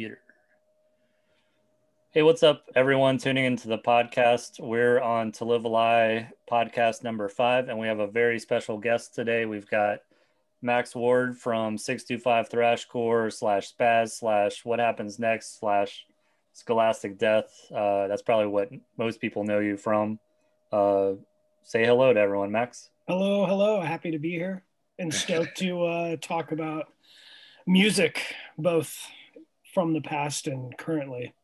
computer. Hey, what's up, everyone tuning into the podcast? We're on To Live a Lie podcast number five, and we have a very special guest today. We've got Max Ward from 625 Thrashcore slash Spazz slash What Happens Next slash Scholastic Deth. Uh, that's probably what most people know you from. Uh, say hello to everyone, Max. Hello, hello. Happy to be here and stoked to uh, talk about music, both from the past and currently.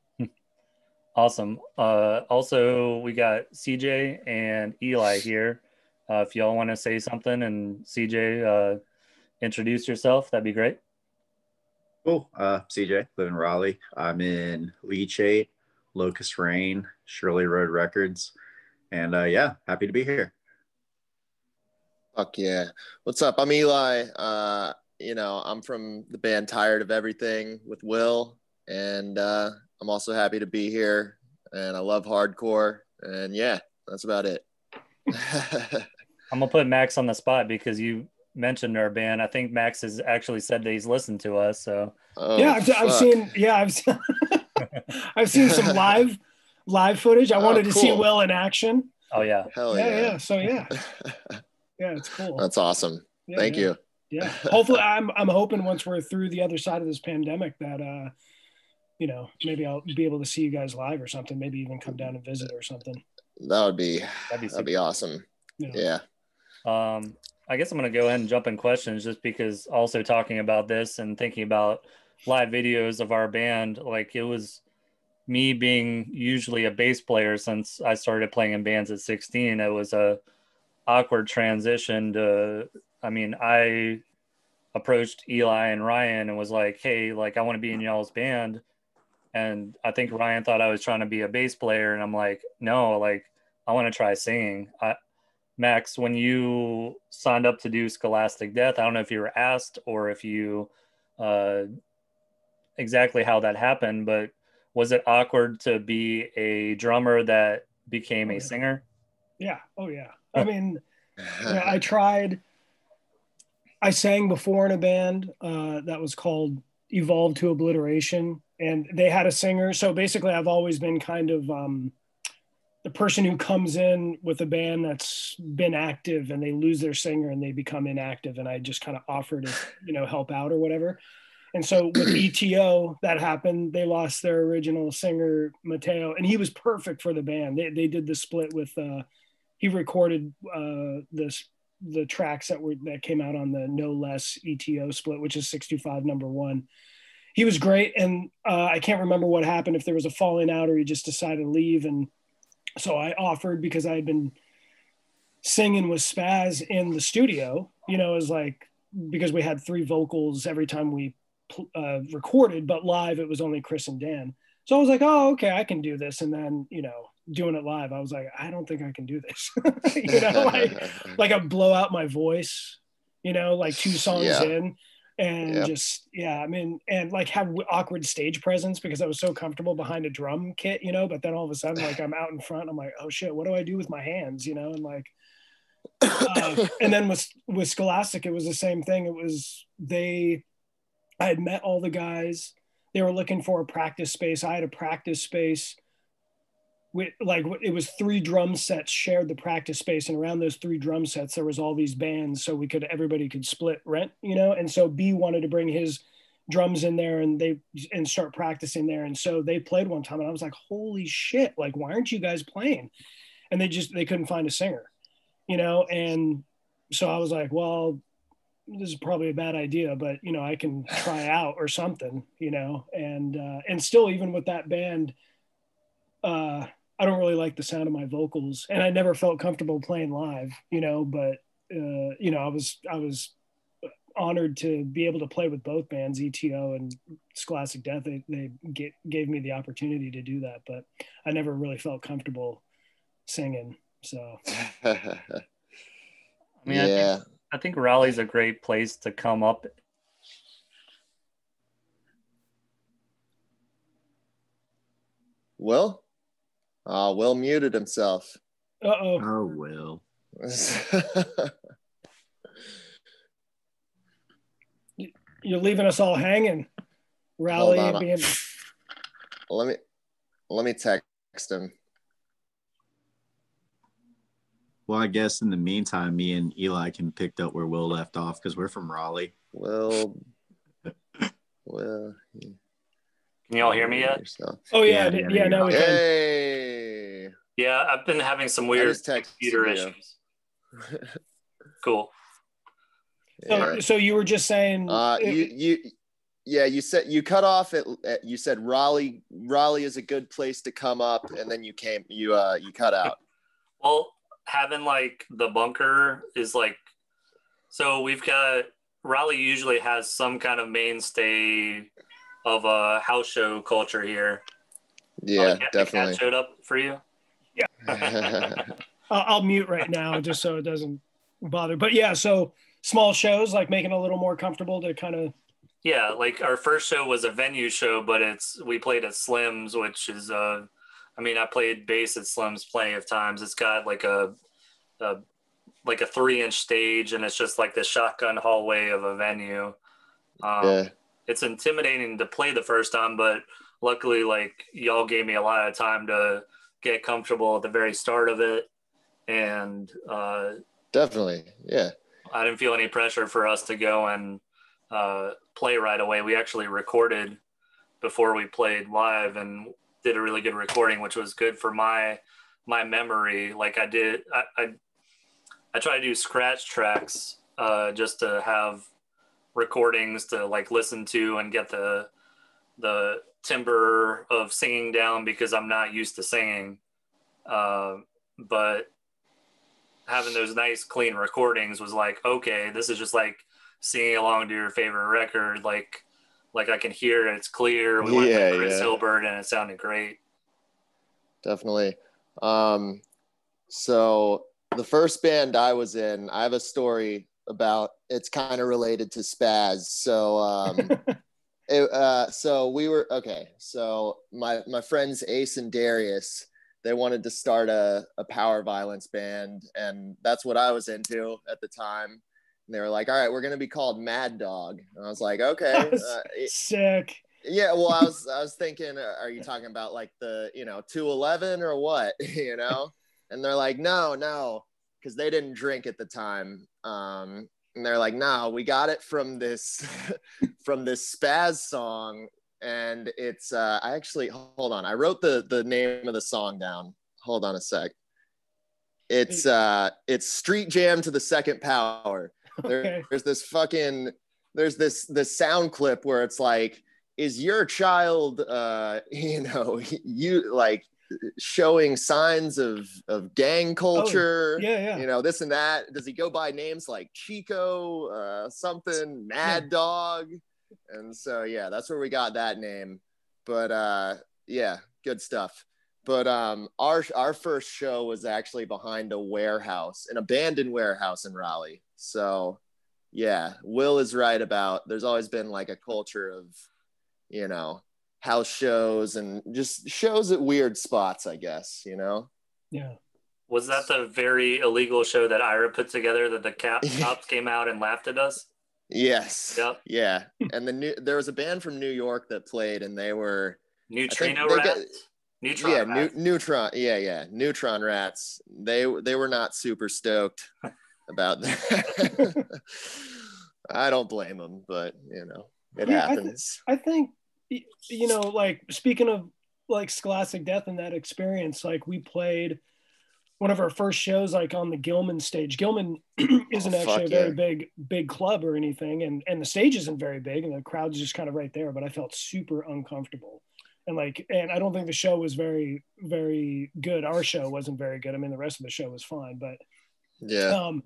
Awesome. Uh, also, we got CJ and Eli here. Uh, if y'all want to say something and CJ uh, introduce yourself, that'd be great. Cool. Uh, CJ, live in Raleigh. I'm in Leachate, Locust Rain, Shirley Road Records. And uh, yeah, happy to be here. Fuck yeah. What's up? I'm Eli. Uh, you know, I'm from the band Tired of Everything with Will. And uh, I'm also happy to be here, and I love hardcore. And yeah, that's about it. I'm gonna put Max on the spot because you mentioned our band. I think Max has actually said that he's listened to us. So oh, yeah, I've, I've, seen. Yeah, I've seen, I've seen some live live footage. I oh, wanted to cool. see Will in action. Oh yeah, hell yeah, yeah. yeah. So yeah, yeah, it's cool. That's awesome. Yeah, Thank yeah. you. Yeah, hopefully, I'm I'm hoping once we're through the other side of this pandemic that uh you know, maybe I'll be able to see you guys live or something. Maybe even come down and visit or something. That would be that'd be, that'd be awesome. Yeah. yeah. Um, I guess I'm gonna go ahead and jump in questions just because also talking about this and thinking about live videos of our band, like it was me being usually a bass player since I started playing in bands at 16. It was a awkward transition to. I mean, I approached Eli and Ryan and was like, "Hey, like I want to be in y'all's band." and I think Ryan thought I was trying to be a bass player, and I'm like, no, like I want to try singing. I, Max, when you signed up to do Scholastic Deth, I don't know if you were asked or if you uh, exactly how that happened, but was it awkward to be a drummer that became a singer? Yeah. Oh yeah. I mean, I tried. I sang before in a band uh, that was called Evolve to Obliteration, and they had a singer. So basically, I've always been kind of um, the person who comes in with a band that's been active and they lose their singer and they become inactive, and I just kind of offer to you know help out or whatever. And so with ETO, that happened. They lost their original singer Mateo, and he was perfect for the band. They they did the split with. Uh, he recorded uh, this the tracks that were that came out on the No Less ETO split, which is 65 number one he was great. And uh, I can't remember what happened if there was a falling out or he just decided to leave. And so I offered because I had been singing with Spazz in the studio. You know, as like because we had three vocals every time we uh, recorded, but live it was only Chris and Dan. So I was like, oh, okay, I can do this. And then, you know, doing it live, I was like, I don't think I can do this. you know, like, like I blow out my voice, you know, like two songs yeah. in and yep. just yeah i mean and like have awkward stage presence because i was so comfortable behind a drum kit you know but then all of a sudden like i'm out in front i'm like oh shit what do i do with my hands you know and like uh, and then with with scholastic it was the same thing it was they i had met all the guys they were looking for a practice space i had a practice space we, like it was three drum sets shared the practice space and around those three drum sets there was all these bands so we could everybody could split rent you know? And so b wanted to bring his drums in there and they and start practicing there and so they played one time and i was like holy shit like why aren't you guys playing? And they just they couldn't find a singer you know? And so i was like well this is probably a bad idea but you know i can try out or something you know? And uh and still even with that band uh I don't really like the sound of my vocals, and I never felt comfortable playing live, you know. But uh, you know, I was I was honored to be able to play with both bands, ETO and Scholastic Deth. They they get, gave me the opportunity to do that, but I never really felt comfortable singing. So, I mean, yeah, I think, I think Raleigh's a great place to come up Well, uh, Will muted himself. Uh oh. Oh, Will. You're leaving us all hanging. Raleigh on. being Let me let me text him. Well, I guess in the meantime, me and Eli can pick up where Will left off because we're from Raleigh. Will Will Can y'all hear me yet? yourself. Oh yeah, Yeah, yeah, yeah, now we can. Hey. Yeah, I've been having some weird just texted computer you. issues. Cool. So, Yeah. so you were just saying Uh, it- you you yeah you said you cut off at, at you said Raleigh Raleigh is a good place to come up and then you came you uh you cut out. Well, having like the bunker is like so we've got Raleigh usually has some kind of mainstay of a house show culture here. Yeah, Oh, the cat- definitely. showed up for you. I'll, I'll mute right now just so it doesn't bother. But yeah, so small shows like making a little more comfortable to kind of Yeah, like our first show was a venue show, but it's we played at Slim's, which is uh I mean I played bass at Slim's plenty of times. It's got like a, a like a three inch stage and it's just like the shotgun hallway of a venue. Um, yeah. it's intimidating to play the first time, but luckily, like y'all gave me a lot of time to get comfortable at the very start of it, and uh, Definitely. Yeah. I didn't feel any pressure for us to go and uh, play right away. We actually recorded before we played live and did a really good recording, which was good for my my memory. Like I did, I I, I try to do scratch tracks uh, just to have recordings to like listen to and get the the timbre of singing down because I'm not used to singing. Uh, but having those nice clean recordings was like, okay, this is just like singing along to your favorite record. Like, like I can hear it. It's clear. We went Yeah, with Chris yeah. Hilbert and it sounded great. definitely. Um, so the first band I was in, I have a story about. It's kind of related to Spazz. So, um, it, uh, so we were okay. So my my friends Ace and Darius, they wanted to start a, a power violence band, and that's what I was into at the time. And they were like, "All right, we're gonna be called Mad Dog." And I was like, "Okay." Uh, sick. yeah, well, I was I was thinking, uh, are you talking about like the you know two eleven or what? you know, and they're like, no, no, because they didn't drink at the time. Um, and they're like, no, we got it from this from this spazz song, and it's uh, I actually hold on, I wrote the the name of the song down. Hold on a sec. It's uh, it's Street Jam to the Second Power. There- Okay. There's this fucking there's this this sound clip where it's like is your child uh you know you like showing signs of of gang culture Yeah, yeah. you know this and that. Does he go by names like chico uh something mad dog? And so yeah that's where we got that name. But uh yeah good stuff. But um our our first show was actually behind a warehouse an abandoned warehouse in raleigh. So yeah will is right about there's always been like a culture of you know house shows and just shows at weird spots i guess you know Yeah. Was that the very illegal show that Ira put together that the cap- cops came out and laughed at us? yes Yep. yeah and the new there was a band from new york that played and they were Neutrino they rats? got- Neutron yeah rats. new, neutron yeah yeah neutron rats they they were not super stoked about that i don't blame them but you know it Yeah, I thi- happens I think y- you know, like speaking of like Scholastic Deth and that experience, like we played one of our first shows like on the Gilman stage. Gilman isn't Oh, actually a very yeah. big big club or anything, and and the stage isn't very big, and the crowd's just kind of right there. But I felt super uncomfortable, and like, and I don't think the show was very very good. Our show wasn't very good. I mean, the rest of the show was fine, but yeah um,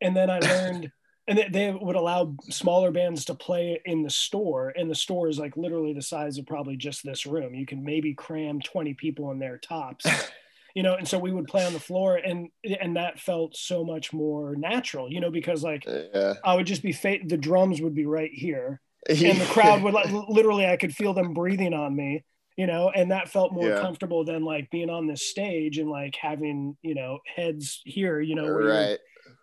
and then I learned, and they, they would allow smaller bands to play in the store, and the store is like literally the size of probably just this room. You can maybe cram 20 people in there tops, you know. And so we would play on the floor, and and that felt so much more natural, you know, because like yeah I would just be fa- the drums would be right here, and the crowd would like literally I could feel them breathing on me you know and that felt more Yeah. comfortable than like being on this stage and like having you know heads here you know right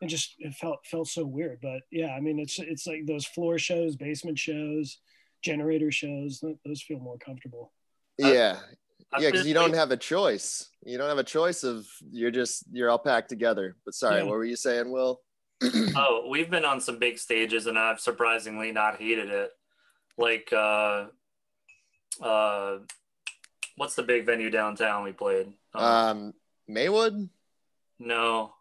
it just it felt felt so weird but yeah i mean it's it's like those floor shows basement shows generator shows. Those feel more comfortable. Yeah. yeah, because you don't have a choice. You don't have a choice of you're just you're all packed together. But sorry, yeah. what were you saying, Will? oh, we've been on some big stages and I've surprisingly not hated it. Like uh uh what's the big venue downtown we played? Um, um Maywood? No.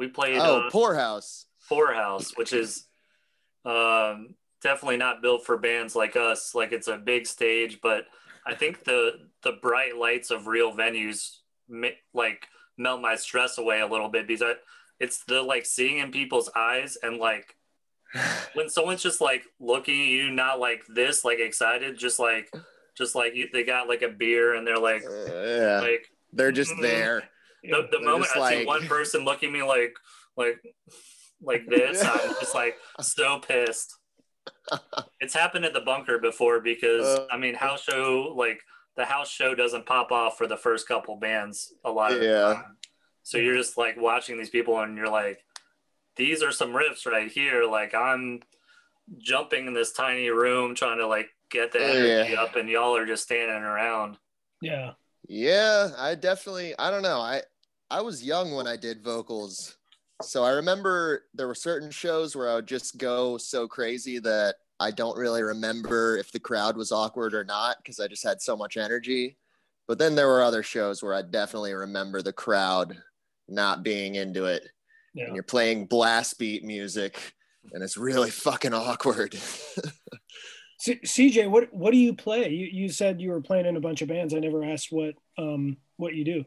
We played Oh, uh, Pour House. Poorhouse, which is um definitely not built for bands like us. Like it's a big stage, but I think the the bright lights of real venues like melt my stress away a little bit because I, it's the like seeing in people's eyes and like when someone's just like looking at you, not like this, like excited, just like just like you, they got like a beer and they're like, uh, yeah, like they're just mm-hmm. there. The, the moment I like... see one person look at me like like like this, I'm just like so pissed. it's happened at the bunker before because uh, I mean house show like the house show doesn't pop off for the first couple bands a lot of yeah. So you're just like watching these people and you're like, these are some riffs right here. Like I'm jumping in this tiny room trying to like get the energy yeah. up and y'all are just standing around. Yeah. Yeah, I definitely I don't know. I I was young when I did vocals. So I remember there were certain shows where I would just go so crazy that I don't really remember if the crowd was awkward or not because I just had so much energy. But then there were other shows where I definitely remember the crowd not being into it. Yeah. And you're playing blast beat music and it's really fucking awkward. CJ, what what do you play? You, you said you were playing in a bunch of bands. I never asked what um, what you do.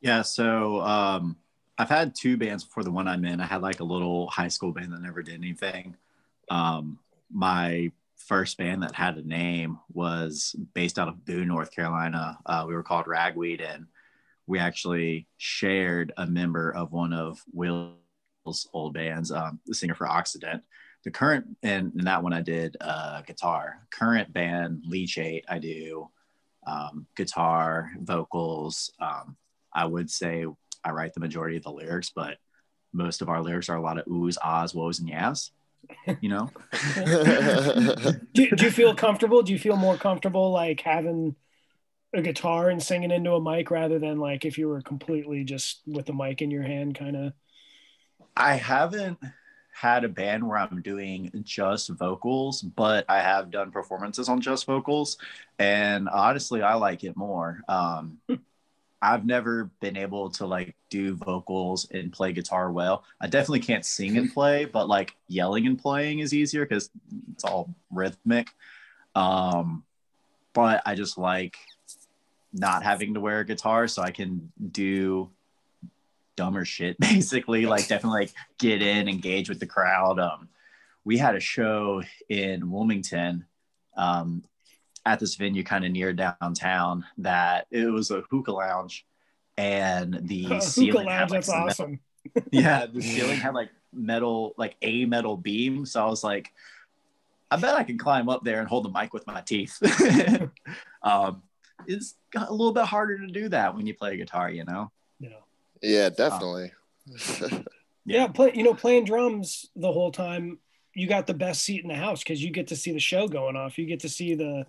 Yeah, so um, I've had two bands before the one I'm in. I had like a little high school band that never did anything. Um, my first band that had a name was based out of Boone, North Carolina. Uh, we were called Ragweed, and we actually shared a member of one of Will's old bands, um, the singer for Occident. The current and, and that one I did uh, guitar. Current band Leachate, I do um, guitar, vocals. Um, I would say I write the majority of the lyrics, but most of our lyrics are a lot of oohs, ahs, woes, and yas. You know. do, do you feel comfortable? Do you feel more comfortable like having a guitar and singing into a mic rather than like if you were completely just with the mic in your hand, kind of? I haven't had a band where I'm doing just vocals, but I have done performances on just vocals, and honestly, I like it more. Um. I've never been able to like do vocals and play guitar well. I definitely can't sing and play, but like yelling and playing is easier because it's all rhythmic. Um, but I just like not having to wear a guitar so I can do dumber shit basically like definitely like get in engage with the crowd. Um we had a show in wilmington um at this venue kind of near downtown that it was a hookah lounge and the uh, ceiling lounge, had, like, that's awesome. Metal, yeah the ceiling had like metal like a metal beam. So i was like i bet i can climb up there and hold the mic with my teeth. Um it's a little bit harder to do that when you play guitar you know? Yeah yeah definitely. Um, yeah. play you know playing drums the whole time you got the best seat in the house because you get to see the show going off. You get to see the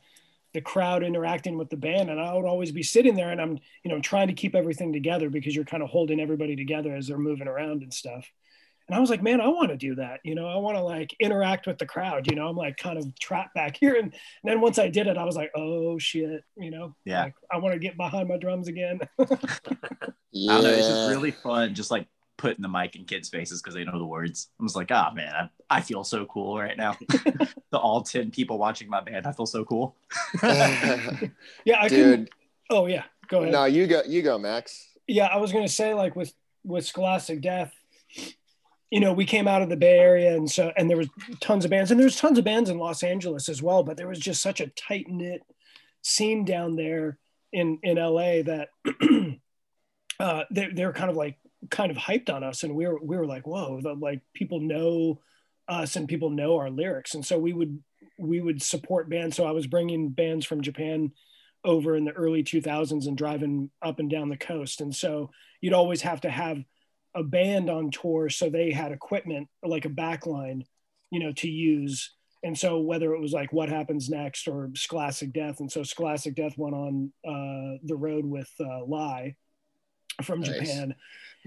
the crowd interacting with the band. And i would always be sitting there and i'm you know trying to keep everything together because you're kind of holding everybody together as they're moving around and stuff and i was like man i want to do that you know i want to like interact with the crowd you know i'm like kind of trapped back here and, and then once i did it i was like oh shit you know yeah like, i want to get behind my drums again yeah. i don't know it's just really fun just like putting the mic in kids' faces because they know the words. I was like, oh man, I, I feel so cool right now. the all 10 people watching my band, I feel so cool. yeah, I Dude. Can, oh yeah, go ahead. No, you go, you go, Max. Yeah, I was gonna say like with with Scholastic Deth, you know, we came out of the Bay Area and so and there was tons of bands and there was tons of bands in Los Angeles as well, but there was just such a tight knit scene down there in in LA that uh, they, they're kind of like kind of hyped on us and we were we were like whoa the, like people know us and people know our lyrics. And so we would we would support bands. So i was bringing bands from japan over in the early 2000s and driving up and down the coast. And so you'd always have to have a band on tour so they had equipment like a backline you know to use and so whether it was like what happens next or Scholastic Deth, and so Scholastic Deth went on uh, the road with uh, Lie from Nice. Japan,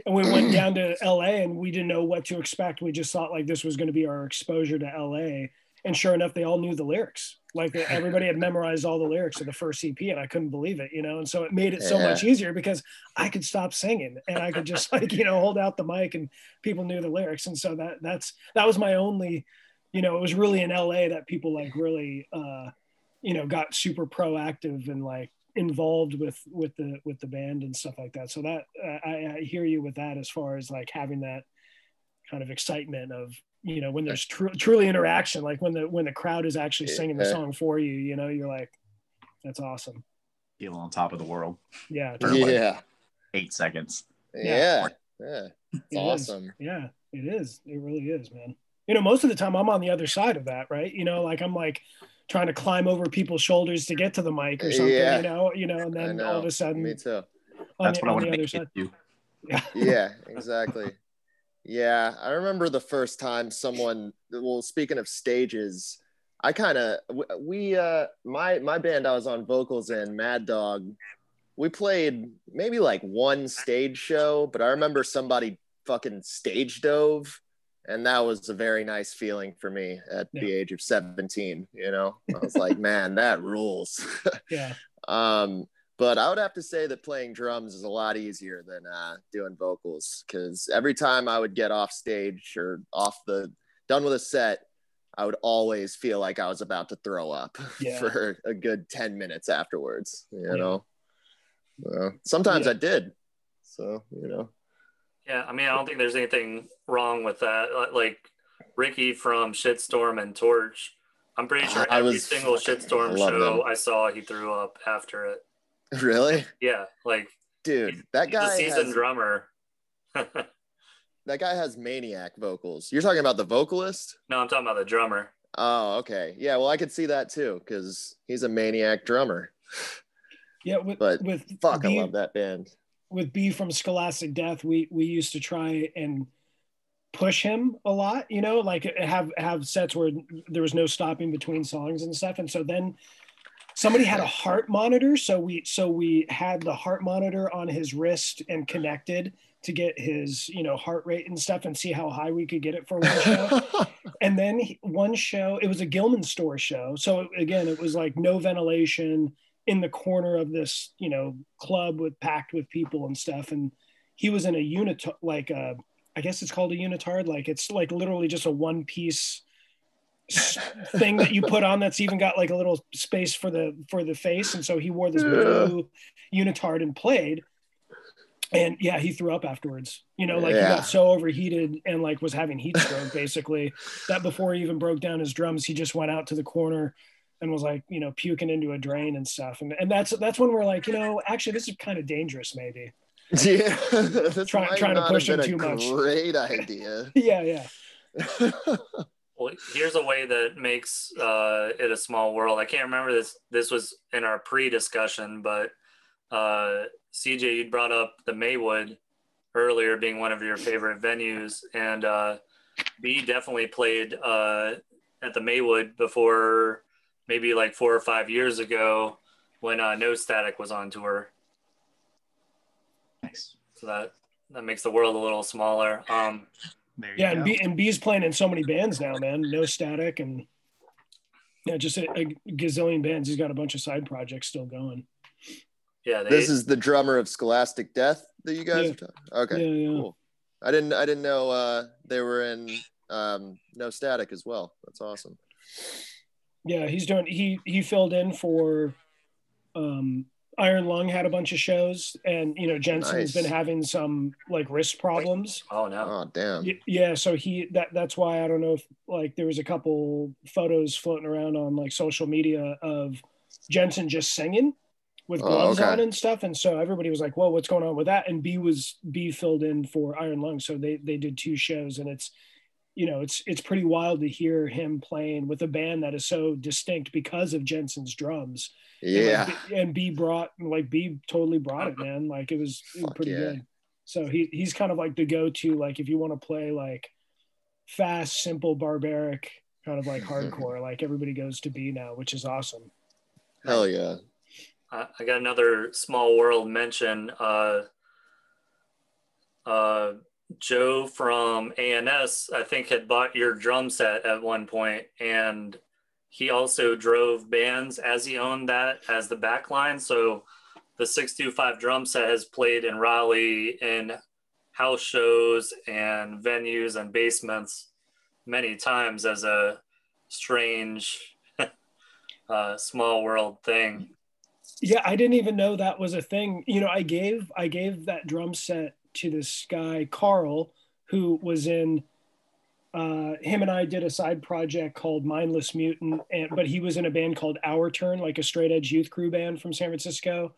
and we went down to LA, and we didn't know what to expect. We just thought like this was going to be our exposure to LA, and sure enough, they all knew the lyrics. Like everybody had memorized all the lyrics of the first EP, and I couldn't believe it, you know. And so it made it so Yeah. much easier because I could stop singing and I could just like you know hold out the mic, and people knew the lyrics. And so that that's that was my only, you know, it was really in LA that people like really, uh, you know, got super proactive and like involved with with the with the band and stuff like that. So that uh, I, I hear you with that as far as like having that kind of excitement of you know when there's tru- truly interaction like when the when the crowd is actually singing the song for you you know you're like that's awesome Feel on top of the world. yeah For like Yeah. eight seconds. Yeah. Yeah. It's It is. awesome. yeah it is it really is man you know most of the time i'm on the other side of that right you know like i'm like trying to climb over people's shoulders to get to the mic or something Yeah. you know you know and then know. all of a sudden Me too. That's the, what I want to make side it do. yeah, exactly. Yeah, I remember the first time someone. Well, speaking of stages, I kind of we uh my my band I was on vocals in Mad Dog. We played maybe like one stage show, but I remember somebody fucking stage dove, and that was a very nice feeling for me at the age of seventeen. You know, I was like, man, that rules. yeah Um, but I would have to say that playing drums is a lot easier than uh, doing vocals because every time I would get off stage or off the done with a set, I would always feel like I was about to throw up Yeah. for a good 10 minutes afterwards, you Yeah. know? Well, sometimes Yeah. I did. So, you know, Yeah, I mean, I don't think there's anything wrong with that. Like Ricky from Shitstorm and Torch, I'm pretty sure I every was- single Shitstorm show them. I saw, he threw up after it. Really, Yeah, like dude, that he's a guy seasoned has, drummer. that guy has maniac vocals. You're talking about the vocalist? no, I'm talking about the drummer. Oh, okay. Yeah, well, I could see that too because he's a maniac drummer. yeah with But with Fuck, I B- love that band. with B from Scholastic Deth, we we used to try and push him a lot, you know, like have have sets where there was no stopping between songs and stuff. And so then somebody had a heart monitor, so we so we had the heart monitor on his wrist and connected to get his you know heart rate and stuff and see how high we could get it for one show. and then he- one show, it was a Gilman store show. So again, it was like no ventilation in the corner of this, you know, club with packed with people and stuff. And he was in a unit, like a, I guess it's called a unitard. Like it's like literally just a one piece thing that you put on that's even got like a little space for the for the face. And so he wore this blue unitard and played. And yeah, he threw up afterwards. You know, like he got so overheated and like was having heat stroke basically that before he even broke down his drums, he just went out to the corner and was like, you know, puking into a drain and stuff. And and that's that's when we're like, you know, actually this is kind of dangerous, maybe. yeah, this Try- trying to push him too much. Great idea. Yeah, yeah. Well, here's a way that makes uh, it a small world. I can't remember this. This was in our pre-discussion, but uh, CJ, you brought up the Maywood earlier being one of your favorite venues, and uh, B definitely played uh, at the Maywood before, maybe like four or five years ago, when uh, No Static was on tour. Nice. So that that makes the world a little smaller. Um, There you Yeah, go. and B and B's playing in so many bands now, man. No static and yeah, just a, a gazillion bands. He's got a bunch of side projects still going. yeah, they, this is the drummer of Scholastic Deth that you guys Yeah. are talking. Okay, Yeah, yeah. cool. I didn't I didn't know uh, they were in um, No Static as well. That's awesome. Yeah, he's doing he he filled in for um Iron Lung had a bunch of shows and you know Jensen's Nice. been having some like wrist problems. oh no, Oh damn. Y- Yeah, so he that that's why I don't know if like there was a couple photos floating around on like social media of Jensen just singing with Oh, gloves okay. on and stuff, and so everybody was like, "Whoa, what's going on with that?" And B was B filled in for Iron Lung, so they they did two shows, and it's you know it's it's pretty wild to hear him playing with a band that is so distinct because of Jensen's drums. And, like, Yeah. And B brought like B totally brought it, man. Like it was, it was pretty yeah. good. So he he's kind of like the go to like if you want to play like fast, simple, barbaric, kind of like hardcore. Like everybody goes to B now, which is awesome. Hell yeah. I I got another small world mention. Uh, uh, Joe from ANS, I think, had bought your drum set at one point, and he also drove bands as he owned that as the back line. So the 625 drum set has played in Raleigh in house shows and venues and basements many times as a strange uh, small world thing. Yeah, I didn't even know that was a thing. You know, I gave I gave that drum set to this guy Carl, who was in. Uh, him and I did a side project called Mindless Mutant, and but he was in a band called Our Turn, like a straight edge youth crew band from San Francisco,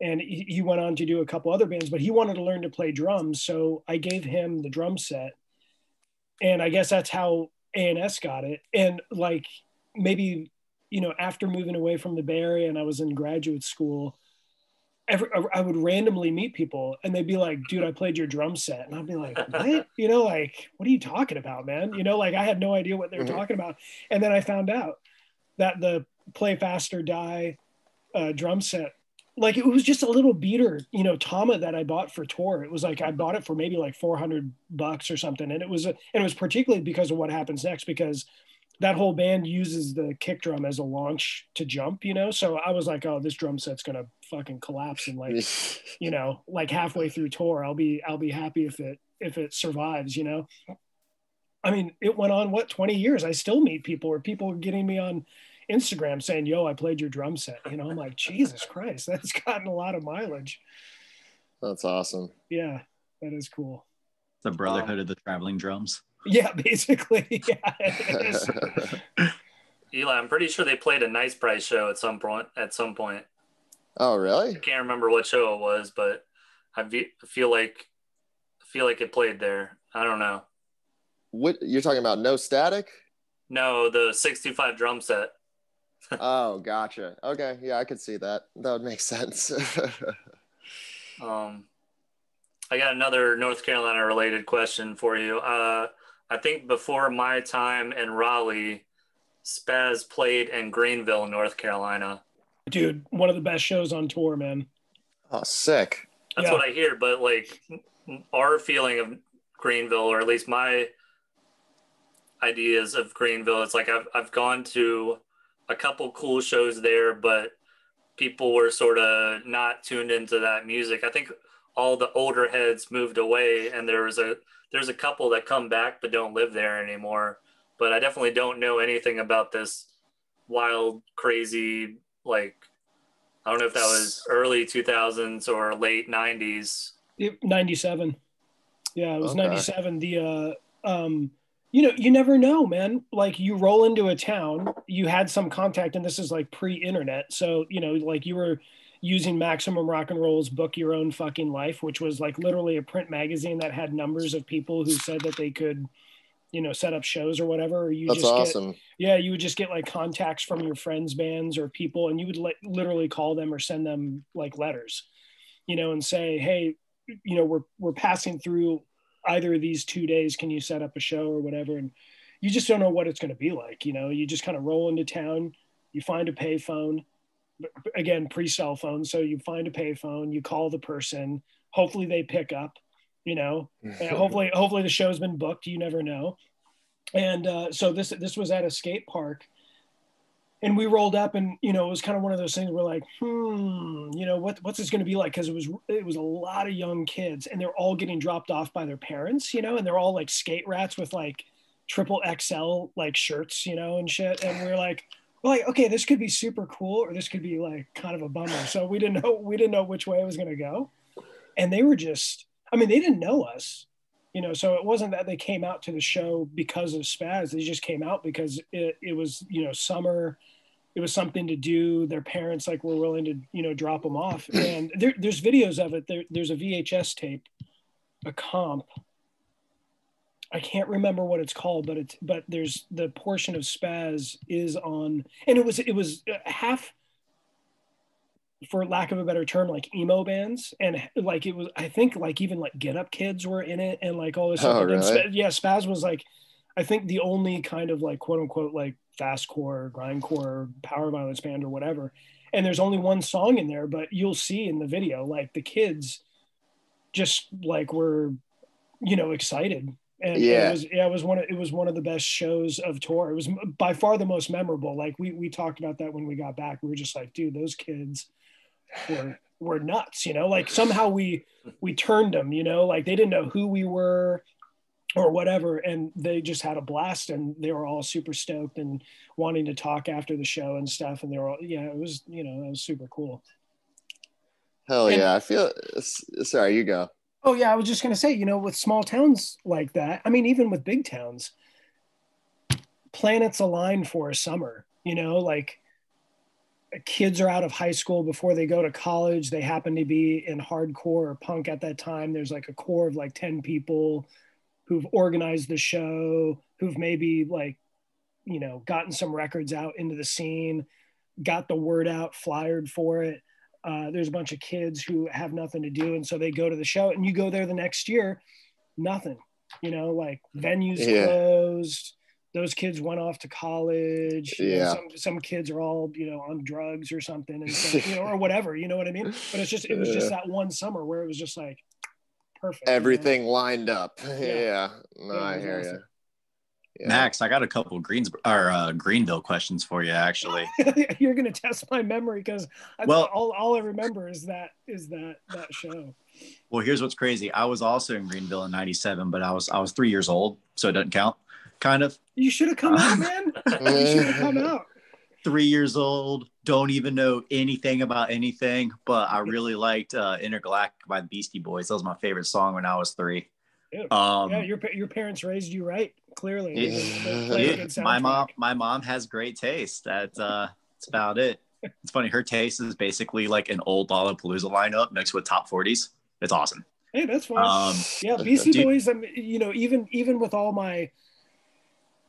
and he, he went on to do a couple other bands. But he wanted to learn to play drums, so I gave him the drum set, and I guess that's how ANS got it. And like maybe you know after moving away from the Bay Area and I was in graduate school, every, I would randomly meet people and they'd be like, dude, I played your drum set. And I'd be like, what? you know, like, what are you talking about, man? You know, like I had no idea what they were Mhm. talking about. And then I found out that the Play Faster Die uh, drum set, like it was just a little beater, you know, Tama that I bought for tour. It was like, I bought it for maybe like 400 bucks or something. And it was, a, and it was particularly because of what happens next, because that whole band uses the kick drum as a launch to jump, you know? So I was like, oh, this drum set's going to fucking collapse and like you know like halfway through tour. I'll be i'll be happy if it if it survives you know? I mean it went on what 20 years? I still meet people or people are getting me on instagram saying yo i played your drum set you know? I'm like jesus christ that's gotten a lot of mileage. That's awesome. yeah that is cool. The Brotherhood of the Traveling Drums. Yeah basically yeah. Eli, I'm pretty sure they played a nice price show at some point. At some point, oh, really? I can't remember what show it was, but I feel like I feel like it played there. I don't know. What you're talking about? No static? No, the 65 drum set. oh, gotcha. Okay, yeah, I could see that. That would make sense. Um, I got another North Carolina related question for you. Uh, I think before my time in Raleigh, Spazz played in Greenville, North Carolina. dude one of the best shows on tour man oh, sick. That's Yeah. what I hear. But like our feeling of Greenville, or at least my ideas of Greenville, it's like I've I've gone to a couple cool shows there, but people were sort of not tuned into that music. I think all the older heads moved away, and there was a there's a couple that come back but don't live there anymore. But I definitely don't know anything about this wild, crazy like. I don't know if that was early 2000s or late 90s. 97 yeah it was Okay. 97 the uh um you know you never know man like you roll into a town you had some contact and this is like pre-internet so you know like you were using maximum rock and roll's book your own fucking life which was like literally a print magazine that had numbers of people who said that they could you know set up shows or whatever or you That's just get awesome. yeah, you would just get like contacts from your friends' bands or people, and you would li- literally call them or send them like letters, you know, and say, hey, you know, we're we're passing through either of these two days. Can you set up a show or whatever? And you just don't know what it's going to be like. You know, you just kind of roll into town, you find a payphone, again, pre cell phone. So you find a payphone, you call the person. Hopefully they pick up. You know, and hopefully hopefully the show's been booked you never know and uh, so this this was at a skate park and we rolled up and you know it was kind of one of those things where like hmm you know what what's this going to be like because it was it was a lot of young kids and they're all getting dropped off by their parents you know and they're all like skate rats with like triple xl like shirts you know and shit and we are like we're like okay this could be super cool or this could be like kind of a bummer. So we didn't know we didn't know which way it was going to go. And they were just i mean they didn't know us you know so it wasn't that they came out to the show because of spazz. They just came out because it, it was you know summer. It was something to do. Their parents like were willing to you know drop them off. And there, there's videos of it. There, there's a vhs tape a comp i can't remember what it's called but it's but there's the portion of spazz is on and it was it was uh, half for lack of a better term, like emo bands, and like it was, I think like even like Get Up Kids were in it, and like all this. Oh, stuff. Really? Spa- yeah, Spazz was like, I think the only kind of like quote unquote like fastcore, grindcore, power violence band or whatever. And there's only one song in there, but you'll see in the video like the kids just like were, you know, excited. And Yeah. it was yeah, it was one of it was one of the best shows of tour. It was by far the most memorable. Like we we talked about that when we got back. We were just like, dude, those kids were were nuts, you know. Like somehow we we turned them, you know, like they didn't know who we were or whatever, and they just had a blast, and they were all super stoked and wanting to talk after the show and stuff. And they were all, yeah, it was, you know, it was super cool. Hell And- yeah. I feel sorry, you go. Oh yeah, I was just gonna say, you know, with small towns like that, I mean, even with big towns, planets align for a summer. You know, like kids are out of high school before they go to college. They happen to be in hardcore or punk at that time. There's like a core of like ten people who've organized the show, who've maybe like, you know, gotten some records out into the scene, got the word out, flyered for it uh, there's a bunch of kids who have nothing to do and so they go to the show and you go there the next year nothing you know like venues Yeah. closed those kids went off to college you know, Yeah. some, some kids are all you know on drugs or something and so, you know or whatever you know what i mean but it's just it was just that one summer where it was just like perfect you know? Everything lined up. Yeah. Yeah. No, Yeah, I hear awesome. you. Yeah. Max, I got a couple Greens or uh, Greenville questions for you, actually. you're gonna test my memory because Well- all, all i remember is that is that that show Well, here's what's crazy. I was also in Greenville in '97, but I was I was three years old, so it doesn't count. Kind of you should have come out man you should have come out three years old. Don't even know anything about anything, but I really liked uh, Intergalactic by the Beastie Boys. That was my favorite song when I was three. Um, yeah, your your parents raised you right. Clearly, Yeah. They- they play a Yeah, my mom my mom has great taste that's uh that's about it it's funny her taste is basically like an old lollapalooza lineup mixed with top 40s it's awesome Hey, that's fine. um yeah, BC dude- Boys. I mean, you know, even even with all my,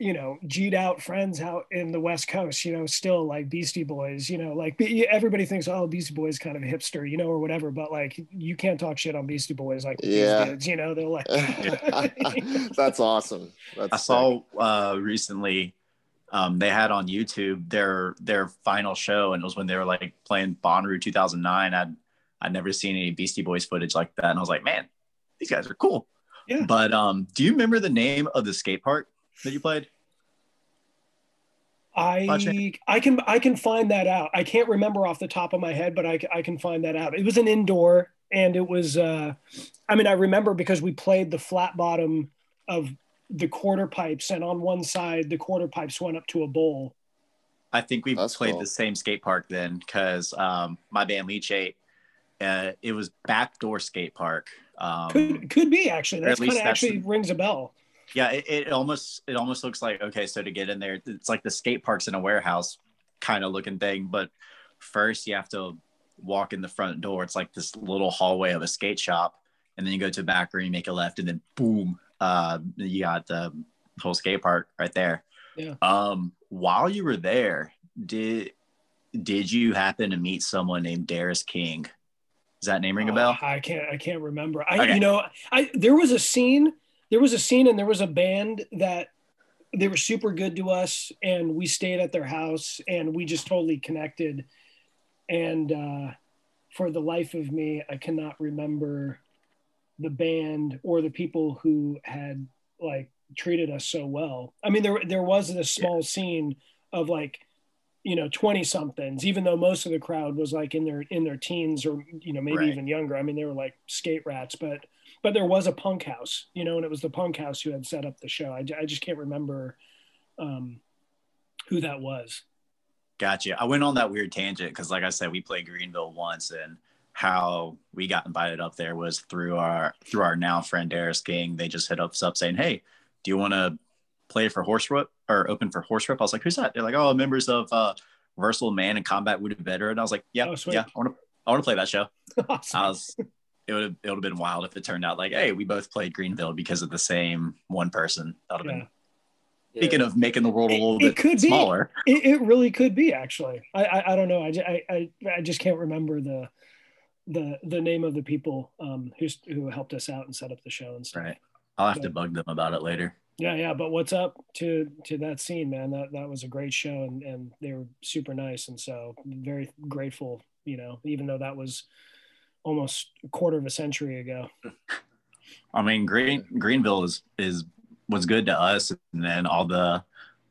you know, G'd out friends out in the West Coast, you know, still like Beastie Boys. You know, like everybody thinks, oh, Beastie Boys kind of hipster, you know, or whatever. But like, you can't talk shit on Beastie Boys like Yeah. these dudes. You know, they're like, That's awesome. That's i sick. saw uh recently um they had on youtube their their final show and it was when they were like playing bonnaroo 2009 i'd i'd never seen any beastie boys footage like that and i was like man these guys are cool Yeah. but um do you remember the name of the skate park that you played I I can I can find that out. I can't remember off the top of my head, but I, I can find that out. It was an indoor, and it was. Uh, I mean, I remember because we played the flat bottom of the quarter pipes, and on one side the quarter pipes went up to a bowl. I think we That's played cool. the same skate park then because um, my band Leachate, uh, it was backdoor skate park. Um, Could could be actually. or That's kind of actually rings a bell. Yeah, it, it almost it almost looks like okay, so to get in there, it's like the skate parks in a warehouse kind of looking thing. But first, you have to walk in the front door. It's like this little hallway of a skate shop, and then you go to the back room, you make a left, and then boom, uh, you got the whole skate park right there. Yeah. Um, while you were there, did did you happen to meet someone named Darius King? Does that name ring a bell? Uh, I can't I can't remember. I Okay. you know I there was a scene there was a scene and there was a band that they were super good to us and we stayed at their house and we just totally connected and uh, for the life of me I cannot remember the band or the people who had like treated us so well. I mean there there was this small scene of like you know 20 somethings even though most of the crowd was like in their in their teens or you know maybe Right. even younger i mean they were like skate rats but but there was a punk house you know and it was the punk house who had set up the show i, I just can't remember um who that was Gotcha. I went on that weird tangent because, like I said, we played Greenville once, and how we got invited up there was through our through our now friend Darius King. They just hit us up saying, "Hey, do you want to play for Horse Whip or open for Horse Whip?" I was like, "Who's that?" They're like, "Oh, members of uh, Versatile Man and Combat Wounded Veteran." I was like, "Yeah, Oh, yeah, I want to I want to play that show." Awesome. I was. It would have it would have been wild if it turned out like, hey, we both played Greenville because of the same one person. That would have yeah. been speaking of making the world a little it bit could be. smaller. it, it really could be actually I, I i don't know I, I i i just can't remember the the the name of the people um who who helped us out and set up the show and stuff Right. I'll have to bug them about it later. Yeah, yeah. But what's up to to that scene, man? That that was a great show, and and they were super nice, and so very grateful. You know, even though that was almost a quarter of a century ago. I mean, Green Greenville is is was good to us, and then all the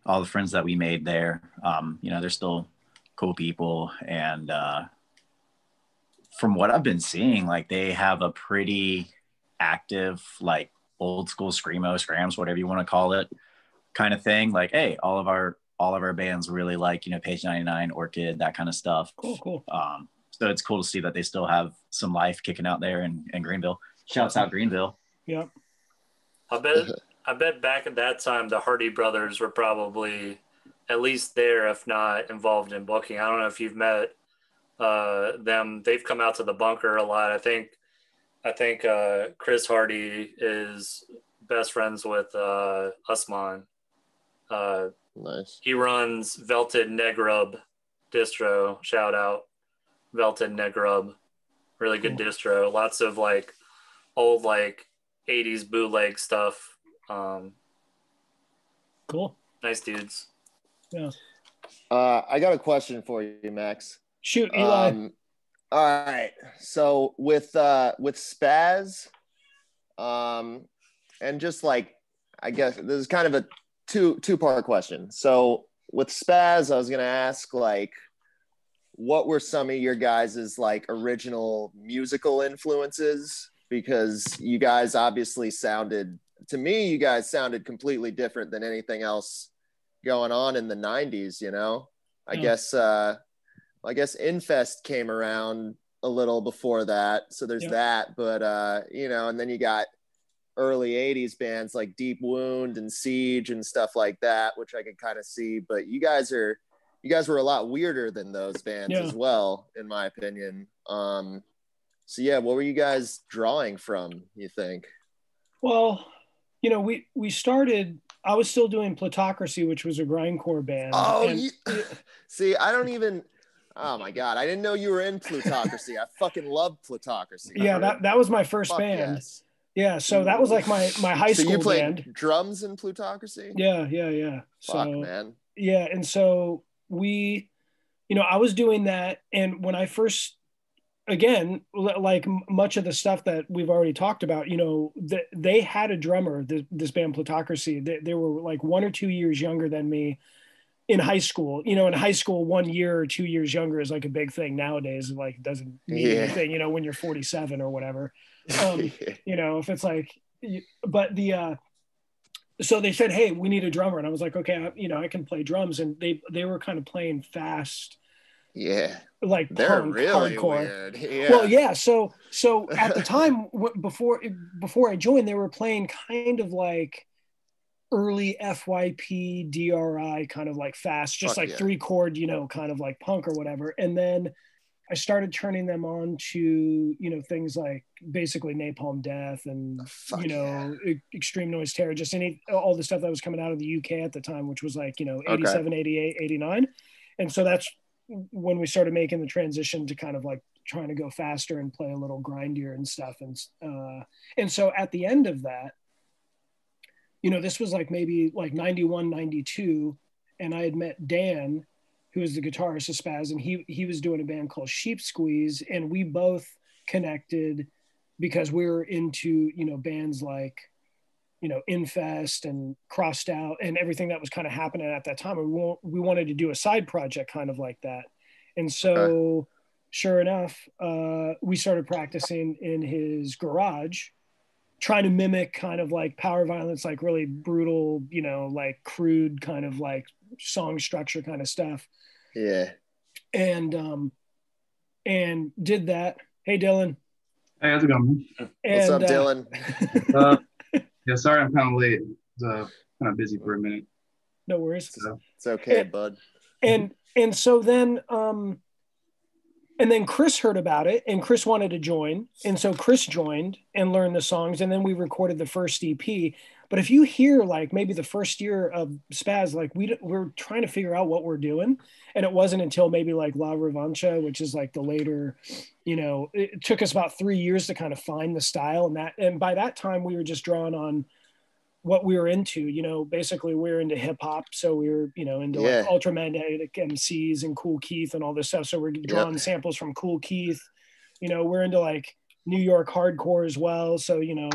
all the friends that we made there. Um, you know, they're still cool people, and uh, from what I've been seeing, like they have a pretty active, like old school screamo, scrams, whatever you want to call it, kind of thing. Like, hey, all of our all of our bands really like you know Page ninety nine, Orchid, that kind of stuff. Cool, cool. Um, so it's cool to see that they still have some life kicking out there in, in Greenville. Shouts out Greenville. Yep. I bet I bet back at that time the Hardy brothers were probably at least there, if not involved in booking. I don't know if you've met uh, them. They've come out to the bunker a lot. I think I think uh, Chris Hardy is best friends with uh, Usman. Uh, Nice. he runs Velted Negrub distro. Shout out Velted Negrub. Really good distro. Lots of like old like 80s bootleg stuff. Um, Cool. nice dudes. Yeah. Uh, I got a question for you, Max. Shoot, Eli. Um, all right. So with uh with Spazz, um, and just like I guess this is kind of a two two part question. So with Spazz, I was gonna ask like, what were some of your guys' like original musical influences? Because you guys obviously sounded to me, you guys sounded completely different than anything else going on in the 90s you know i Yeah. guess uh i guess infest came around a little before that so there's Yeah. that but uh you know and then you got early 80s bands like deep wound and siege and stuff like that which i could kind of see but you guys are you guys were a lot weirder than those bands Yeah. as well in my opinion um so yeah what were you guys drawing from you think Well, you know, we we started. I was still doing Plutocracy, which was a grindcore band. Oh, and- you, see, I don't even. Oh my god, I didn't know you were in plutocracy. I fucking love plutocracy. yeah, that that was my first Fuck band. yes. Yeah, so that was like my my high so school you played band. drums in plutocracy? Yeah, yeah, yeah. Fuck, so man. yeah, and so we, you know, I was doing that, and when I first, again, like much of the stuff that we've already talked about, you know, th- they had a drummer. This, this band Plutocracy. They, they were like one or two years younger than me in high school. You know, in high school, one year or two years younger is like a big thing nowadays. Like, it doesn't mean Yeah. anything. You know, when you're 47 or whatever. Um, you know if it's like but the uh so they said hey we need a drummer and i was like okay I, you know i can play drums and they they were kind of playing fast yeah, like they're punk really hardcore weird. Yeah. well yeah so so at the time before before i joined they were playing kind of like early fyp dri kind of like fast just Fuck like yeah. three chord you know kind of like punk or whatever and then i started turning them on to you know things like basically napalm death and Fuck you know e- extreme noise terror just any all the stuff that was coming out of the uk at the time which was like you know Okay. 87 88 89 and so that's when we started making the transition to kind of like trying to go faster and play a little grindier and stuff. And uh and so at the end of that you know this was like maybe like 91 92 and i had met dan who was the guitarist of spazz and he he was doing a band called sheep squeeze and we both connected because we were into you know bands like you know infest and crossed out and everything that was kind of happening at that time and we, we wanted to do a side project kind of like that. And so sure enough uh, we started practicing in his garage trying to mimic kind of like power violence like really brutal you know like crude kind of like song structure kind of stuff yeah. and um and did that hey dylan Hey, how's it going? What's and up, uh, Dylan? Uh, yeah, sorry I'm kind of late. Uh, kind of busy for a minute. no worries So, It's okay, Yeah. bud. and and so then um and then chris heard about it and chris wanted to join and so chris joined and learned the songs and then we recorded the first ep but if you hear like maybe the first year of spazz like we we're trying to figure out what we're doing and it wasn't until maybe like la revancha which is like the later you know it took us about three years to kind of find the style and that and by that time we were just drawing on what we were into. You know, basically we are into hip hop, so we were you know into Yeah. like ultramagnetic MCs and Kool Keith and all this stuff. So we're drawing samples from Kool Keith. You know, we're into like New York hardcore as well. So you know,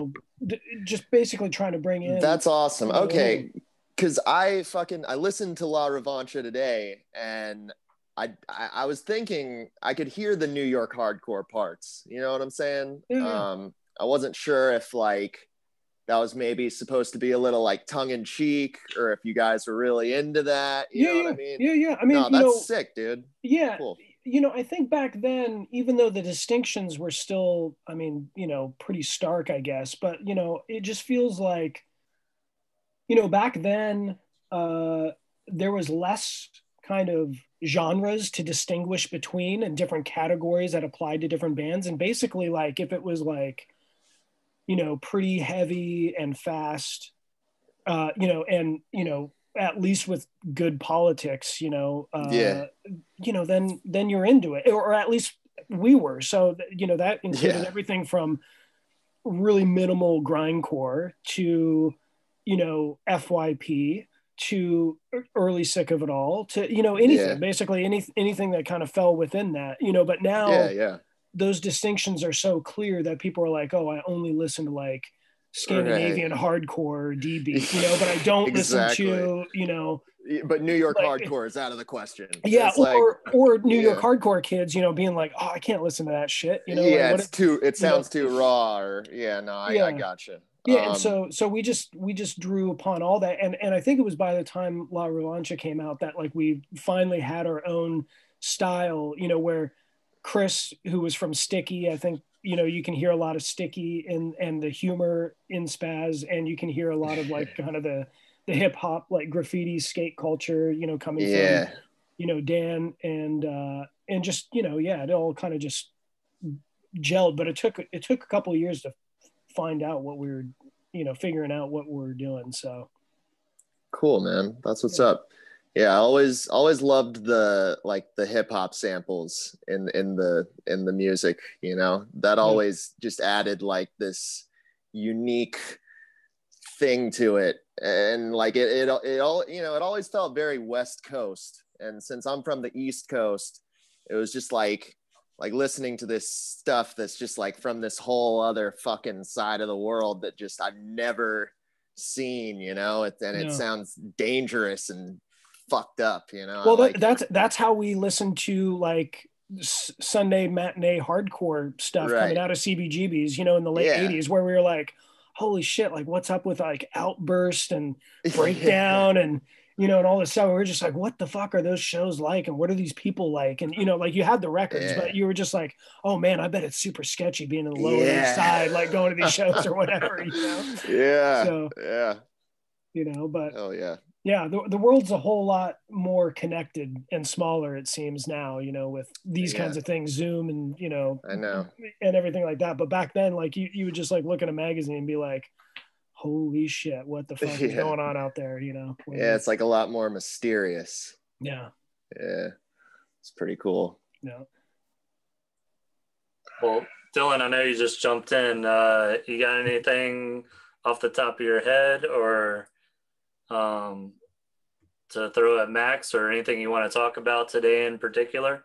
d- just basically trying to bring in. That's awesome. Okay, because I fucking I listened to La Revancha today, and I, I I was thinking I could hear the New York hardcore parts. You know what I'm saying? Yeah. Um, I wasn't sure if like that was maybe supposed to be a little like tongue in cheek, or if you guys were really into that. You yeah, know yeah, what I mean? yeah, yeah. I mean, no, that's know, sick, dude. yeah, Cool. You know, I think back then, even though the distinctions were still, I mean, you know, pretty stark, I guess, but you know, it just feels like, you know, back then, uh, there was less kind of genres to distinguish between and different categories that applied to different bands. And basically, like, if it was like, you know, pretty heavy and fast, uh, you know, and, you know, at least with good politics, you know, uh, Yeah. you know, then then you're into it, or at least we were. So you know that included Yeah. everything from really minimal grindcore to you know FYP to early sick of it all to you know anything Yeah. basically any anything that kind of fell within that you know but now Yeah, yeah. those distinctions are so clear that people are like oh I only listen to like Scandinavian hardcore DB you know but I don't Exactly. listen to you know But New York Like- hardcore is out of the question. yeah, It's like- or or New York hardcore kids, you know, being like, oh, I can't listen to that shit. You know, like, yeah, what it's too. It you know- sounds too raw. Or yeah, no, I, I Yeah. gotcha. yeah, Um, and so so we just we just drew upon all that, and and I think it was by the time La Revancha came out that like we finally had our own style, you know, where Chris, who was from Sticky, I think you know you can hear a lot of Sticky and and the humor in Spazz, and you can hear a lot of like kind of the the hip hop like graffiti skate culture, you know, coming from you know Dan and uh, and just you know yeah it all kind of just gelled, but it took it took a couple of years to find out what we were you know figuring out what we were doing. So cool, man. That's what's up. Yeah, I always always loved the like the hip hop samples in in the in the music. You know, that always just added like this unique thing to it, and like it it it all you know it always felt very West Coast. And since I'm from the East Coast, it was just like like listening to this stuff that's just like from this whole other fucking side of the world that just I've never seen, you know, it, and it sounds dangerous and fucked up, you know. Well, that, like it. that's that's how we listened to like Sunday matinee hardcore stuff Right. coming out of CBGBs, you know, in the late Yeah. '80s, where we were like, "Holy shit! Like, what's up with like Outburst and breakdown and you know and all this stuff we were just like what the fuck are those shows like and what are these people like and you know like you had the records Yeah. but you were just like oh man i bet it's super sketchy being in the lower Yeah. east side like going to these shows or whatever you know yeah, So- yeah, you know but Oh, yeah, yeah the, the world's a whole lot more connected and smaller it seems now you know with these Yeah. kinds of things zoom and you know I know. and everything like that but back then like you, you would just like look at a magazine and be like holy shit what the fuck is going on out there you know Yeah, it's like a lot more mysterious. yeah Yeah, it's pretty cool. yeah Well, Dylan, I know you just jumped in. Uh, you got anything off the top of your head or um, to throw at Max or anything you want to talk about today in particular?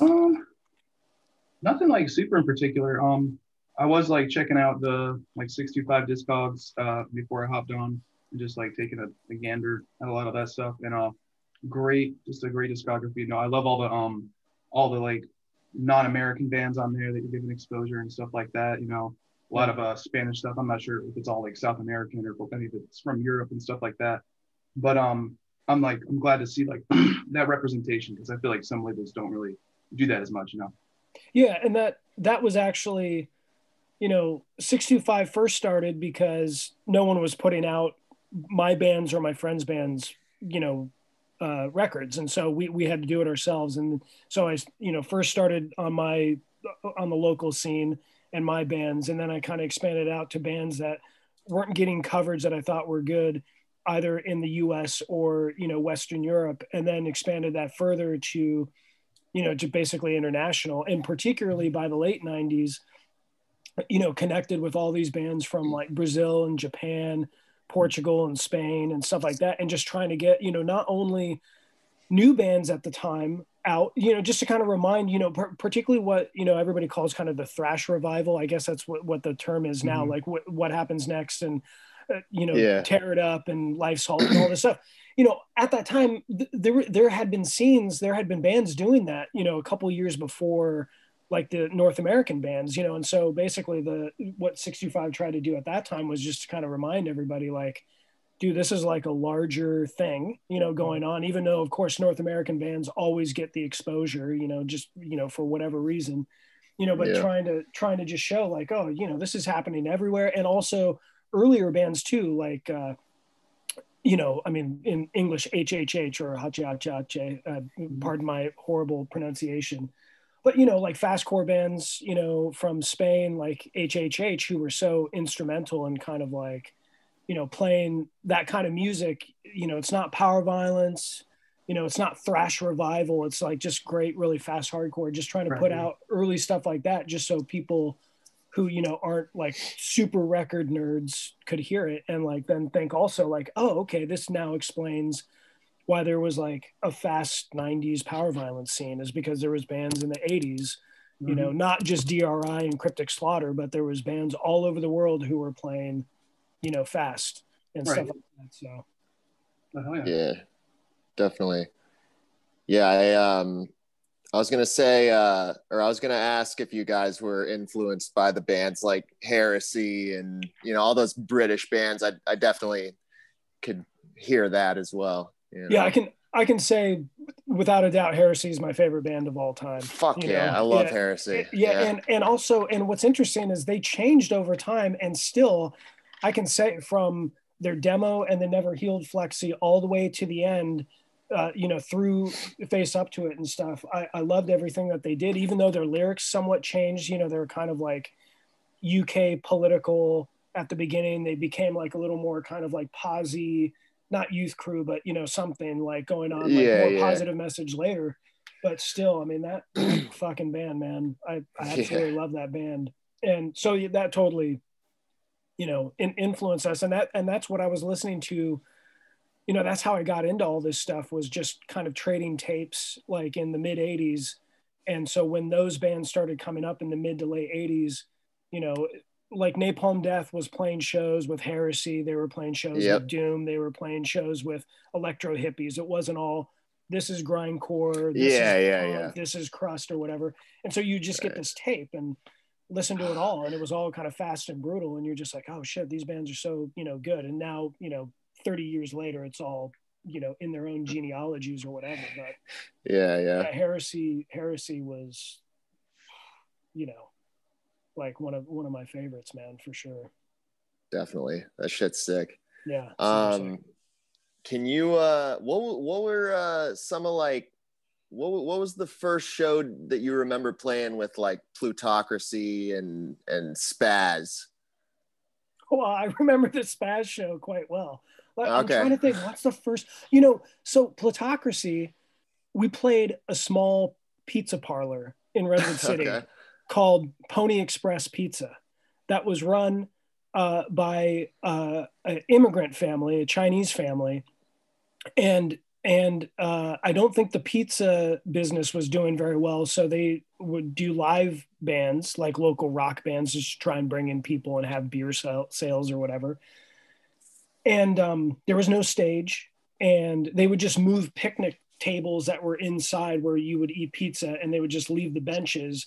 Um, nothing like super in particular. Um, I was like checking out the like 65 Discogs uh, before I hopped on and just like taking a, a gander at a lot of that stuff. And uh, great, just a great discography. You know, I love all the um, all the like non-American bands on there that you're giving exposure and stuff like that. You know, a lot of uh, Spanish stuff. I'm not sure if it's all like South American or if any of it's from Europe and stuff like that. But um, I'm like I'm glad to see like that representation because I feel like some labels don't really do that as much. You know. Yeah, and that that was actually, you know, 625 first started because no one was putting out my bands or my friends' bands, you know, uh, records, and so we we had to do it ourselves. And so I, you know, first started on my on the local scene and my bands, and then I kind of expanded out to bands that weren't getting coverage that I thought were good either in the US or you know Western Europe and then expanded that further to you know, to basically international. And particularly by the late 90s, you know, connected with all these bands from like Brazil and Japan, Portugal and Spain and stuff like that, and just trying to get, you know, not only new bands at the time out, you know, just to kind of remind, you know, particularly what, you know, everybody calls kind of the thrash revival. I guess that's what, what the term is now, mm-hmm. like what, what happens next and, uh, you know, yeah. tear it up and life's halt and all this stuff. You know, at that time, th- there there had been scenes, there had been bands doing that. You know, a couple years before, like the North American bands. You know, and so basically, the what 65 tried to do at that time was just to kind of remind everybody, like, dude, this is like a larger thing, you know, going on. Even though, of course, North American bands always get the exposure, you know, just you know for whatever reason, you know, but yeah. trying to trying to just show like, oh, you know, this is happening everywhere, and also earlier bands too, like. uh you know, I mean, in English, HHH or Hache Hache, uh, mm-hmm. pardon my horrible pronunciation. But, you know, like fastcore bands, you know, from Spain, like HHH, who were so instrumental in kind of like, you know, playing that kind of music. You know, it's not power violence, you know, it's not thrash revival. It's like just great, really fast hardcore, just trying to right. put out early stuff like that, just so people who you know aren't like super record nerds could hear it and like then think also like oh okay this now explains why there was like a fast 90s power violence scene is because there was bands in the 80s you know mm-hmm. not just dri and cryptic slaughter but there was bands all over the world who were playing you know fast and right. stuff like that so yeah. yeah definitely yeah i um I was gonna say, uh, or I was gonna ask if you guys were influenced by the bands like Heresy and you know all those British bands. I, I definitely could hear that as well. You know? Yeah, I can. I can say without a doubt, Heresy is my favorite band of all time. Fuck yeah, know? I love yeah, Heresy. Yeah, yeah, and and also, and what's interesting is they changed over time, and still, I can say from their demo and the Never Healed Flexi all the way to the end uh, you know, through face up to it and stuff. I, I loved everything that they did, even though their lyrics somewhat changed. You know, they're kind of like UK political at the beginning. They became like a little more kind of like posy, not youth crew, but you know, something like going on, like yeah, more yeah. positive message later. But still, I mean, that fucking band, man, I, I absolutely yeah. love that band. And so that totally, you know, in, influenced us. And that, and that's what I was listening to you know that's how i got into all this stuff was just kind of trading tapes like in the mid 80s and so when those bands started coming up in the mid to late 80s you know like napalm death was playing shows with heresy they were playing shows yep. with doom they were playing shows with electro hippies it wasn't all this is grindcore this yeah is, yeah yeah this is crust or whatever and so you just right. get this tape and listen to it all and it was all kind of fast and brutal and you're just like oh shit these bands are so you know good and now you know 30 years later, it's all you know in their own genealogies or whatever. But yeah, yeah, yeah heresy, heresy was, you know, like one of one of my favorites, man, for sure. Definitely, that shit's sick. Yeah. Um, can you uh, what what were uh some of like what what was the first show that you remember playing with like plutocracy and and spazz well i remember the spazz show quite well Okay, I'm trying to think what's the first, you know, so Plutocracy, we played a small pizza parlor in Redwood City okay. called Pony Express Pizza that was run uh, by uh, an immigrant family, a Chinese family. And and uh, I don't think the pizza business was doing very well. So they would do live bands, like local rock bands, just try and bring in people and have beer sales or whatever. And um, there was no stage. And they would just move picnic tables that were inside where you would eat pizza and they would just leave the benches.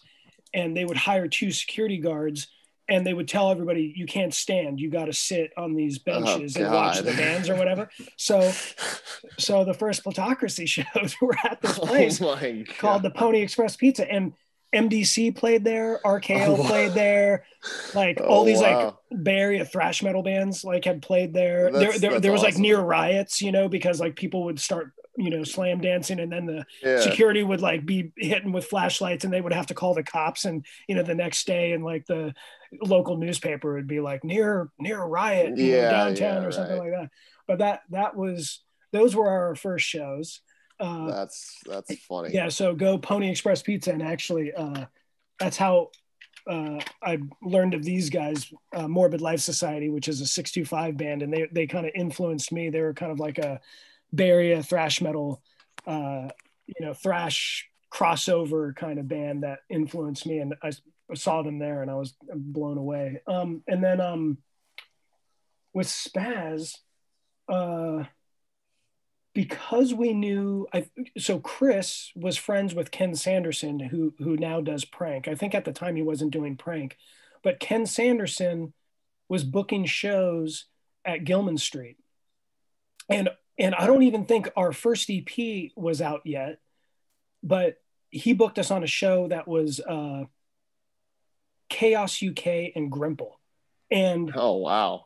And they would hire two security guards and they would tell everybody you can't stand. You got to sit on these oh, benches oh, and watch the bands or whatever. So so the first plutocracy shows were at this oh place oh called the pony express pizza and MDC played there, RKO oh, played there, like oh, all these wow. like Bay Area thrash metal bands like had played there. That's, there there, there was awesome. like near riots, you know, because like people would start you know slam dancing and then the yeah. security would like be hitting with flashlights and they would have to call the cops and you know the next day and like the local newspaper would be like near near a riot yeah, know, downtown yeah, or something right. like that but that that was those were our first shows uh, that's that's funny. Yeah, so go Pony Express Pizza, and actually, uh, that's how uh, I learned of these guys, uh, Morbid Life Society, which is a 625 band, and they they kind of influenced me. They were kind of like a Bay Area thrash metal, uh, you know, thrash crossover kind of band that influenced me, and I saw them there, and I was blown away. Um, and then um, with Spazz, uh, because we knew I so Chris was friends with Ken Sanderson who who now does prank. I think at the time he wasn't doing prank, but Ken Sanderson was booking shows at Gilman Street. And and I don't even think our first EP was out yet, but he booked us on a show that was uh, Chaos UK and Grimple. And oh wow.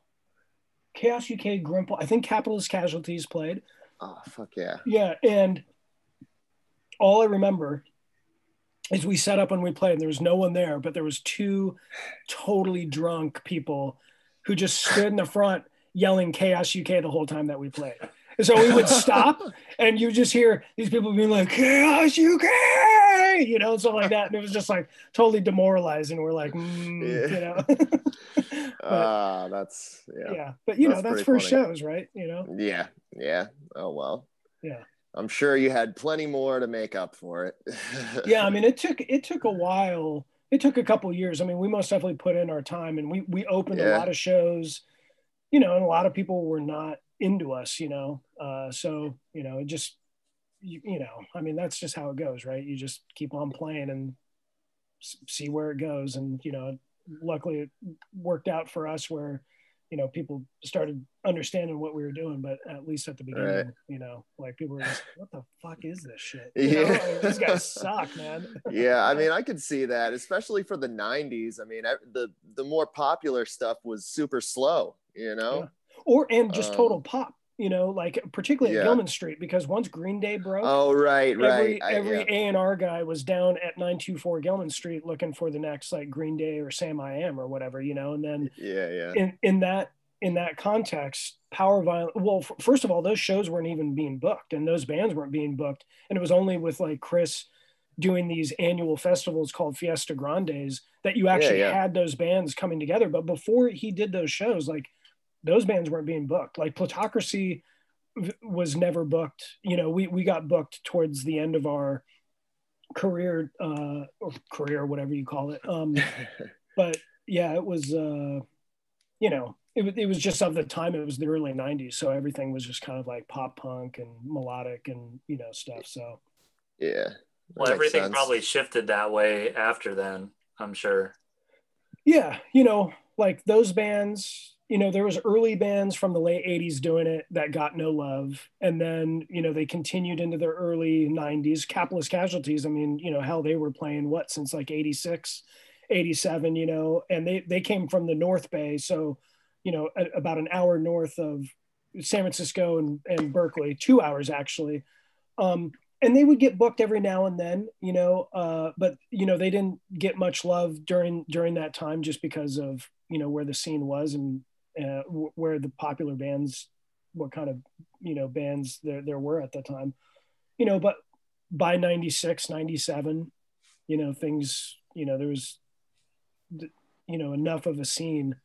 Chaos UK Grimple, I think Capitalist Casualties played. Oh fuck yeah. Yeah, and all I remember is we set up when we played and there was no one there, but there was two totally drunk people who just stood in the front yelling Chaos UK the whole time that we played. And so we would stop and you just hear these people being like, Chaos UK, you know, stuff like that. And it was just like totally demoralizing. We're like, mm, yeah. you know. Ah, uh, that's yeah. Yeah. But you that's know, that's for funny. shows, right? You know? Yeah. Yeah. Oh well. Yeah. I'm sure you had plenty more to make up for it. yeah, I mean it took it took a while. It took a couple years. I mean, we most definitely put in our time and we we opened yeah. a lot of shows, you know, and a lot of people were not into us, you know. Uh, so, you know, it just you, you know, I mean, that's just how it goes, right? You just keep on playing and see where it goes. And, you know, luckily it worked out for us where you know people started understanding what we were doing but at least at the beginning right. you know like people were just what the fuck is this shit? You yeah like, these guys suck man. Yeah i mean i could see that especially for the 90s i mean the the more popular stuff was super slow you know? Yeah. or and just um, total pop you know, like particularly at. Gilman Street, because once Green Day broke, oh right, right, every, every A and R guy was down at nine two four Gilman Street looking for the next like Green Day or Sam I Am or whatever, you know, and then yeah, yeah. In in that in that context, Power Violence. Well, f- first of all, those shows weren't even being booked, and those bands weren't being booked, and it was only with like Chris doing these annual festivals called Fiesta Grandes that you actually yeah, yeah. had those bands coming together. But before he did those shows, like those bands weren't being booked. Like Plutocracy was never booked. You know, we we got booked towards the end of our career uh, or career, whatever you call it. Um, but yeah, it was. Uh, you know, it, it was just of the time. It was the early '90s, so everything was just kind of like pop punk and melodic and you know stuff. So yeah. Well, everything sense. probably shifted that way after then. I'm sure. Yeah, you know, like those bands you know, there was early bands from the late 80s doing it that got no love. And then, you know, they continued into their early 90s. Capitalist Casualties, I mean, you know, hell, they were playing what since like 86, 87, you know, and they, they came from the North Bay. So, you know, a, about an hour north of San Francisco and, and Berkeley, two hours actually. Um, and they would get booked every now and then, you know, uh, but you know they didn't get much love during during that time just because of you know where the scene was and uh, where the popular bands, what kind of you know bands there there were at the time, you know. But by 96, 97, you know things, you know there was, you know enough of a scene.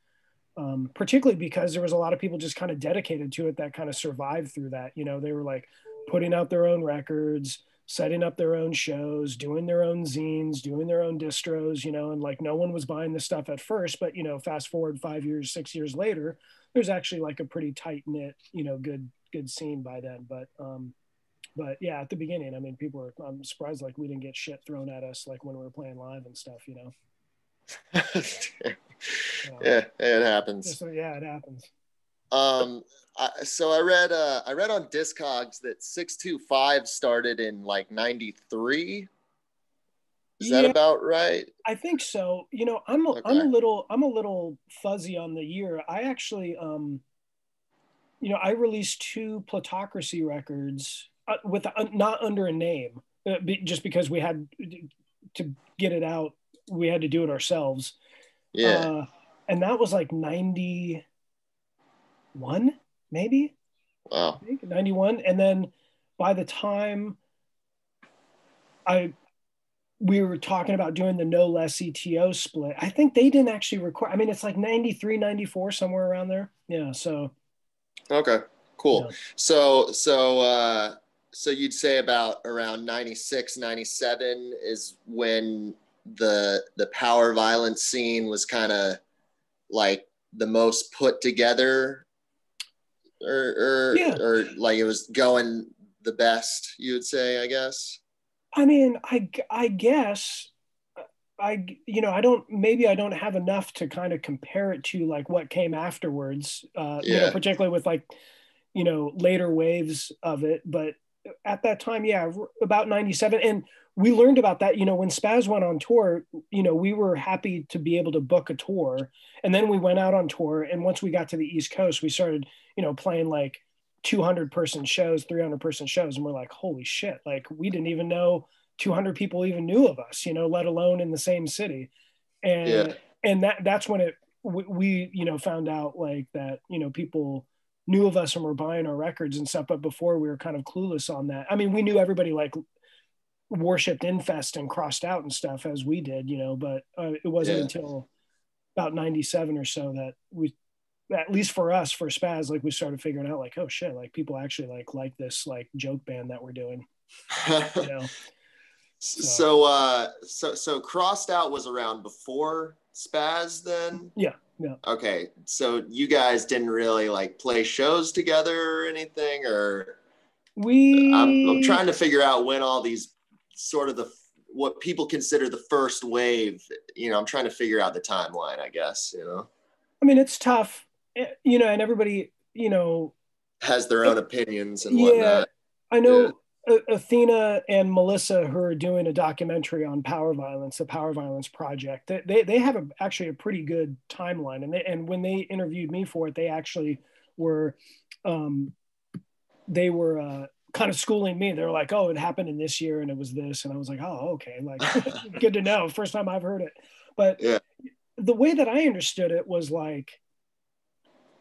Um, particularly because there was a lot of people just kind of dedicated to it that kind of survived through that. You know, they were like putting out their own records, setting up their own shows, doing their own zines, doing their own distros, you know, and like no one was buying this stuff at first, but you know, fast forward five years, six years later, there's actually like a pretty tight knit, you know, good, good scene by then. But, um, but yeah, at the beginning, I mean, people were, I'm surprised like we didn't get shit thrown at us like when we were playing live and stuff, you know? yeah, it happens. So yeah, it happens. Um, I, so I read uh, I read on Discogs that six two five started in like ninety three. Is yeah, that about right? I think so. You know, I'm a, okay. I'm a little I'm a little fuzzy on the year. I actually um, you know, I released two Plutocracy records uh, with uh, not under a name, uh, just because we had to get it out. We had to do it ourselves. Yeah. Uh, and that was like ninety one maybe. Wow. 91. And then by the time I we were talking about doing the no less ETO split. I think they didn't actually record. I mean, it's like 93, 94, somewhere around there. Yeah. So. Okay. Cool. Yeah. So, so, uh, so you'd say about around 96, 97 is when the, the power violence scene was kind of like the most put together or, or, Yeah. or like it was going the best, you would say, I guess. I mean, I, I guess I, you know, I don't, maybe I don't have enough to kind of compare it to like what came afterwards, uh, you know, particularly with like, you know, later waves of it. But at that time, yeah, r- about 97. And we learned about that, you know, when Spazz went on tour, you know, we were happy to be able to book a tour. And then we went out on tour. And once we got to the East Coast, we started, you know, playing like 200 person shows, 300 person shows. And we're like, holy shit, like we didn't even know 200 people even knew of us, you know, let alone in the same city. And, Yeah. and that, that's when it, we, we, you know, found out like that, you know, people knew of us and were buying our records and stuff. But before we were kind of clueless on that. I mean, we knew everybody like worshipped Infest and crossed out and stuff as we did, you know, but uh, it wasn't Yeah. until about 97 or so that we, at least for us, for Spazz, like we started figuring out like, oh shit, like people actually like, like this like joke band that we're doing, you know? so, uh, so, so crossed out was around before spazz then? Yeah, yeah. Okay. So you guys didn't really like play shows together or anything, or we, I'm, I'm trying to figure out when all these sort of the what people consider the first wave. You know, I'm trying to figure out the timeline. I guess you know I mean, it's tough, eh, you know, and everybody, you know, has their own opinions and Yeah. whatnot. I know A- Athena and Melissa, who are doing a documentary on power violence, the Power Violence Project, they, they, they have a, actually a pretty good timeline. And they, and when they interviewed me for it, they actually were, um, they were uh, kind of schooling me. They were like, "Oh, it happened in this year, and it was this," and I was like, "Oh, okay, like good to know." First time I've heard it, but Yeah. the way that I understood it was like,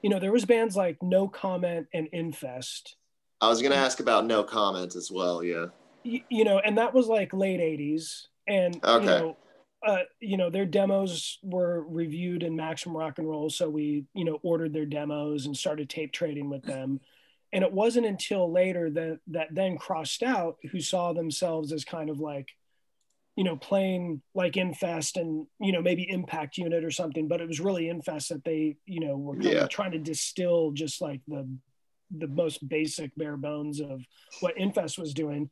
you know, there was bands like No Comment and Infest I was gonna ask about no comment as well. Yeah. y- you know, and that was like late '80s, and Okay. you know, uh, you know, their demos were reviewed in Maximum Rock and Roll, so we, you know, ordered their demos and started tape trading with them. And it wasn't until later that that then crossed out, who saw themselves as kind of like, you know, playing like Infest and you know maybe Impact Unit or something, but it was really Infest that they, you know, were Yeah. trying to distill just like the the most basic bare bones of what Infest was doing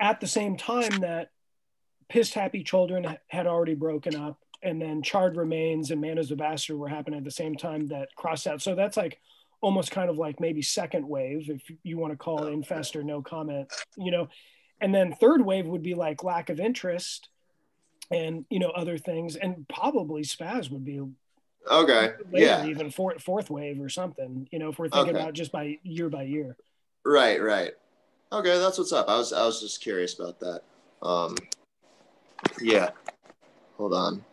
at the same time that Pissed Happy Children had already broken up, and then Charred Remains and Man Is the Bastard were happening at the same time that Crossed Out. So that's like almost kind of like maybe second wave, if you want to call it Infest or no comment, you know. And then third wave would be like lack of interest and, you know, other things. And probably Spazz would be Okay. Yeah. even fourth, fourth wave or something, you know, if we're thinking Okay. about just by year by year. Right. Right. Okay, that's what's up. I was I was just curious about that. Um. Yeah. Hold on.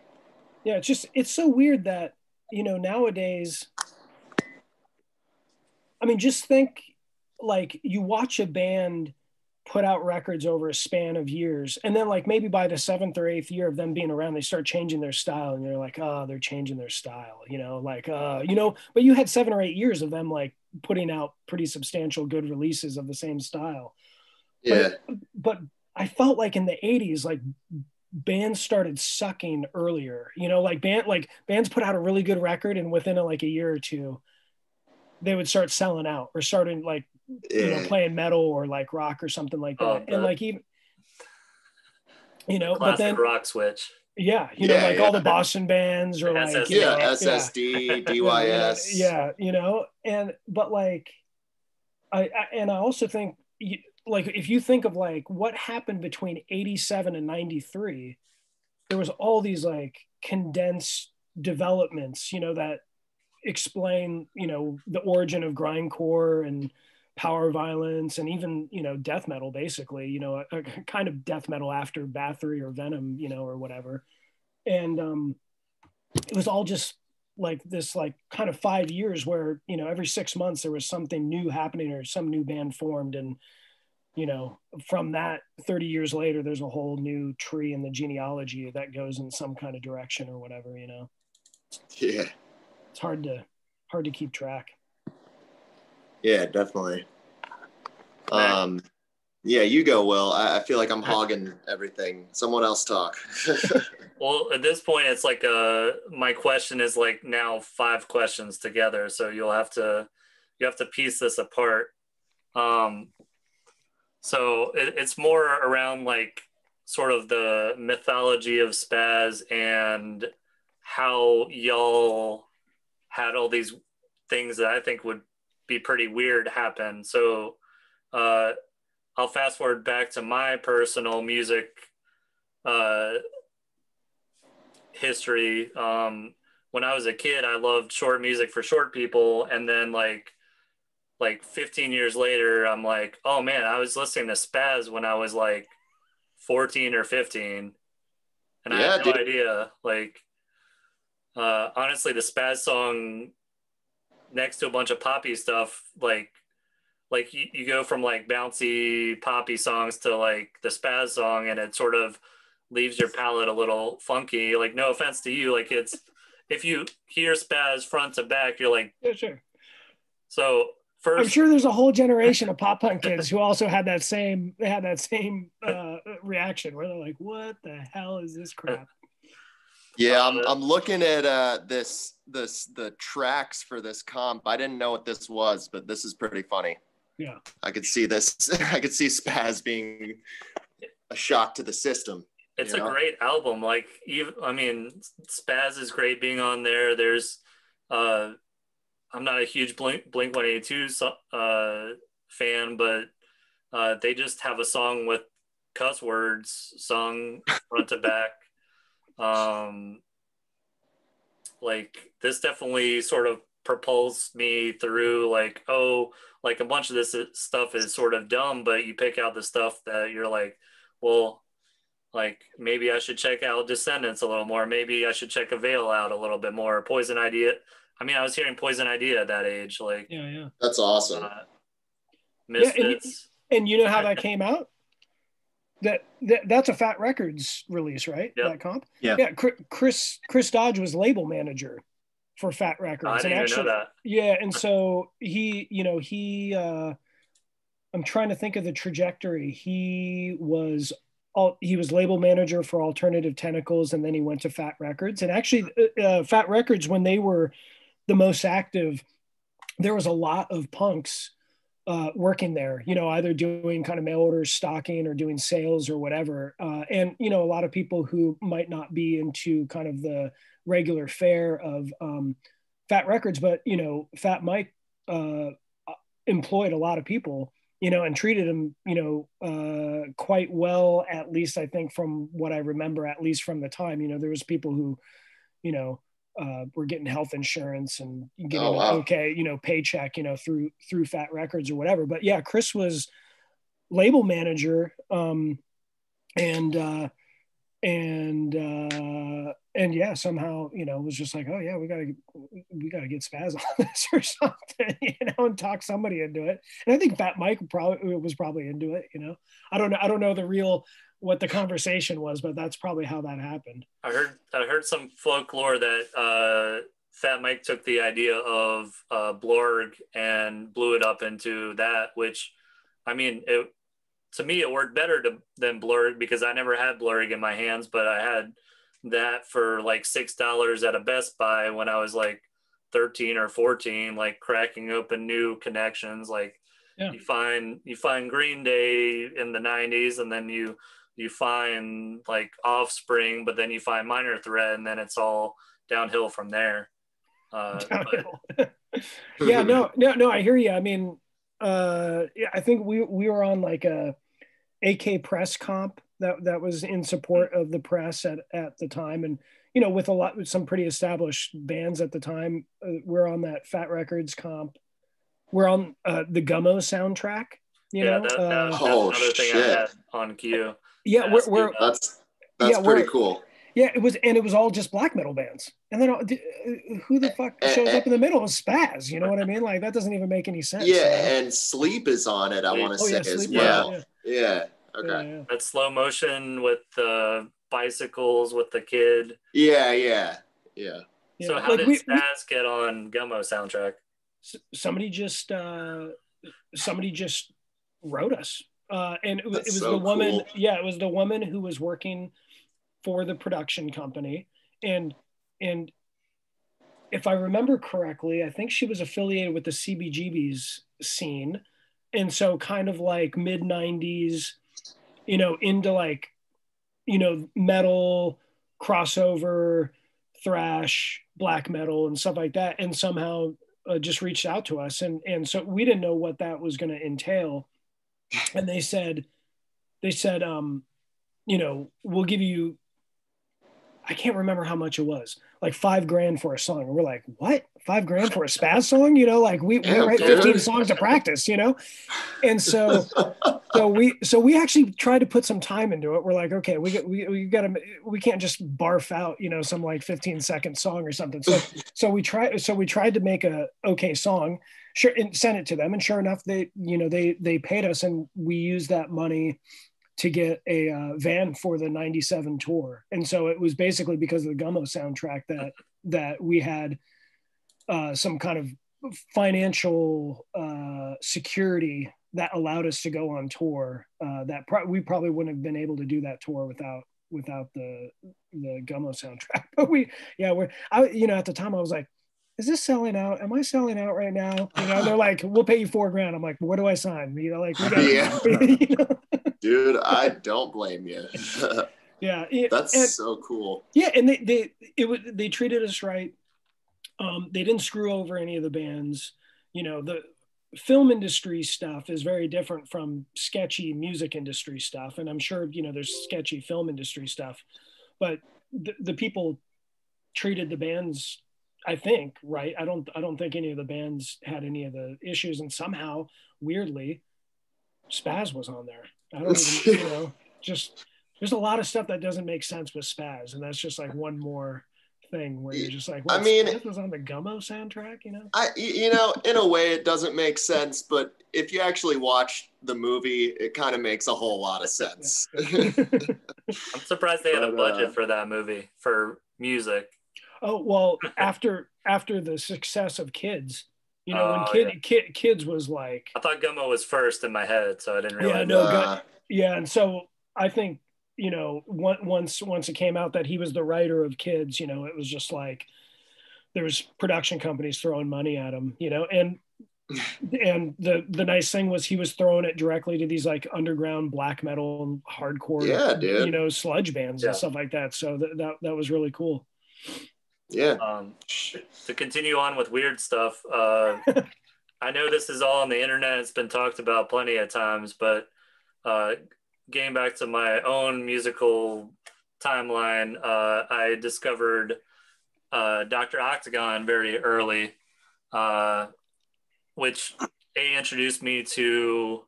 Yeah, it's just it's so weird that you know nowadays. I mean, just think like you watch a band put out records over a span of years, and then like maybe by the seventh or eighth year of them being around, they start changing their style, and you're like, oh, they're changing their style, you know, like uh, you know. But you had seven or eight years of them like putting out pretty substantial good releases of the same style Yeah. but I felt like in the 80s, like bands started sucking earlier. You know, like band like bands put out a really good record and within a, like a year or two, they would start selling out or starting like you know playing metal or like rock or something like oh, that. Oh, and like even you know, but Classic then rock switch. yeah, you know, Yeah, like all the Boston bands or like SSD. know, Yeah. SSD, yeah, DYS. yeah, you know, and but like, I, I and I also think you- like if you think of like what happened between 87 and 93 there was all these like condensed developments you know that explain you know the origin of grindcore and power violence and even you know death metal basically you know a, a kind of death metal after bathory or venom you know or whatever and um it was all just like this like kind of five years where you know every six months there was something new happening or some new band formed and you know, from that 30 years later, there's a whole new tree in the genealogy that goes in some kind of direction or whatever, you know. Yeah. It's hard to hard to keep track. Yeah, definitely. Um, yeah, you go, Will. I, I feel like I'm hogging everything. Someone else talk. Well, at this point, it's like uh my question is like now five questions together, so you'll have to you have to piece this apart. Um, so it, it's more around like sort of the mythology of spazz and how y'all had all these things that I think would be pretty weird happen. So uh, I'll fast forward back to my personal music uh, history. Um, when I was a kid, I loved short music for short people, and then like like 15 years later, I'm like, oh man, I was listening to Spazz when I was like 14 or 15, and I had no dude. idea. Like, uh, honestly, the Spazz song next to a bunch of poppy stuff, like like you, you go from like bouncy poppy songs to like the spazz song and it sort of leaves your palate a little funky like no offense to you like it's if you hear spazz front to back you're like Yeah, sure. so first, I'm sure there's a whole generation of pop punk kids who also had that same they had that same uh, reaction where they're like, "What the hell is this crap?" Yeah, I'm, Uh, I'm looking at uh, this this the tracks for this comp. I didn't know what this was, but this is pretty funny. Yeah. I could see this. I could see Spazz being a shock to the system. it's a know? great album like even i mean spazz is great being on there there's uh i'm not a huge blink blink 182 so- uh fan but uh they just have a song with cuss words sung front to back um like this definitely sort of propulsed me through like oh like a bunch of this stuff is sort of dumb but you pick out the stuff that you're like well like maybe I should check out Descendents a little more. Maybe I should check Avail out a little bit more. Poison Idea. I mean, I was hearing Poison Idea at that age, like Yeah, yeah. That's awesome. uh, Yeah, and- Misfits. And you know how that came out? That, that that's a Fat Records release, right? Yep. That comp. Yeah. Yeah. Chris Chris Dodge was label manager for Fat Oh, Records, I didn't and actually, know that. Yeah, and so he, you know, he uh I'm trying to think of the trajectory. He was all he was label manager for Alternative Tentacles and then he went to Fat Records. And actually uh, uh, Fat Records when they were the most active, there was a lot of punks uh, working there, you know, either doing kind of mail orders, stocking or doing sales or whatever. Uh, and, you know, a lot of people who might not be into kind of the regular fare of um, Fat Records, but, you know, Fat Mike uh, employed a lot of people, you know, and treated them, you know, uh, quite well, at least I think from what I remember, at least from the time, you know, there was people who, you know, uh, were getting health insurance and getting Oh, an wow. okay, you know, paycheck, you know, through through Fat Records or whatever. But yeah, Chris was label manager, um, and uh, and uh, and yeah, somehow you know was just like, oh yeah, we gotta we gotta get Spazz on this or something, you know, and talk somebody into it. And I think Fat Mike probably was probably into it, you know. I don't know, I don't know the real what the conversation was, but that's probably how that happened. I heard I heard some folklore that uh, Fat Mike took the idea of uh, Blurg and blew it up into that, which I mean, it, to me, it worked better to, than Blurg because I never had Blurg in my hands, but I had that for like six dollars at a Best Buy when I was like 13 or 14, like cracking open new connections. Like Yeah. you find you find Green Day in the 90s, and then you you find like Offspring, but then you find Minor Threat, and then it's all downhill from there. Uh, but- Downhill. yeah, no, no, no. I hear you. I mean, uh, yeah, I think we we were on like a AK press comp that that was in support of the press at at the time, and you know, with a lot with some pretty established bands at the time. Uh, we're on that Fat Records comp. We're on uh, the Gummo soundtrack. You yeah, know, that, that, uh, that's Oh, another thing shit. I had on cue. Yeah, we're, we're That's that's Yeah, pretty we're- cool. Yeah, it was, and it was all just black metal bands. And then uh, who the fuck shows up in the middle of Spazz? You know what I mean? Like that doesn't even make any sense. Yeah, and Sleep is on it. I want to oh, say yeah, as well. Yeah. yeah. Okay. Yeah, That slow motion with the bicycles with the kid. Yeah, yeah, yeah. So how like did we, Spazz we, get on Gummo soundtrack? Somebody just uh somebody just wrote us. Uh, and it, it was so the woman, cool. yeah, it was the woman who was working for the production company. And and if I remember correctly, I think she was affiliated with the CBGB's scene. And so kind of like mid 90s, you know, into like, you know, metal, crossover, thrash, black metal, and stuff like that. And somehow uh, just reached out to us. And, and so we didn't know what that was going to entail. And they said, they said, um, you know, we'll give you I can't remember how much it was, like five grand for a song. And we're like, what? Five grand for a spazz song? You know, like we, we write 15 songs to practice, you know? And so, so we, so we actually tried to put some time into it. We're like, okay, we got, we, we got to, we can't just barf out, you know, some like 15 second song or something. So, so we tried, so we tried to make a okay song, sure, and sent it to them. And sure enough, they, you know, they, they paid us and we used that money to get a uh, van for the 97 tour and so it was basically because of the gummo soundtrack that that we had uh, some kind of financial uh, security that allowed us to go on tour uh, that pro- we probably wouldn't have been able to do that tour without without the the gummo soundtrack but we yeah we're i you know at the time i was like is this selling out? Am I selling out right now? You know, they're like, we'll pay you four grand. I'm like, what do I sign? You know, like, yeah. you know? dude, I don't blame you. yeah, that's and, so cool. Yeah, and they they it was they treated us right. Um, they didn't screw over any of the bands. You know, the film industry stuff is very different from sketchy music industry stuff, and I'm sure you know there's sketchy film industry stuff, but the, the people treated the bands I think, right? I don't I don't think any of the bands had any of the issues, and somehow, weirdly, Spazz was on there. I don't even, you know, just there's a lot of stuff that doesn't make sense with Spazz, and that's just like one more thing where you're just like, well, I mean, Spazz was on the Gummo soundtrack, you know? I, you know, in a way, it doesn't make sense, but if you actually watch the movie, it kind of makes a whole lot of sense. I'm surprised they had a budget uh, for that movie for music. Oh well, after after the success of Kids, you know, when oh, kid, yeah. kid Kids was like. I thought Gummo was first in my head, so I didn't realize. Yeah, no, uh, yeah, and so I think you know once once it came out that he was the writer of Kids, you know, it was just like there was production companies throwing money at him, you know, and and the the nice thing was he was throwing it directly to these like underground black metal and hardcore, yeah, dude. you know, sludge bands yeah. and stuff like that. So that, that that was really cool. Yeah. Um, to continue on with weird stuff, uh, I know this is all on the internet. It's been talked about plenty of times, but uh, getting back to my own musical timeline, uh, I discovered uh, Dr. Octagon very early, uh, which a introduced me to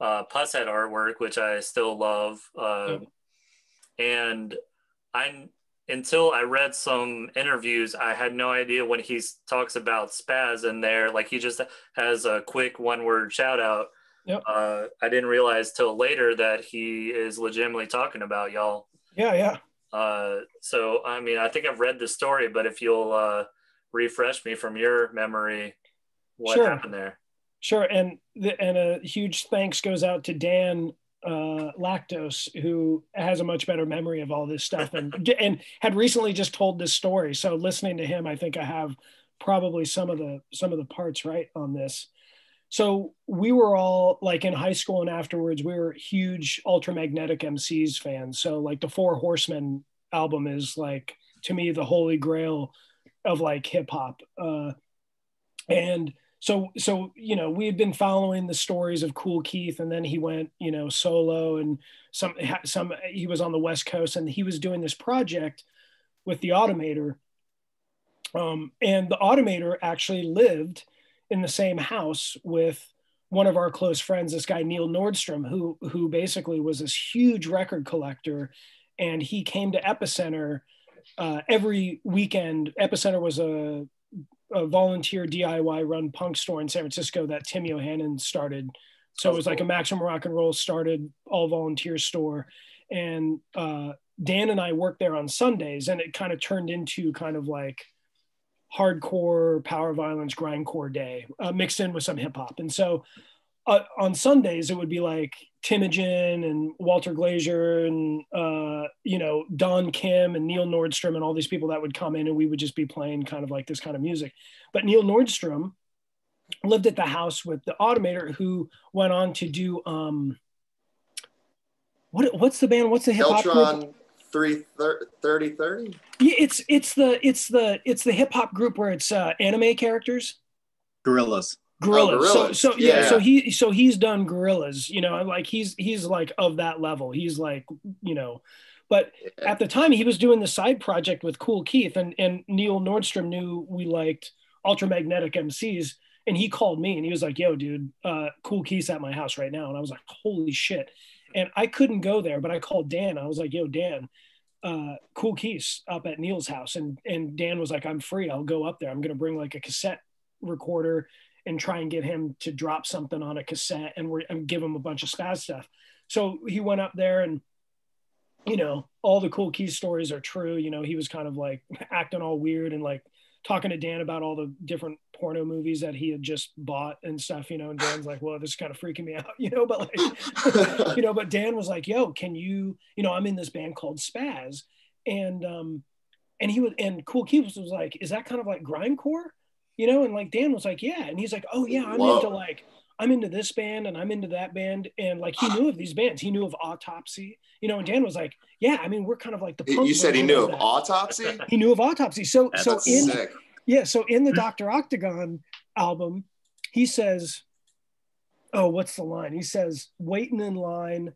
uh, Pushead artwork, which I still love, uh, and I until I read some interviews, I had no idea when he talks about spazz in there. Like he just has a quick one word shout out. Yep. Uh, I didn't realize till later that he is legitimately talking about y'all. Yeah, yeah. Uh, so I mean, I think I've read the story, but if you'll uh, refresh me from your memory, what sure. happened there? Sure, and the, and a huge thanks goes out to Dan uh, Lactose, who has a much better memory of all this stuff and and had recently just told this story. So listening to him, I think I have probably some of the some of the parts right on this. So we were all like in high school and afterwards, we were huge Ultramagnetic MCs fans. So like the Four Horsemen album is like to me the holy grail of like hip hop. Uh, and so so you know we had been following the stories of Kool Keith, and then he went you know solo, and some some he was on the West Coast, and he was doing this project with the Automator, um, and the Automator actually lived in the same house with one of our close friends, this guy Neil Nordstrom, who who basically was this huge record collector and he came to Epicenter uh, every weekend. Epicenter was a, a volunteer DIY run punk store in San Francisco that Tim Yohannan started. So it was like a Maximum Rock and Roll started all volunteer store, and uh, Dan and I worked there on Sundays, and it kind of turned into kind of like hardcore power violence grindcore day uh, mixed in with some hip hop. And so uh, on sundays it would be like Timogen and walter glazier and uh, you know don kim and neil nordstrom and all these people that would come in and we would just be playing kind of like this kind of music but neil nordstrom lived at the house with the automator who went on to do um what what's the band what's the hip hop group three thirty thirty. Yeah, it's it's the it's the it's the hip hop group where it's uh, anime characters. Gorillaz. Gorillaz. Oh, So so yeah, yeah, so he so he's done Gorillaz. You know, like he's he's like of that level. He's like you know, but yeah. at the time he was doing the side project with Kool Keith and and Neil Nordstrom knew we liked Ultramagnetic MCs. And he called me and he was like, "Yo, dude, uh, Kool Keith's at my house right now." And I was like, "Holy shit!" And I couldn't go there, but I called Dan. I was like, "Yo, Dan, uh, Kool Keith up at Neil's house, and and Dan was like, "I'm free. I'll go up there. I'm gonna bring like a cassette recorder and try and get him to drop something on a cassette and, re- and give him a bunch of spazz stuff." So he went up there, and you know, all the Kool Keith stories are true. You know, he was kind of like acting all weird and like talking to Dan about all the different porno movies that he had just bought and stuff, you know, and Dan's like, well, this is kind of freaking me out, you know, but like, you know, but Dan was like, yo, can you, you know, I'm in this band called Spazz. And, um, and he was, and Kool Keith was like, is that kind of like grindcore? You know, and like Dan was like, yeah. And he's like, oh yeah, I'm Whoa. into like, I'm into this band and I'm into that band. And like he ah. knew of these bands. He knew of Autopsy, you know, and Dan was like, Yeah, I mean, we're kind of like the You said he knew of, of Autopsy? He knew of Autopsy. So That's so in sick. Yeah, so in the hmm. Dr. Octagon album, he says, Oh, what's the line? He says, waiting in line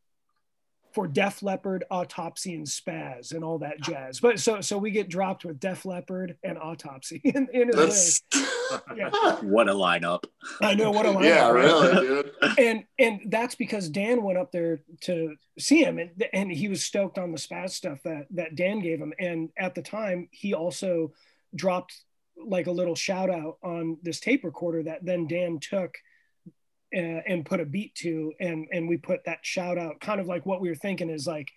for Def Leppard, Autopsy, and Spazz and all that jazz. But so so we get dropped with Def Leppard and Autopsy in, in his yeah. What a lineup! I know what a lineup. yeah, really, dude. And and that's because Dan went up there to see him, and and he was stoked on the Spazz stuff that that Dan gave him. And at the time, he also dropped like a little shout out on this tape recorder that then Dan took and put a beat to, and and we put that shout out, kind of like what we were thinking is like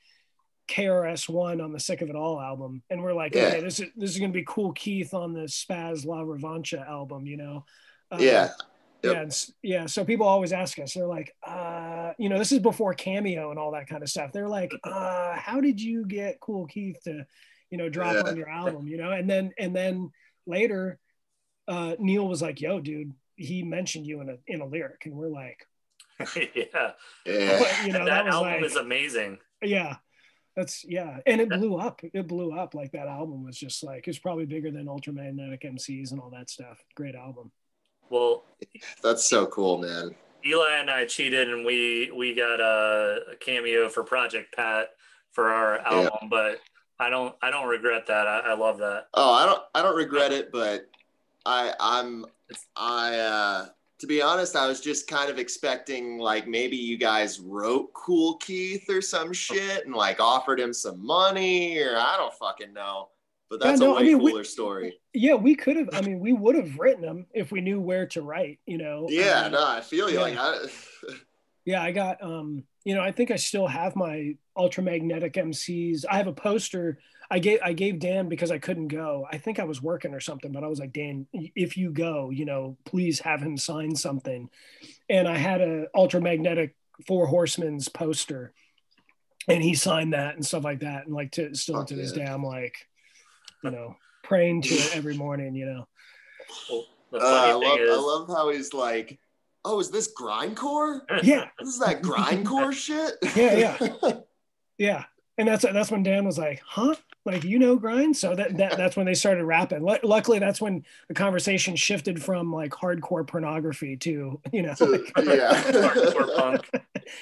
KRS One on the Sick of It All album, and we're like, yeah. okay, this is this is gonna be Kool Keith on the Spazz La Revancha album, you know? Uh, yeah. Yep. Yeah, yeah. So people always ask us, they're like, uh, you know, this is before Cameo and all that kind of stuff. They're like, uh, how did you get Kool Keith to, you know, drop yeah. on your album, you know? And then and then later, uh, Neil was like, "Yo, dude, he mentioned you in a in a lyric," and we're like, "Yeah, yeah." You know, that, that album like, is amazing. Yeah, that's yeah, and it blew up. It blew up. Like that album was just like it's probably bigger than Ultramagnetic MCs and all that stuff. Great album. Well, that's so cool, man. Eli and I cheated, and we we got a, a cameo for Project Pat for our album, yeah. but I don't I don't regret that. I, I, love that. Oh, I don't I don't regret it, but I I'm I uh to be honest, I was just kind of expecting like maybe you guys wrote Kool Keith or some shit and like offered him some money or I don't fucking know. But that's yeah, no, a way I mean, cooler we, story. Yeah, we could have. I mean, we would have written them if we knew where to write. You know. Yeah, um, no, I feel you. Yeah. Like, I... yeah, I got um you know, I think I still have my ultramagnetic MCs. I have a poster. I gave I gave Dan because I couldn't go. I think I was working or something, but I was like, Dan, if you go, you know, please have him sign something. And I had a ultramagnetic Four Horsemen's poster, and he signed that and stuff like that. And like to still oh, to this day, I'm like, you know, praying to it every morning. You know. Well, uh, I love is, I love how he's like oh, is this grindcore? Yeah. This is that grindcore shit? Yeah, yeah. Yeah. And that's that's when Dan was like, huh? Like you know grind? So that, that that's when they started rapping. L- luckily that's when the conversation shifted from like hardcore pornography to, you know, to, like, yeah. hardcore punk.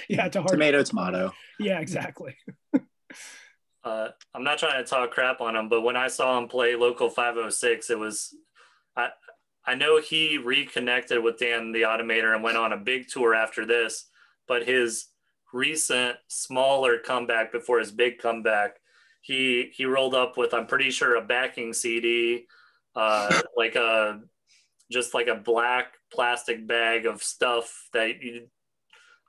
yeah, to hard tomato tomato. Yeah, exactly. uh, I'm not trying to talk crap on him, but when I saw him play local 506, it was I, I know he reconnected with Dan the Automator and went on a big tour after this, but his recent smaller comeback before his big comeback he he rolled up with I'm pretty sure a backing CD, uh, like a just like a black plastic bag of stuff that you,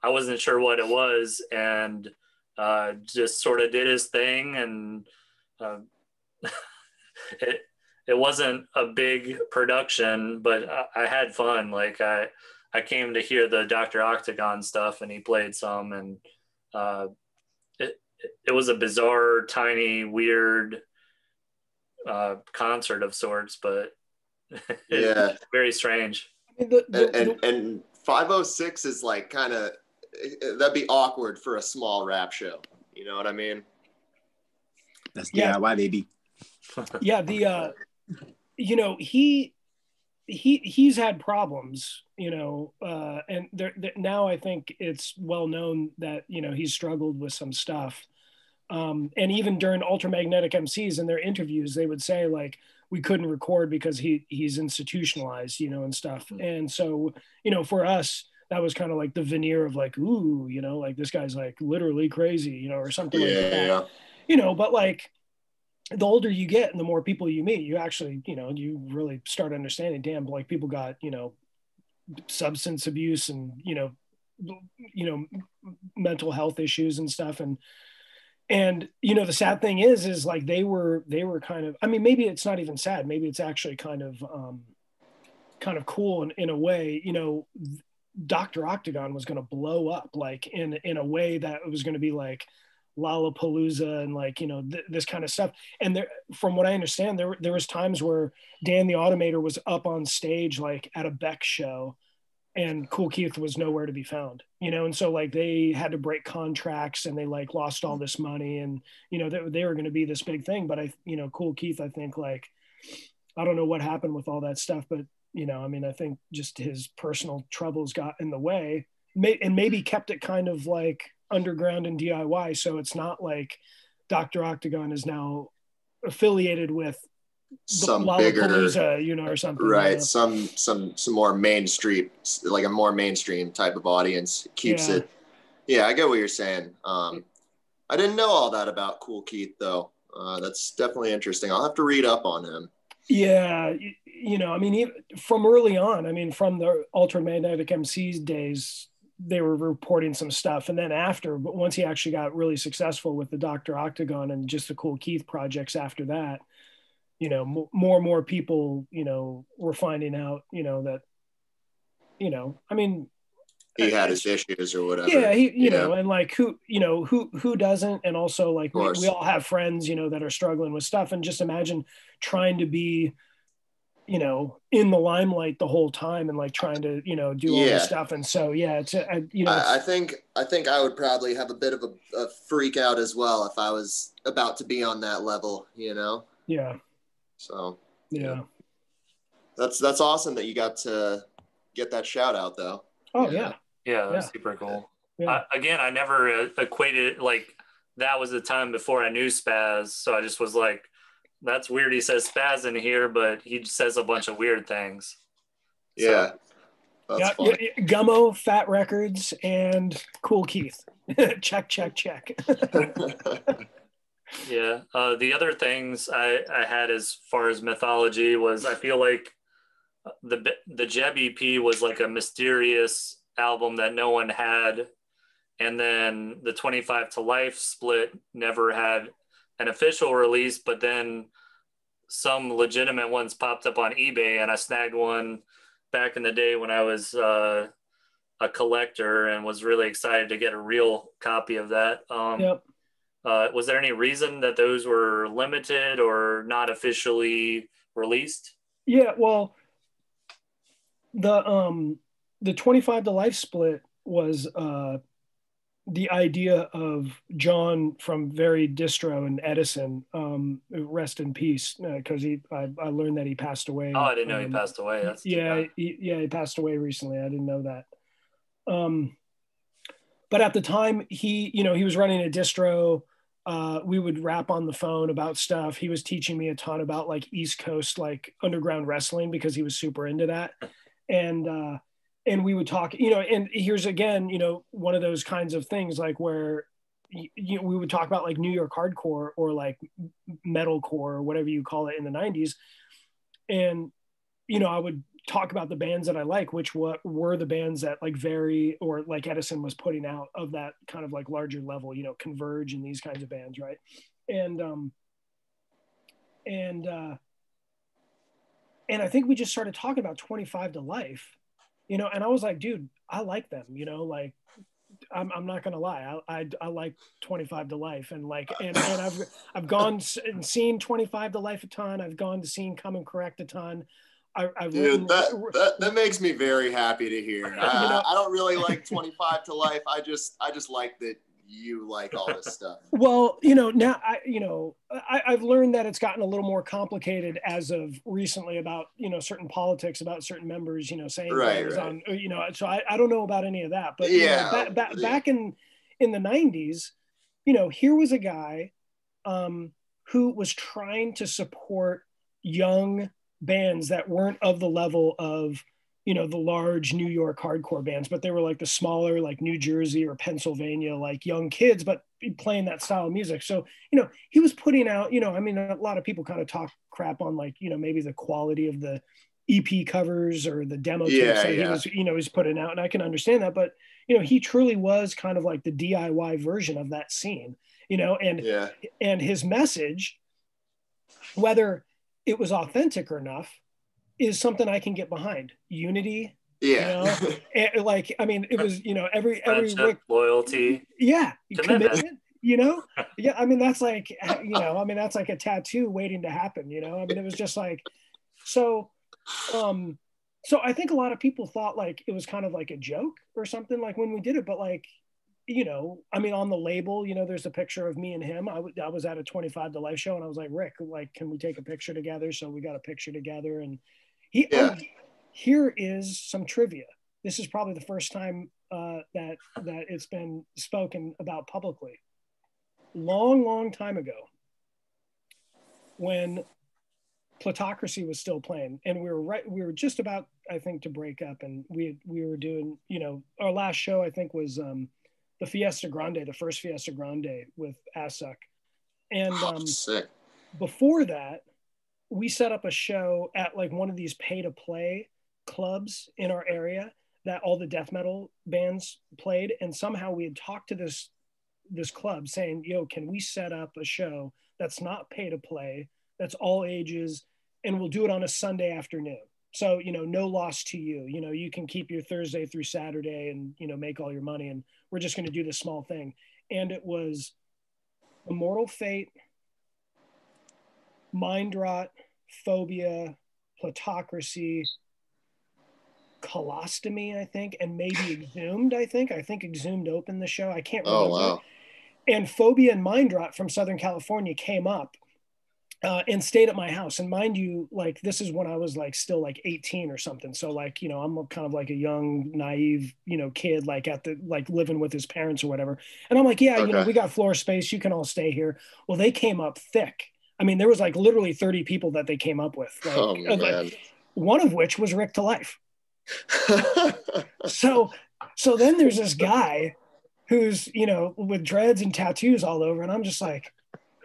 I wasn't sure what it was, and uh, just sort of did his thing, and uh, it it wasn't a big production, but I, I, had fun. Like I I came to hear the Doctor Octagon stuff, and he played some, and uh, it it was a bizarre, tiny, weird uh, concert of sorts, but yeah, very strange. The, the, and, and, and 506 is like kind of that'd be awkward for a small rap show. You know what I mean? That's yeah, why baby. yeah, the uh, you know he he he's had problems, you know, uh, and there, there, now I think it's well known that you know he's struggled with some stuff. Um, and even during Ultramagnetic MCs in their interviews, they would say like, we couldn't record because he he's institutionalized, you know, and stuff. Mm-hmm. And so, you know, for us, that was kind of like the veneer of like, ooh, you know, like this guy's like literally crazy, you know, or something yeah, like that. Yeah. You know, but like the older you get and the more people you meet, you actually, you know, you really start understanding, damn, like people got, you know, substance abuse and, you know, you know, mental health issues and stuff. And and you know the sad thing is is like they were they were kind of i mean maybe it's not even sad maybe it's actually kind of um kind of cool in, in a way you know dr octagon was going to blow up like in in a way that it was going to be like lollapalooza and like you know th- this kind of stuff. And there from what i understand there there was times where dan the automator was up on stage like at a beck show and Kool Keith was nowhere to be found, you know, and so like they had to break contracts and they like lost all this money and you know they, they were going to be this big thing, but I you know Kool Keith I think like I don't know what happened with all that stuff, but you know I mean I think just his personal troubles got in the way, and maybe kept it kind of like underground and DIY, so it's not like Doctor Octagon is now affiliated with some bigger, you know, or something. Right. You know? Some some some more mainstream, like a more mainstream type of audience keeps yeah. it. Yeah, I get what you're saying. Um, I didn't know all that about Kool Keith though. Uh, that's definitely interesting. I'll have to read up on him. Yeah, you, know, I mean, from early on, I mean, from the Ultramagnetic MCs days, they were reporting some stuff, and then after, but once he actually got really successful with the Doctor Octagon and just the Kool Keith projects after that, you know m- more and more people you know were finding out you know that you know i mean he had his issues or whatever. Yeah he you yeah. know and like who you know who who doesn't? And also like we, we all have friends you know that are struggling with stuff. And just imagine trying to be you know in the limelight the whole time and like trying to you know do all yeah. this stuff and so yeah it's a, you know I, I, think i think i would probably have a bit of a, a, freak out as well if i was about to be on that level you know yeah so yeah. That's that's awesome that you got to get that shout out though. Oh yeah. Yeah, that's yeah. super cool. Yeah. I, again, I never uh, equated like that was the time before I knew Spazz, so I just was like, "That's weird." He says Spazz in here, but he says a bunch of weird things. Yeah, so, yeah, yeah, Gummo, Fat Records, and Kool Keith. check, check, check. Yeah. Uh, the other things I, I had as far as mythology was I feel like the the Jeb EP was like a mysterious album that no one had, and then the 25 Ta Life split never had an official release, but then some legitimate ones popped up on eBay, and I snagged one back in the day when I was uh, a collector and was really excited to get a real copy of that. Um, yep. Uh, was there any reason that those were limited or not officially released? Yeah, well, the um the 25 Ta Life split was uh the idea of John from Very Distro and Edison, um, rest in peace, because uh, he I, I, learned that he passed away. Oh, I didn't know um, he passed away. That's yeah, he, yeah, he passed away recently. I didn't know that. Um, but at the time, he you know he was running a distro uh, we would rap on the phone about stuff. He was teaching me a ton about like East Coast like underground wrestling because he was super into that, and uh, and we would talk. You know, and here's again, you know, one of those kinds of things like where you know, we would talk about like New York hardcore or like metalcore or whatever you call it in the 90s. And, you know, I would talk about the bands that I like, which what were the bands that like very or like Edison was putting out of that kind of like larger level, you know, Converge and these kinds of bands, right? And um and uh and I think we just started talking about 25 Ta Life, you know, and I was like, dude, I like them, you know, like I'm, I'm not gonna lie, I, I, I like 25 Ta Life, and like, and, and I've I've gone and seen 25 Ta Life a ton. I've gone to see Come and Correct a ton. I, I've Dude, written, that, that that makes me very happy to hear. You uh, know- I don't really like 25 Ta Life. I just I just like that you like all this stuff. Well, you know, now I, you know, I, I've learned that it's gotten a little more complicated as of recently about, you know, certain politics about certain members, you know, saying Right, things right. on, you know, so I, I don't know about any of that, but you know, Yeah, ba- ba- yeah. back in in the '90s, you know, here was a guy um, who was trying to support young bands that weren't of the level of you know the large new york hardcore bands but they were like the smaller like new jersey or pennsylvania like young kids but playing that style of music so you know he was putting out you know i mean a lot of people kind of talk crap on like you know maybe the quality of the ep covers or the demo tapes Yeah, that he was you know he's putting out and i can understand that but you know he truly was kind of like the diy version of that scene you know and Yeah. and his message whether it was authentic or enough is something i can get behind unity Yeah. and like i mean it was you know every every Rick, loyalty. yeah Commitment. commitment you know yeah i mean that's like you know i mean that's like a tattoo waiting to happen you know i mean it was just like so um so i think a lot of people thought like it was kind of like a joke or something like when we did it but like you know i mean on the label you know there's a picture of me and him I w- I was at a 25 Ta Life show and i was like rick like can we take a picture together so we got a picture together and he Yeah. oh, here is some trivia this is probably the first time uh, that that it's been spoken about publicly long long time ago when plutocracy was still playing and we were right we were just about i think to break up and we we were doing you know our last show i think was um the fiesta grande the first fiesta grande with Assuck and um Sick. before that, we set up a show at like one of these pay to play clubs in our area that all the death metal bands played. And somehow we had talked to this this club saying, yo, can we set up a show that's not pay to play, that's all ages, and we'll do it on a Sunday afternoon. So, you know, no loss to you. You know, you can keep your Thursday through Saturday and, you know, make all your money. And we're just going to do this small thing. And it was Immortal Fate, mind rot, phobia, plutocracy, colostomy, I think, and maybe exhumed, I think. I think exhumed opened the show. I can't remember. Oh wow. And phobia and mind rot from Southern California came up uh, and stayed at my house. And mind you, like this is when I was like still like 18 or something. So like, you know, I'm kind of like a young, naive, you know, kid, like at the like living with his parents or whatever. And I'm like, yeah, you know, we got floor space. You can all stay here. Well, they came up thick. I mean, there was like literally 30 people that they came up with. Like, Oh uh, like, one of which was Rick Ta Life. So, so then there's this guy who's, you know, with dreads and tattoos all over. And I'm just like,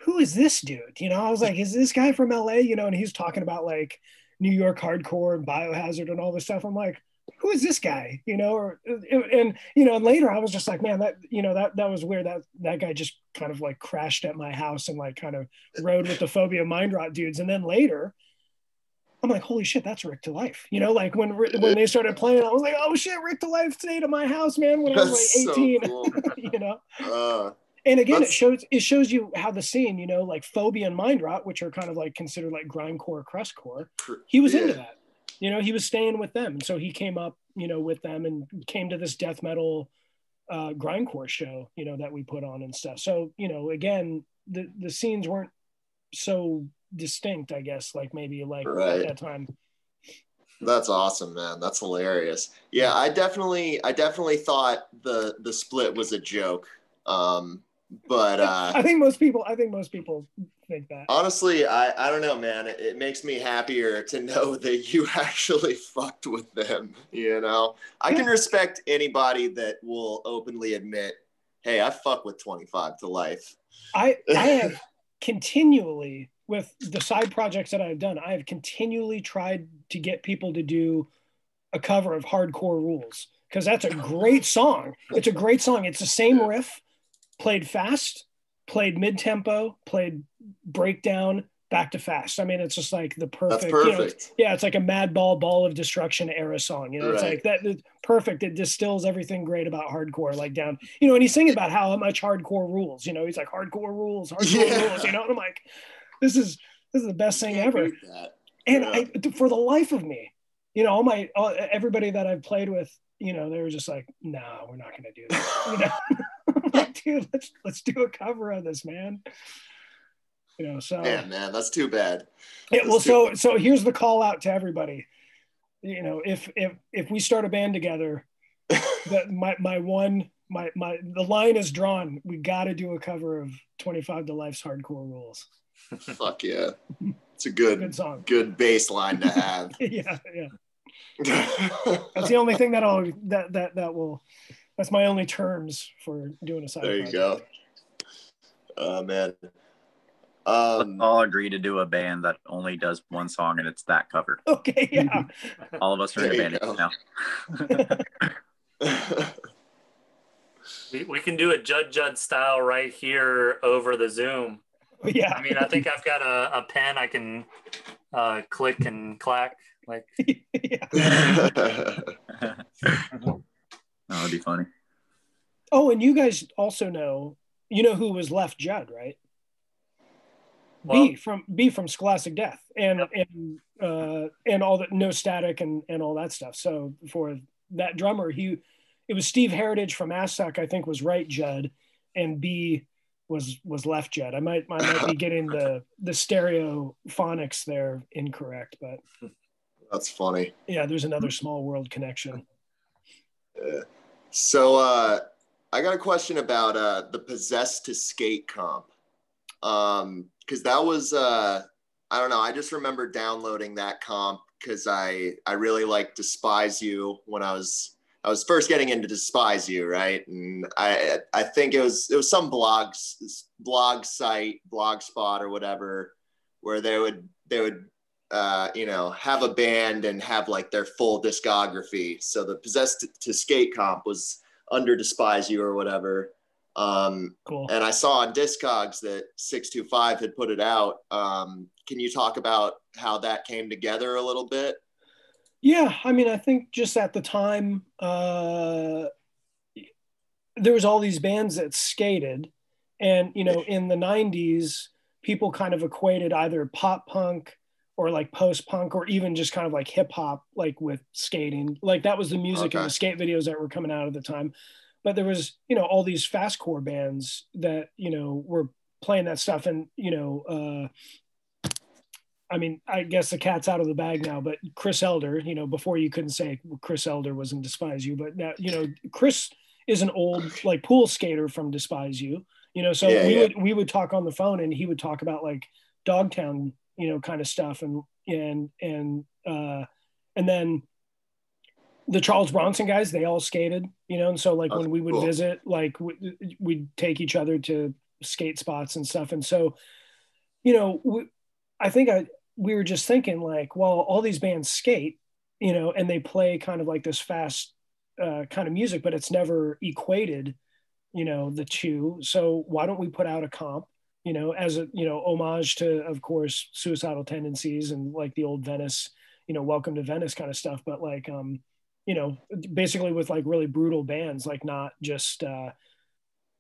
who is this dude? You know, I was like, is this guy from LA? You know, and he's talking about like New York hardcore and biohazard and all this stuff. I'm like, who is this guy? You know, or and you know, and later I was just like, man, that you know, that that was where That that guy just kind of like crashed at my house and like kind of rode with the phobia mind rot dudes. And then later, I'm like, holy shit, that's Rick Ta Life. You know, like when when they started playing, I was like, oh shit, Rick Ta Life stayed at my house, man, when I was That's like so 18. cool. you know, Uh, and again, it shows it shows you how the scene, you know, like phobia and mind rot, which are kind of like considered like grindcore, crustcore. He was into that. You know, he was staying with them, and so he came up, you know, with them and came to this death metal uh, grindcore show, you know, that we put on and stuff. So you know, again, the the scenes weren't so distinct, I guess, like maybe like Right. at that time. That's awesome, man. That's hilarious. Yeah, I definitely, I definitely thought the the split was a joke. Um, but uh, I think most people, I think most people think that. honestly, I, I don't know, man. It, it makes me happier to know that you actually fucked with them. You know, I can respect anybody that will openly admit hey, I fuck with 25 Ta Life. I I have continually with the side projects that I've done, I have continually tried to get people to do a cover of Hardcore Rules because that's a great song. It's a great song. It's the same riff, played fast, played mid tempo, played breakdown, back to fast. I mean, it's just like the perfect. Perfect. You know, it's- yeah, it's like a mad Ball ball of Destruction era song. You know, it's like that. It's perfect. It distills everything great about hardcore, like down. You know, and he's singing about how much hardcore rules. You know, he's like hardcore rules, hardcore Yeah. rules. You know, and I'm like, this is this is the best thing ever. And Yeah. I, for the life of me, you know, all my all, everybody that I've played with, you know, they were just like, "No, we're not going to do that." You know, like, dude, let's let's do a cover of this, man. You know, so Man, man, that's too bad. well, so bad. so here's the call out to everybody. You know, if if if we start a band together, that my my one my my the line is drawn. We got to do a cover of 25 Ta Life's Hardcore Rules. Fuck yeah. It's a good, Good song. good baseline to have. yeah, yeah. That's the only thing that'll that that that will. That's my only terms for doing a side. there you go. Oh man. Let's Um, all agree to do a band that only does one song and it's that cover. Okay, yeah. All of us are in a band now. We, we can do a Judd Judd style right here over the Zoom. yeah. I mean, I think I've got a, a pen I can uh, click and clack. Like, yeah. That would be funny. Oh, and you guys also know, you know who was left Judd, right? Well- B from B from Scholastic Deth, and Yep. and uh, and all that no static and and all that stuff. So for that drummer, he it was Steve Heritage from Assuck, I think was right Judd, and B was was left Judd. I might I might be getting the the stereo phonics there incorrect, but That's funny. yeah, there's another small world connection. So uh, I got a question about uh, the possessed to skate comp. Um, because that was uh, I don't know. I just remember downloading that comp because I I really like Despise You when I was I was first getting into Despise You, right? And I I think it was it was some blogs blog site, blogspot or whatever, where they would they would uh, you know, have a band and have like their full discography. So the Possessed to, Skate comp was under Despise You or whatever. Um, Cool. and I saw on Discogs that 625 had put it out. Um, can you talk about how that came together a little bit? Yeah, I mean, I think just at the time, uh, there was all these bands that skated, and you know, in the '90s, people kind of equated either pop punk or like post punk or even just kind of like hip hop, like with skating. Like that was the music and the skate videos that were coming out at the time. But there was, you know, all these fastcore bands that you know were playing that stuff, and you know. Uh, I mean, I guess the cat's out of the bag now, but Chris Elder, you know, before you couldn't say Chris Elder wasn't Despise You, but now, you know, Chris is an old like pool skater from Despise You, you know, so Yeah, we yeah. would, we would talk on the phone and he would talk about like Dogtown, you know, kind of stuff. And, and, and, uh, and then the Charles Bronson guys, they all skated, you know, and so like Oh, when we would cool. visit, like we, we'd take each other to skate spots and stuff. And so, you know, we, I think I, we were just thinking like, well, all these bands skate, you know, and they play kind of like this fast uh, kind of music, but it's never equated, you know, the two. So why don't we put out a comp, you know, as a, you know, homage to, of course, suicidal tendencies and like the old Venice, you know, welcome to Venice kind of stuff, but like, um, you know, basically with like really brutal bands, like not just, uh,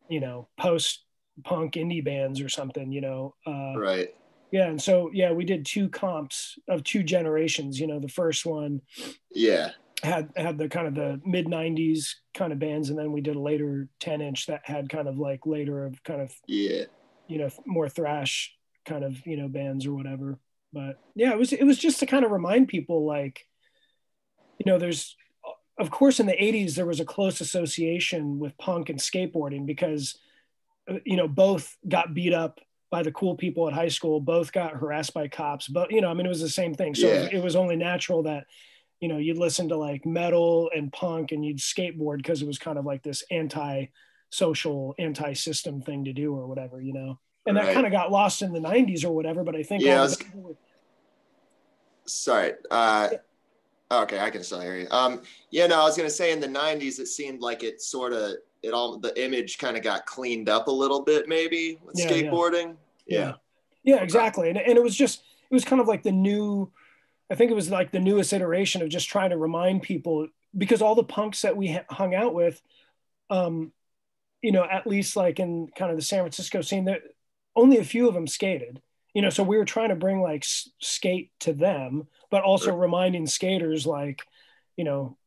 you know, post punk indie bands or something, you know, uh, Right. yeah, and so yeah, we did two comps of two generations. You know, the first one Yeah. had had the kind of the mid '90s kind of bands, and then we did a later 10 inch that had kind of like later of kind of Yeah. You know more thrash kind of you know bands or whatever. But yeah, it was it was just to kind of remind people like, you know, there's of course in the 80s there was a close association with punk and skateboarding because uh, you know both got beat up by the cool people at high school both got harassed by cops but you know i mean it was the same thing so Yeah. it was only natural that you know you'd listen to like metal and punk and you'd skateboard because it was kind of like this anti social anti-system thing to do or whatever, you know. And that kind of got lost in the 90s or whatever, but I think Yeah, I was- were- Sorry. Uh, okay, I can still hear you. Um, yeah, no, I was gonna say in the '90s, it seemed like it sort of it all the image kind of got cleaned up a little bit, maybe with Yeah, yeah. skateboarding. yeah yeah exactly and, and it was just it was kind of like the new i think it was like the newest iteration of just trying to remind people because all the punks that we hung out with um you know at least like in kind of the san francisco scene that only a few of them skated you know so we were trying to bring like s- skate to them but also reminding skaters like you know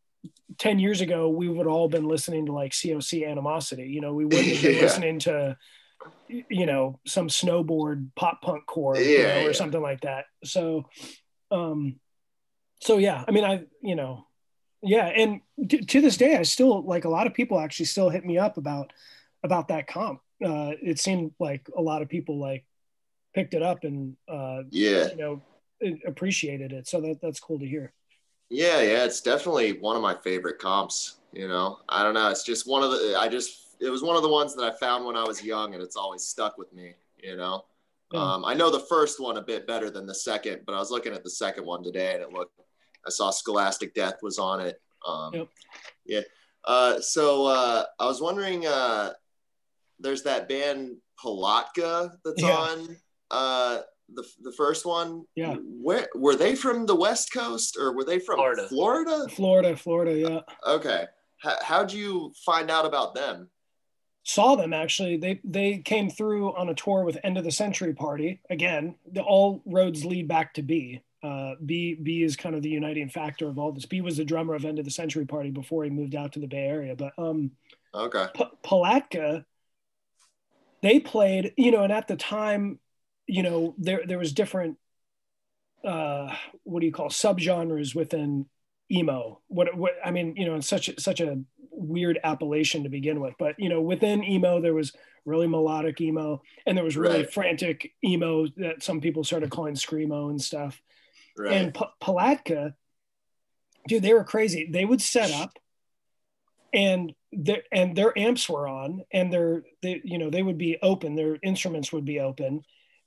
10 years ago we would all been listening to like coc animosity you know we wouldn't have been Yeah. listening to you know some snowboard pop punk core you Yeah, know, or yeah. something like that so um so yeah i mean i you know yeah and t- to this day i still like a lot of people actually still hit me up about about that comp uh it seemed like a lot of people like picked it up and uh Yeah, you know appreciated it so that that's cool to hear yeah, yeah. It's definitely one of my favorite comps. You know, I don't know. It's just one of the. I just it was one of the ones that I found when I was young, and it's always stuck with me. You know. Um, I know the first one a bit better than the second, but I was looking at the second one today, and it looked. I saw Scholastic Deth was on it. Um, Yep. Yeah. Uh, so uh, I was wondering. Uh, there's that band Palatka that's Yeah. on uh, the the first one. Yeah. Where were they from? The West Coast, or were they from Florida. Florida? florida florida yeah Okay. How, how'd you find out about them? saw them actually they they came through on a tour with end of the century party again the all roads lead back to b uh b b is kind of the uniting factor of all this b was the drummer of end of the century party before he moved out to the bay area but um Okay. P- palatka they played you know and at the time you know there there was different uh what do you call subgenres within emo what what i mean you know it's such such a weird appellation to begin with but you know within emo there was really melodic emo and there was really Right. frantic emo that some people started calling screamo and stuff Right. and P- Palatka, dude, they were crazy. They would set up, and their and their amps were on, and their they, you know they would be open. Their instruments would be open,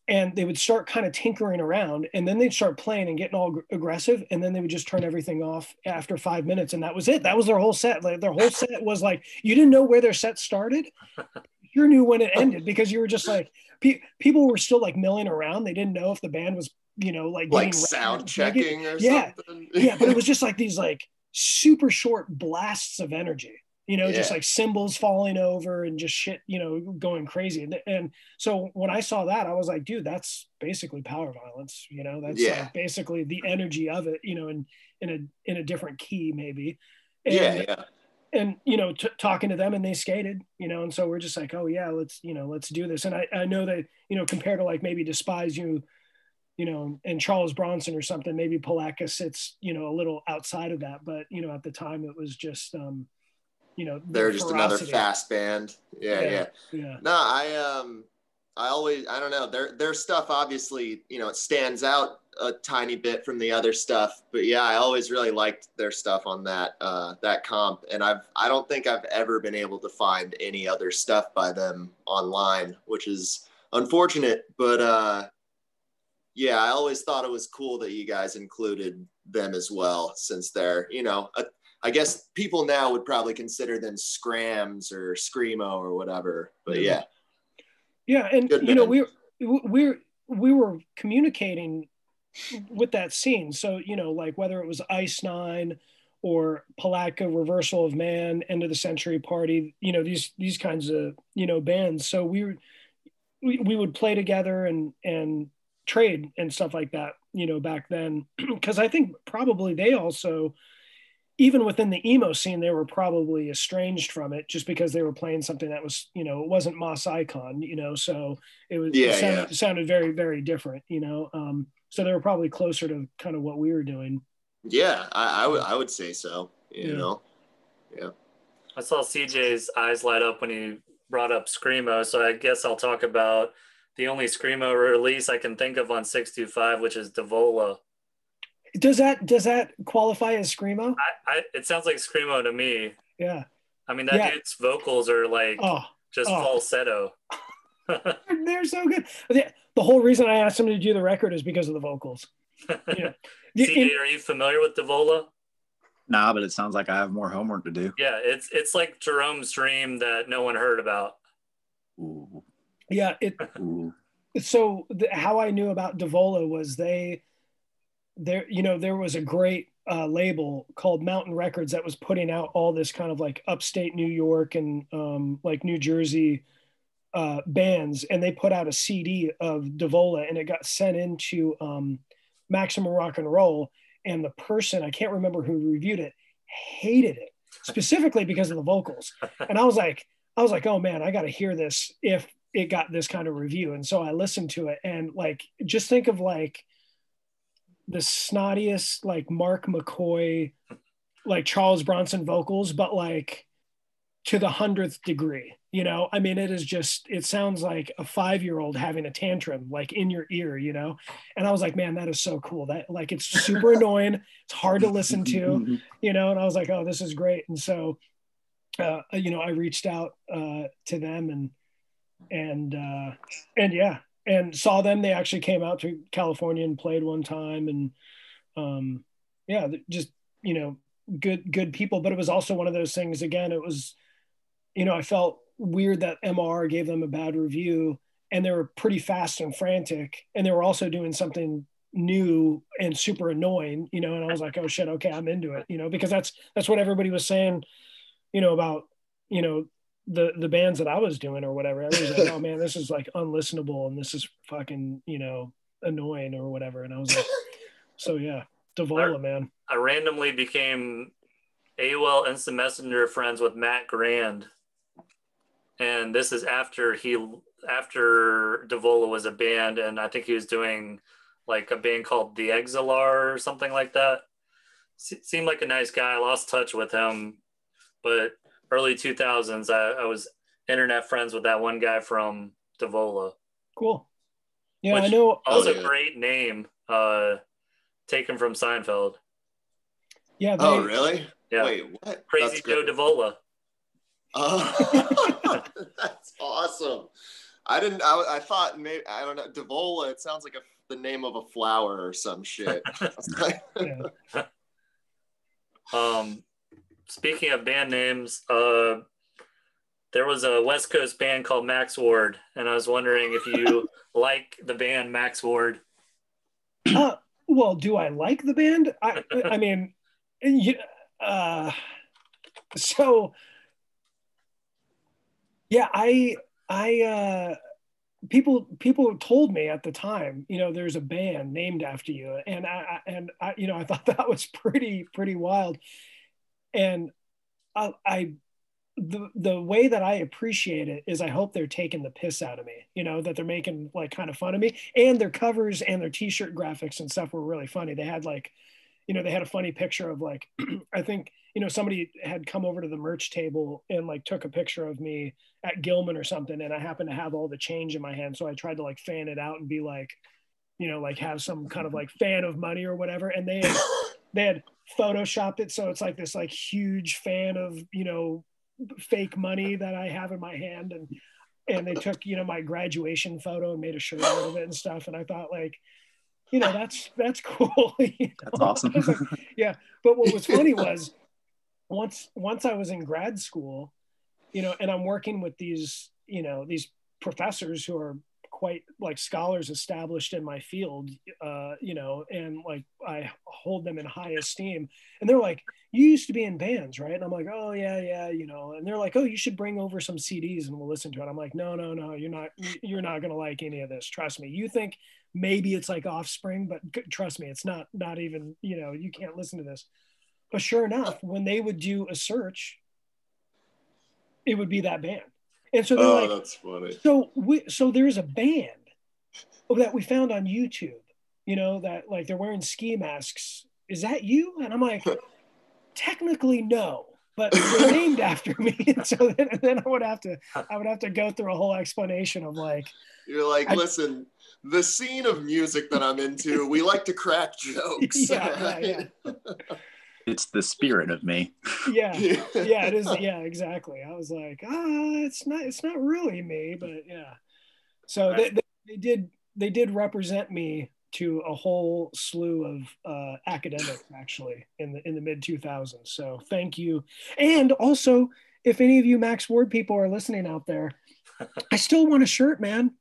and they would start kind of tinkering around, and then they'd start playing and getting all ag- aggressive, and then they would just turn everything off after five minutes, and that was it. That was their whole set. Like their whole set was like you didn't know where their set started. You knew when it ended because you were just like pe- people were still like milling around. They didn't know if the band was you know like like sound checking or Yeah. something. yeah, but it was just like these like super short blasts of energy, you know, just like cymbals falling over and just shit, you know, going crazy. And, and so when I saw that, I was like, dude, that's basically power violence, you know, that's uh, Yeah. like basically the energy of it, you know, in in a in a different key maybe. And, yeah, yeah. and you know t- talking to them and they skated you know and so we're just like oh yeah let's you know let's do this and i, I know that you know compared to like maybe despise you you know and charles bronson or something maybe Palatka sits you know a little outside of that but you know at the time it was just um you know the They're just another fast band. Yeah, Yeah. yeah. yeah No, I um I always I don't know. Their their stuff obviously, you know, it stands out a tiny bit from the other stuff. But yeah, I always really liked their stuff on that uh that comp. And I've I don't think I've ever been able to find any other stuff by them online, which is unfortunate. But uh yeah, I always thought it was cool that you guys included them as well, since they're, you know, a, I guess people now would probably consider them scrams or screamo or whatever. But mm-hmm. yeah, yeah and Good you know we we we were communicating with that scene so you know like whether it was ice nine or Palatka, Reversal of Man, End of the Century Party, you know, these these kinds of, you know, bands. So we were we, we would play together and and trade and stuff like that, you know, back then. Cause I think probably they also even within the emo scene, they were probably estranged from it just because they were playing something that was, you know, it wasn't Moss Icon, you know, so it was Yeah, it sounded, yeah. it sounded very, very different, you know. Um, so they were probably closer to kind of what we were doing. yeah, I, I would I would say so. You Yeah. know, yeah. I saw CJ's eyes light up when he brought up Screamo, so I guess I'll talk about the only Screamo release I can think of on 625, which is Devola. Does that does that qualify as screamo? I, I it sounds like Screamo to me. Yeah. I mean, that Yeah. dude's vocals are like Oh, just oh. falsetto. just falsetto. they're so good. The, the whole reason I asked him to do the record is because of the vocals. Yeah. The- CJ, in- are you familiar with Devola? Nah, but it sounds like I have more homework to do. Yeah, it's it's like Jerome's dream that no one heard about. Ooh, yeah, it so the, how I knew about Devola was they there you know there was a great uh, label called Mountain Records that was putting out all this kind of like upstate New York and um, like New Jersey uh, bands, and they put out a CD of Devola, and it got sent into um, Maximum Rock and Roll, and the person I can't remember who reviewed it hated it specifically because of the vocals, and I was like, I was like, oh man, I got to hear this if it got this kind of review, and so I listened to it, and like just think of like the snottiest like Mark McCoy, like Charles Bronson vocals, but like to the hundredth degree. You know, I mean, it is just, it sounds like a five year old having a tantrum, like in your ear, you know? And I was like, man, that is so cool. That, like, it's super annoying. It's hard to listen to, you know? And I was like, oh, this is great. And so, uh, you know, I reached out uh, to them and, and, uh, and yeah, and saw them. They actually came out to California and played one time. And, um, yeah, just, you know, good, good people. But it was also one of those things, again, it was, you know, I felt weird that MR gave them a bad review and they were pretty fast and frantic and they were also doing something new and super annoying, you know, and I was like, oh shit, okay, I'm into it, you know, because that's that's what everybody was saying, you know, about, you know, the the bands that I was doing or whatever. Everybody's like, oh man, this is like unlistenable and this is fucking, you know, annoying or whatever. And I was like, so yeah, Davola, man. I randomly became AOL Instant Messenger friends with Matt Grand, and this is after he after Davola was a band, and I think he was doing like a band called The Exilar or something like that. Se- seemed like a nice guy. I lost touch with him, but early 2000s, I, I was internet friends with that one guy from Davola. Cool. Yeah, I Which- know. Also, yeah. great name, uh, taken from Seinfeld. Yeah, they, Oh, really? Yeah, Wait, what? Crazy That's Joe great. Davola. Oh, that's awesome. I didn't. I, I thought maybe I don't know. Davola. It sounds like a, the name of a flower or some shit. I was like, yeah. Um, speaking of band names, uh, there was a West Coast band called Max Ward, and I was wondering if you like the band Max Ward. Uh, well, do I like the band? I, I mean, you, uh, so yeah, I, I, uh, people, people told me at the time, you know, there's a band named after you, and I, I and I, you know, I thought that was pretty, pretty wild, and I, I the the way that I appreciate it is I hope they're taking the piss out of me, you know, that they're making like kind of fun of me. And their covers and their t-shirt graphics and stuff were really funny. They had like, you know, they had a funny picture of like, I think, you know, somebody had come over to the merch table and like took a picture of me at Gilman or something. And I happened to have all the change in my hand. So I tried to like fan it out and be like, you know, like have some kind of like fan of money or whatever. And they had, they had photoshopped it. So it's like this like huge fan of, you know, fake money that I have in my hand and and they took you know my graduation photo and made a shirt out of it and stuff and I thought like you know that's that's cool you know? That's awesome. Yeah. But what was funny was once once I was in grad school you know and I'm working with these you know these professors who are quite like scholars established in my field uh you know and like I hold them in high esteem and they're like you used to be in bands, right? And I'm like, oh yeah, yeah, you know. And they're like, oh, you should bring over some CDs and we'll listen to it. I'm like, no, no, no, you're not, you're not gonna like any of this. Trust me. You think maybe it's like Offspring, but trust me, it's not. Not even, you know, you can't listen to this. But sure enough, when they would do a search, it would be that band. And so they're oh, like, that's funny. so we so there's a band that we found on YouTube, you know, that like they're wearing ski masks. Is that you? And I'm like, technically no, but they're named after me. And so then, then I would have to I would have to go through a whole explanation of like, You're like, I- listen, the scene of music that I'm into, we like to crack jokes. Yeah, yeah, it's the spirit of me. Yeah, yeah, it is. Yeah, exactly. I was like, ah, it's not, it's not really me, but yeah. So they, they, they did, they did represent me to a whole slew of uh, academics actually in the in the mid 2000s. So thank you, and also if any of you Max Ward people are listening out there, I still want a shirt, man.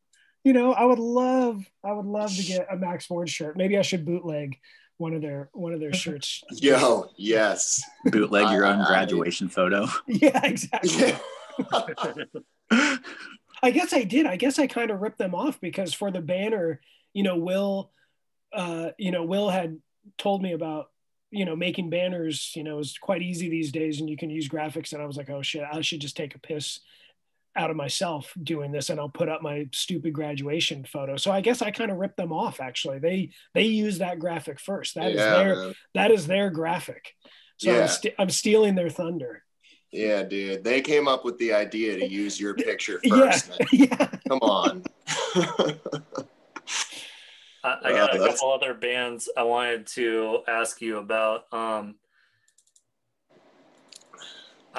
You know, I would love, I would love to get a Max Ward shirt. Maybe I should bootleg one of their one of their shirts. Yo, yes. Bootleg your own graduation photo. Yeah, exactly. Yeah. I guess I did. I guess I kind of ripped them off because for the banner, you know, Will, uh, you know, Will had told me about, you know, making banners, you know, is quite easy these days and you can use graphics. And I was like, oh shit, I should just take a piss out of myself doing this and I'll put up my stupid graduation photo. So I guess I kind of ripped them off actually. They they use that graphic first. That is Yeah, their man. that is their graphic. So I'm, st- I'm stealing their thunder. Yeah, dude. They came up with the idea to use your picture first. man. yeah. Come on. I, I got Uh, a couple other bands I wanted to ask you about. Um,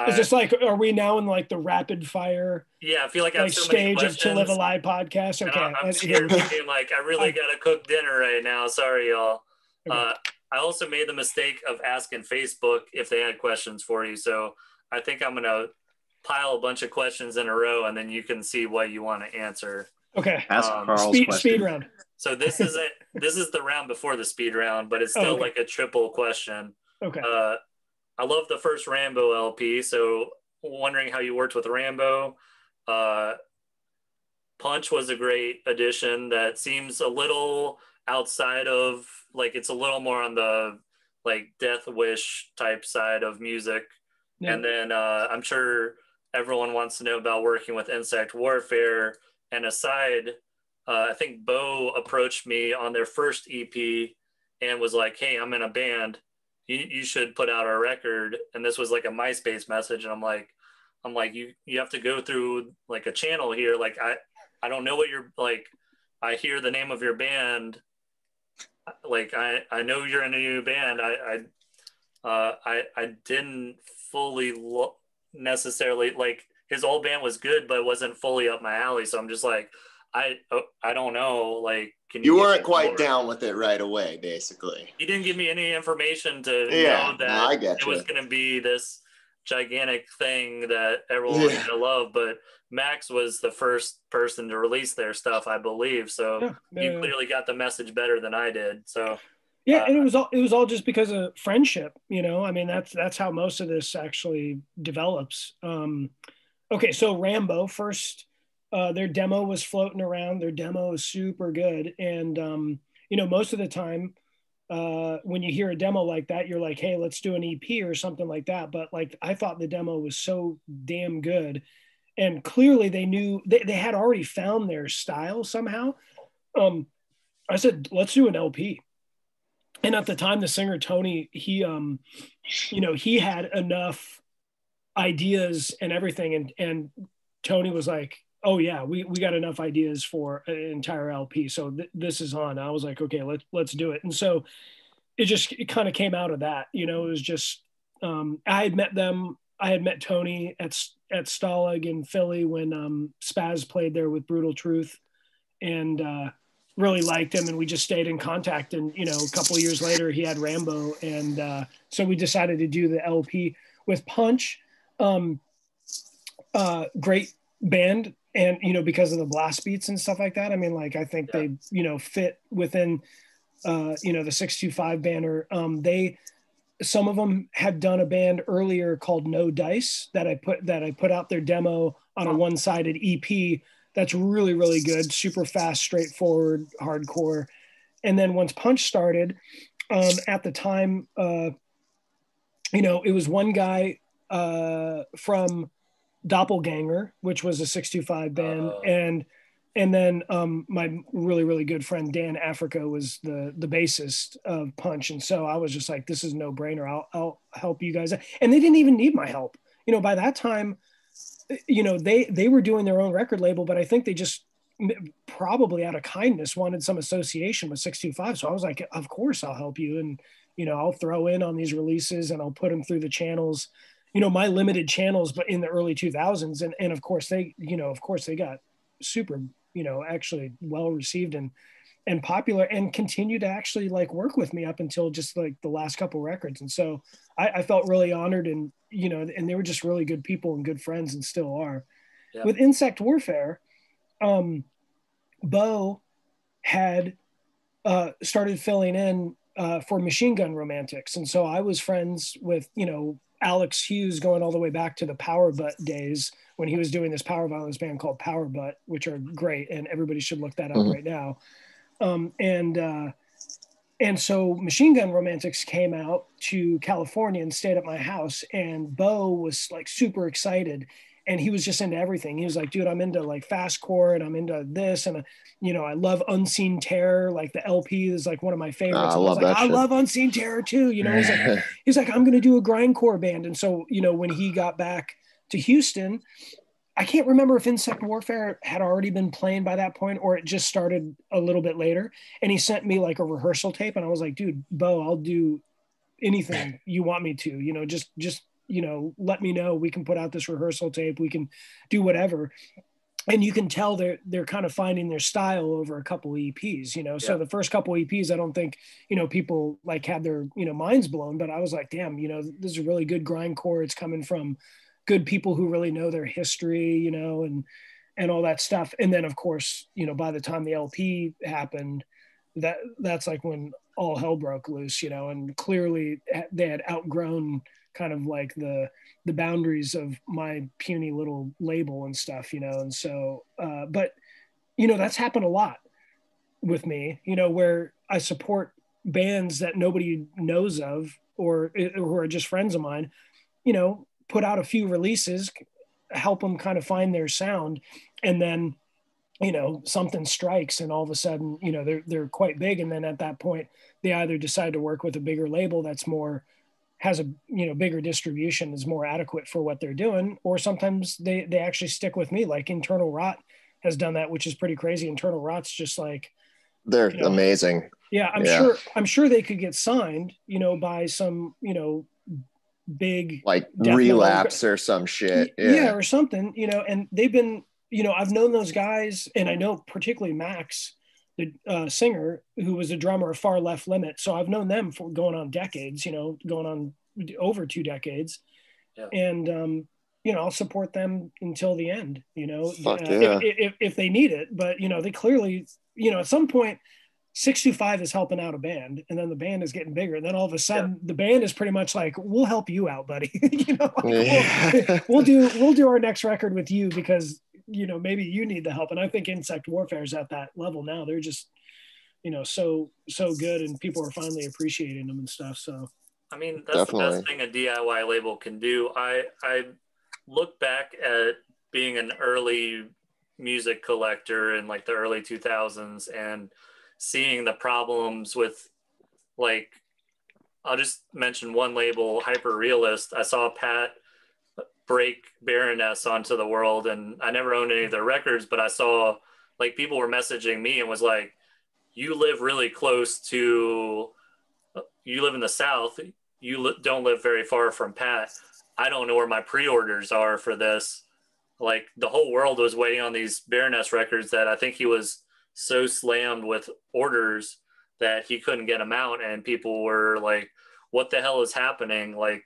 Is I- this like are we now in like the rapid fire yeah, I feel like I have like so many stage of to live a questions, lie podcast? Okay. I- I'm let's scared hear- of being like, I really gotta cook dinner right now. Sorry, y'all. Okay. Uh, I also made the mistake of asking Facebook if they had questions for you. So I think I'm gonna pile a bunch of questions in a row, and then you can see what you want to answer. Okay. Ask Um, Carl's Speed, question. speed round. So this is it. this is the round before the speed round, but it's still Oh, okay. like a triple question. Okay. Uh, I love the first Rambo LP. So wondering how you worked with Rambo. Uh, Punch was a great addition. That seems a little outside of like it's a little more on the like Death Wish type side of music. Yeah. And then uh, I'm sure everyone wants to know about working with Insect Warfare. And aside, uh, I think Bo approached me on their first EP and was like, "Hey, I'm in a band. You, you should put out a record." And this was like a MySpace message, and I'm like, "I'm like, you you have to go through like a channel here. Like I I don't know what you're like. I hear the name of your band. Like I I know you're in a new band. I I uh, I I didn't fully lo- necessarily like his old band was good, but wasn't fully up my alley. So I'm just like, I oh, I don't know. Like, can You give weren't quite more? down with it right away, basically. He didn't give me any information to Yeah, know that no, I get it was going to be this gigantic thing that everyone was going to love. But Max was the first person to release their stuff, I believe. So Yeah, yeah, you yeah. clearly got the message better than I did. So Yeah, Uh, and it was all it was all just because of friendship, you know. I mean, that's that's how most of this actually develops. Um, okay, so Rambo first, uh, their demo was floating around. Their demo is super good, and um, you know, most of the time, uh, when you hear a demo like that, you're like, hey, let's do an EP or something like that. But like, I thought the demo was so damn good, and clearly they knew they, they had already found their style somehow. Um, I said, let's do an LP and at the time the singer tony he um you know he had enough ideas and everything and and tony was like oh yeah we we got enough ideas for an entire lp so th- this is on. I was like okay let's let's do it. And so it just it kind of came out of that you know it was just um i had met them i had met tony at at stalag in philly when um spazz played there with brutal truth and uh really liked him and we just stayed in contact. And you know a couple years later he had rambo and uh, so we decided to do the lp with punch um, uh, great band and you know because of the blast beats and stuff like that i mean like i think they you know fit within uh, you know the 625 banner. Um, they some of them had done a band earlier called no dice that i put that i put out their demo on a one-sided ep that's really really good super fast straightforward hardcore. And then once punch started um, at the time uh, you know it was one guy uh, from doppelganger which was a 625 band. Oh. and and then um, my really really good friend dan africa was the the bassist of punch. And so i was just like this is no brainer. I'll, I'll help you guys. And they didn't even need my help. You know by that time you know they they were doing their own record label but i think they just probably out of kindness wanted some association with 625 so i was like of course i'll help you. And you know i'll throw in on these releases and i'll put them through the channels you know my limited channels but in the early 2000s and and of course they you know of course they got super you know actually well received and and popular and continue to actually like work with me up until just like the last couple records. And so I, I felt really honored and you know and they were just really good people and good friends and still are. Yeah. with insect warfare um, Bo had uh, started filling in uh, for Machine Gun Romantics, and so I was friends with you know Alex Hughes going all the way back to the Power Butt days when he was doing this power violence band called Power Butt, which are great, and everybody should look that up mm-hmm. right now. Um, and uh, and so Machine Gun Romantics came out to California and stayed at my house, and Bo was like super excited and he was just into everything. He was like, dude, I'm into like fastcore and I'm into this. And, uh, you know, I love Unseen Terror. Like the LP is like one of my favorites. I, love I like, I love Unseen Terror too. You know, he's like, he's like, I'm going to do a grindcore band. And so, you know, when he got back to Houston, I can't remember if Insect Warfare had already been playing by that point or it just started a little bit later. And he sent me like a rehearsal tape and I was like, dude, Bo, I'll do anything you want me to, you know, just, just you know, let me know. We can put out this rehearsal tape. We can do whatever. And you can tell they're they're kind of finding their style over a couple EPs, you know. Yeah. So the first couple EPs, I don't think you know people like had their you know minds blown, but I was like, damn, you know, this is a really good grindcore. It's coming from good people who really know their history, you know, and and all that stuff. And then of course, you know, by the time the LP happened, that that's like when all hell broke loose, you know, and clearly eh, they had outgrown kind of like the the boundaries of my puny little label and stuff, you know. And so, uh, but you know, that's happened a lot with me, you know, where I support bands that nobody knows of or who are just friends of mine, you know, put out a few releases, help them kind of find their sound, and then you know something strikes and all of a sudden you know they're they're quite big and then at that point they either decide to work with a bigger label that's more has a you know bigger distribution is more adequate for what they're doing or sometimes they they actually stick with me like internal rot has done that which is pretty crazy internal rot's just like they're you know, amazing yeah i'm yeah. sure i'm sure they could get signed you know by some you know big like relapse or some shit yeah. yeah or something you know and they've been you know i've known those guys and i know particularly max the uh, singer who was a drummer of Far Left Limit. So I've known them for going on decades, you know, going on over two decades. Yeah. And, um, you know, I'll support them until the end, you know, uh, yeah. if, if, if, they need it. But, you know, they clearly, you know, at some point, 625 is helping out a band and then the band is getting bigger. And then all of a sudden yeah. the band is pretty much like, we'll help you out, buddy. you know, like, we'll, we'll do, we'll do our next record with you because you know maybe you need the help. And i think insect warfare is at that level now. They're just you know so so good and people are finally appreciating them and stuff. So i mean that's Definitely. the best thing a diy label can do. I i look back at being an early music collector in like the early 2000s and seeing the problems with like i'll just mention one label hyper realist i saw pat break Baroness onto the world. And I never owned any of their records, but I saw like people were messaging me and was like, you live really close to, you live in the South. You li- don't live very far from Pat. I don't know where my pre-orders are for this. Like the whole world was waiting on these Baroness records that I think he was so slammed with orders that he couldn't get them out. And people were like, what the hell is happening? Like,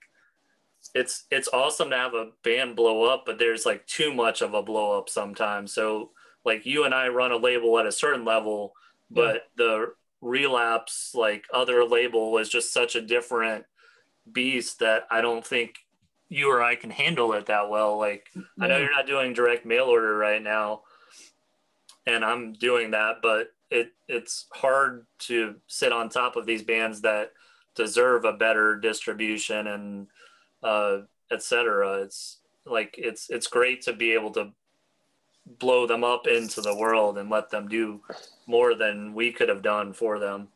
it's it's awesome to have a band blow up, but there's like too much of a blow up sometimes. So like you and I run a label at a certain level, but yeah. the relapse like other label is just such a different beast that I don't think you or I can handle it that well. Like yeah. I know mm-hmm. you're not doing direct mail order right now, and I'm doing that, but it it's hard to sit on top of these bands that deserve a better distribution and uh, etc. It's like it's it's great to be able to blow them up into the world and let them do more than we could have done for them.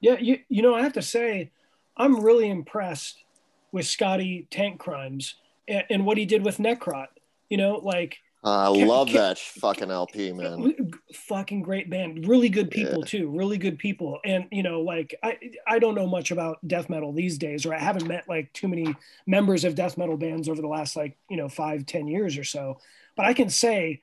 Yeah, you you know I have to say I'm really impressed with Scotty Tank Crimes and, and what he did with Necrot. You know, like I love that fucking LP, man. Fucking great band. Really good people yeah. too. Really good people. And you know, like I I don't know much about death metal these days, or I haven't met like too many members of death metal bands over the last like, you know, five, ten years or so. But I can say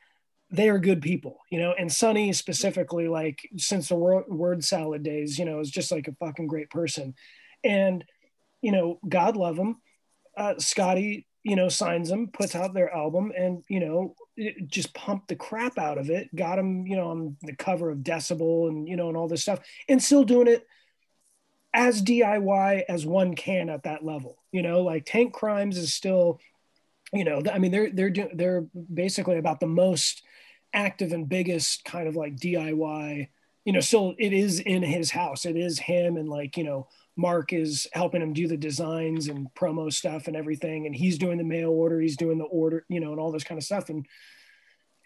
they are good people, you know, and Sonny specifically, like since the word, word salad days, you know, is just like a fucking great person. And, you know, God love him. Uh, Scotty, you know, signs them, puts out their album, and you know, just pumped the crap out of it. Got him, you know, on the cover of Decibel, and you know, and all this stuff, and still doing it as DIY as one can at that level. You know, like Tank Crimes is still, you know, I mean, they're they're doing they're basically about the most active and biggest kind of like DIY. You know, still it is in his house. It is him and like you know Mark is helping him do the designs and promo stuff and everything, and he's doing the mail order, he's doing the order, you know, and all this kind of stuff. And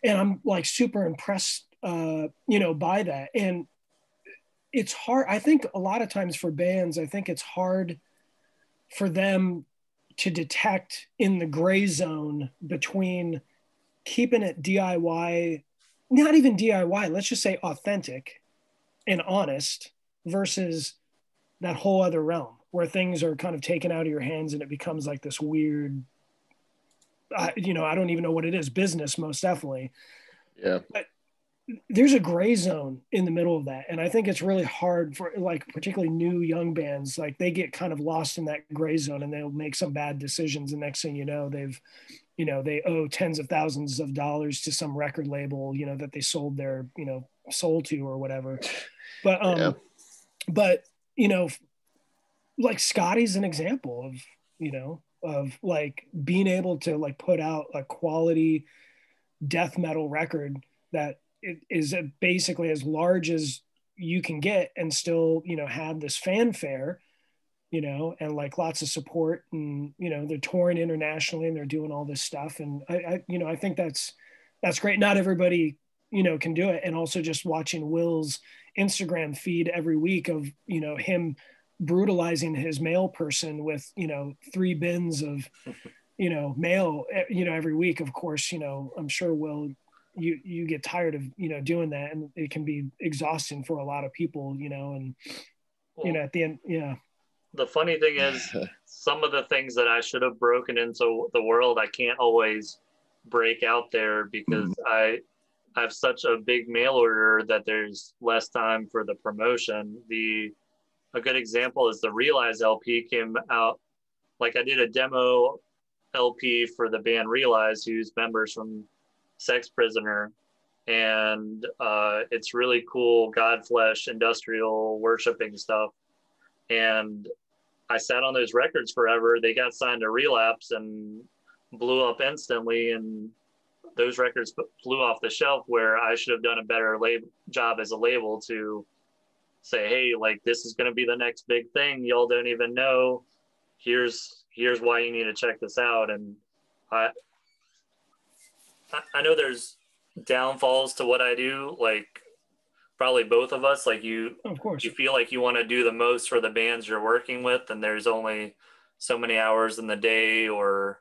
and I'm like super impressed, uh, you know, by that. And it's hard. I think a lot of times for bands, I think it's hard for them to detect in the gray zone between keeping it DIY, not even DIY, let's just say authentic and honest versus that whole other realm where things are kind of taken out of your hands and it becomes like this weird uh, you know i don't even know what it is business most definitely. Yeah. But there's a gray zone in the middle of that. And i think it's really hard for like particularly new young bands like they get kind of lost in that gray zone and they'll make some bad decisions. And next thing you know they've you know they owe tens of thousands of dollars to some record label you know that they sold their you know soul to or whatever. But um yeah. but you know, like Scotty's an example of, you know, of like being able to like put out a quality death metal record that is basically as large as you can get and still, you know, have this fanfare, you know, and like lots of support and, you know, they're touring internationally and they're doing all this stuff. And I, I you know, I think that's, that's great. Not everybody, you know, can do it. And also just watching Will's, Instagram feed every week of you know him brutalizing his mail person with you know three bins of you know mail eh, you know every week of course you know i'm sure will you you get tired of you know doing that and it can be exhausting for a lot of people you know and well, you know at the end yeah the funny thing is some of the things that i should have broken into the world i can't always break out there because mm-hmm. i I have such a big mail order that there's less time for the promotion. The a good example is the Realize LP came out. Like I did a demo LP for the band Realize, who's members from Sex Prisoner, and uh, it's really cool Godflesh industrial worshiping stuff. And I sat on those records forever. They got signed to Relapse and blew up instantly, and those records flew off the shelf where I should have done a better lab- job as a label to say, hey, like this is going to be the next big thing. Y'all don't even know. Here's here's why you need to check this out. And I I know there's downfalls to what I do. Like probably both of us. Like you, of course, you feel like you want to do the most for the bands you're working with, and there's only so many hours in the day or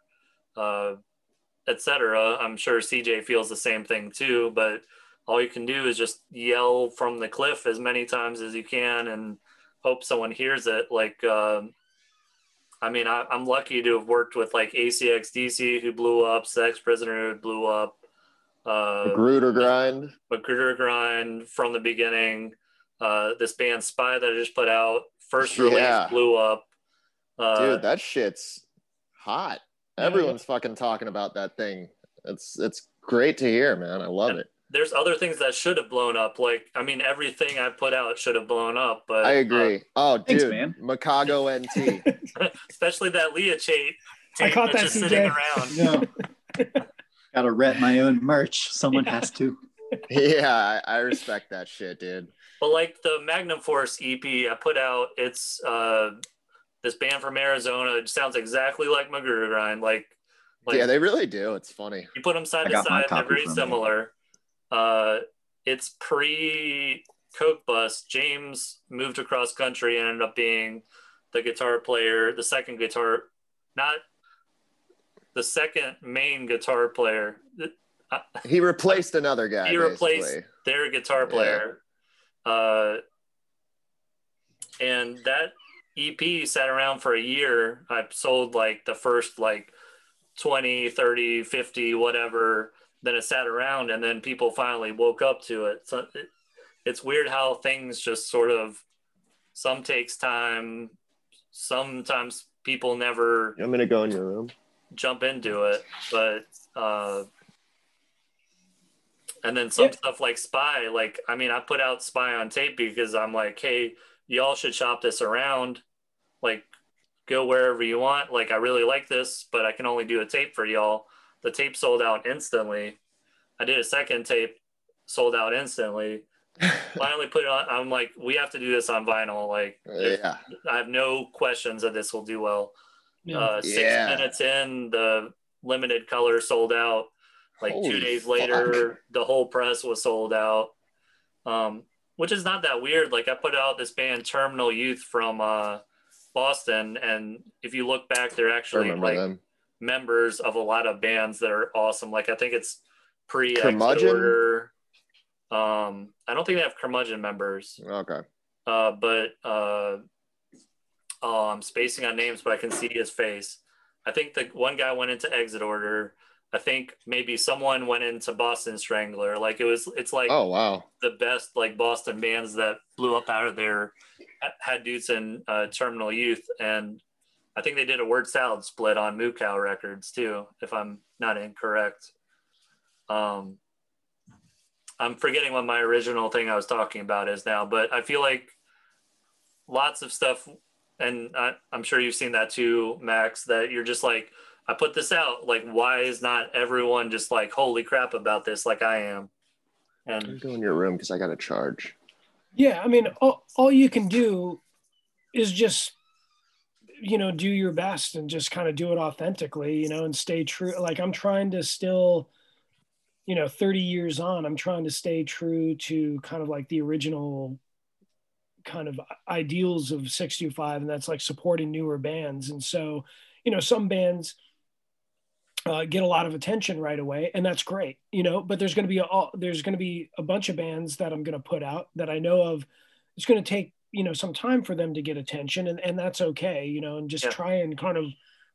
uh, etc. I'm sure CJ feels the same thing too, but all you can do is just yell from the cliff as many times as you can and hope someone hears it. Like, uh, I mean, I, am lucky to have worked with like ACX DC who blew up, Sex Prisoner who blew up, uh, Magrudergrind, Magruder Grind from the beginning. Uh, this band Spy that I just put out, first release yeah. blew up. Uh, Dude, that shit's hot. Everyone's fucking talking about that thing. It's it's great to hear, man. I love and it. There's other things that should have blown up. Like, I mean, everything I put out should have blown up. But I agree. Uh, oh, dude, Thanks, man. Makago NT, especially that Leachate. I caught that just sitting around. No. Got to rent my own merch. Someone yeah. has to. Yeah, I, I respect that shit, dude. But like the Magnum Force EP I put out, it's uh this band from Arizona. It sounds exactly like Magrudergrind. Like, like, yeah, they really do. It's funny. You put them side to side, they're very similar. Uh, it's pre Coke Bust. James moved across country and ended up being the guitar player, the second guitar, not the second main guitar player. he replaced another guy. he replaced basically. their guitar player. Uh, and that EP sat around for a year. I sold like the first like 20, 30, 50, whatever. Then it sat around and then people finally woke up to it. So it, it's weird how things just sort of some takes time. Sometimes people never I'm gonna go in your room. jump into it, but uh and then some Yeah. stuff like Spy, like I mean, I put out Spy on tape because I'm like, hey, y'all should shop this around, like go wherever you want. Like I really like this, but I can only do a tape for y'all. The tape sold out instantly. I did a second tape, sold out instantly. Finally put it on. I'm like, we have to do this on vinyl. Like, yeah. I have no questions that this will do well. Yeah. Uh, six Yeah. minutes in, the limited color sold out. Like two Holy days fuck. later, the whole press was sold out. Um, which is not that weird. Like I put out this band Terminal Youth from uh, Boston, and if you look back, they're actually like them. members of a lot of bands that are awesome. Like I think it's pre? Order. Um, I don't think they have curmudgeon members. Okay. Uh, but uh, oh, I'm spacing on names, but I can see his face. I think the one guy went into Exit Order. I think maybe someone went into Boston Strangler. Like it was, it's like Oh wow. the best like Boston bands that blew up out of there had dudes in uh, Terminal Youth, and I think they did a word salad split on Moo Cow Records too, if I'm not incorrect. Um, I'm forgetting what my original thing I was talking about is now, but I feel like lots of stuff, and I, I'm sure you've seen that too, Max. That you're just like, I put this out. Like, why is not everyone just like, holy crap about this, like I am? I'm gonna And go in your room because I got to charge. Yeah, I mean, all, all you can do is just, you know, do your best and just kind of do it authentically, you know, and stay true. Like I'm trying to still, you know, 30 years on, I'm trying to stay true to kind of like the original kind of ideals of 625, and that's like supporting newer bands. And so, you know, some bands uh, get a lot of attention right away, and that's great, you know. But there's going to be a, there's going to be a bunch of bands that I'm going to put out that I know of. It's going to take you know some time for them to get attention, and and that's okay, you know, and just Yeah. try and kind of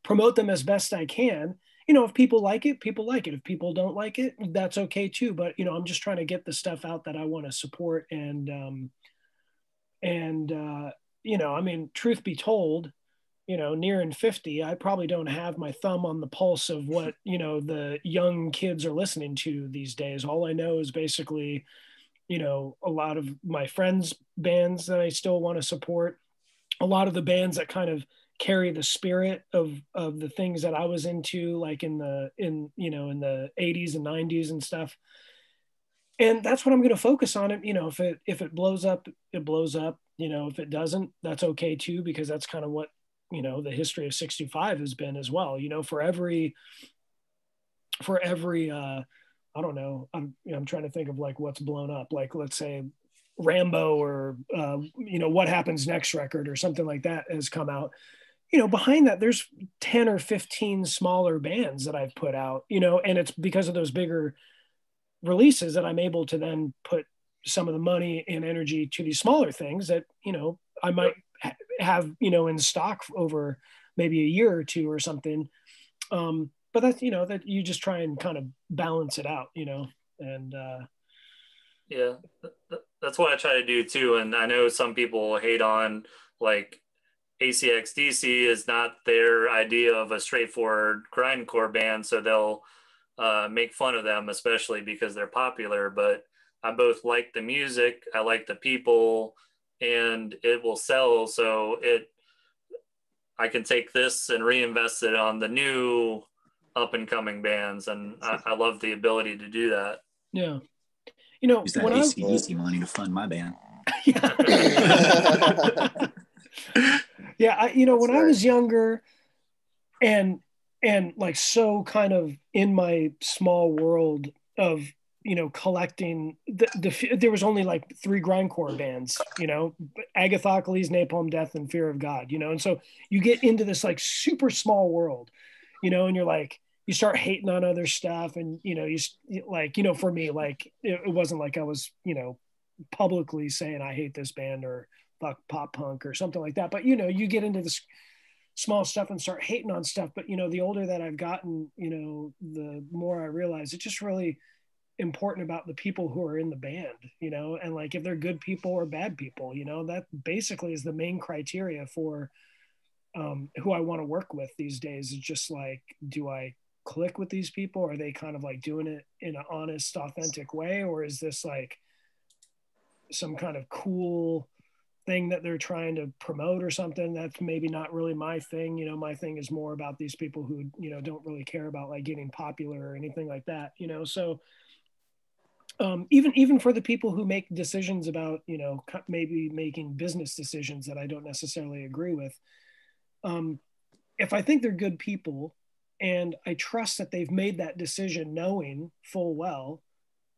promote them as best I can. You know, if people like it, people like it. If people don't like it, that's okay too. But you know, I'm just trying to get the stuff out that I want to support, and um, and uh, you know, I mean, truth be told, you know, nearing 50, I probably don't have my thumb on the pulse of what, you know, the young kids are listening to these days. All I know is basically, you know, a lot of my friends' bands that I still want to support, a lot of the bands that kind of carry the spirit of of the things that I was into like in the in you know in the 80s and 90s and stuff and that's what I'm going to focus on it. You know, if it if it blows up, it blows up. You know, if it doesn't, that's okay too, because that's kind of what you know the history of 65 has been as well. You know, for every for every uh, I don't know, I'm you know, I'm trying to think of like what's blown up. Like let's say Rambo or uh, you know what happens next record or something like that has come out. You know, behind that there's 10 or 15 smaller bands that I've put out. You know, and it's because of those bigger releases that I'm able to then put some of the money and energy to these smaller things that you know I might have you know in stock over maybe a year or two or something. Um, but that's you know that you just try and kind of balance it out, you know, and uh, yeah, th- th- that's what I try to do too. And I know some people hate on like ACXDC is not their idea of a straightforward grindcore band, so they'll uh, make fun of them, especially because they're popular. But I both like the music, I like the people, and it will sell. So it, I can take this and reinvest it on the new up and coming bands, and I, I love the ability to do that. yeah, you know Use that when I ACDC money to fund my band. yeah. yeah I, you know when That's i was younger and and like so kind of in my small world of you know collecting the, the there was only like three grindcore bands you know agathocles napalm death and fear of god you know and so you get into this like super small world you know and you're like you start hating on other stuff and you know you like you know for me like it, it wasn't like i was you know publicly saying i hate this band or fuck pop punk or something like that but you know you get into this small stuff and start hating on stuff but you know the older that i've gotten you know the more i realize it just really important about the people who are in the band you know and like if they're good people or bad people you know that basically is the main criteria for um, who i want to work with these days is just like do i click with these people? Are they kind of like doing it in an honest authentic way? Or is this like some kind of cool thing that they're trying to promote or something that's maybe not really my thing? You know my thing is more about these people who you know don't really care about like getting popular or anything like that you know? So um, even even for the people who make decisions about you know maybe making business decisions that i don't necessarily agree with um, if i think they're good people and i trust that they've made that decision knowing full well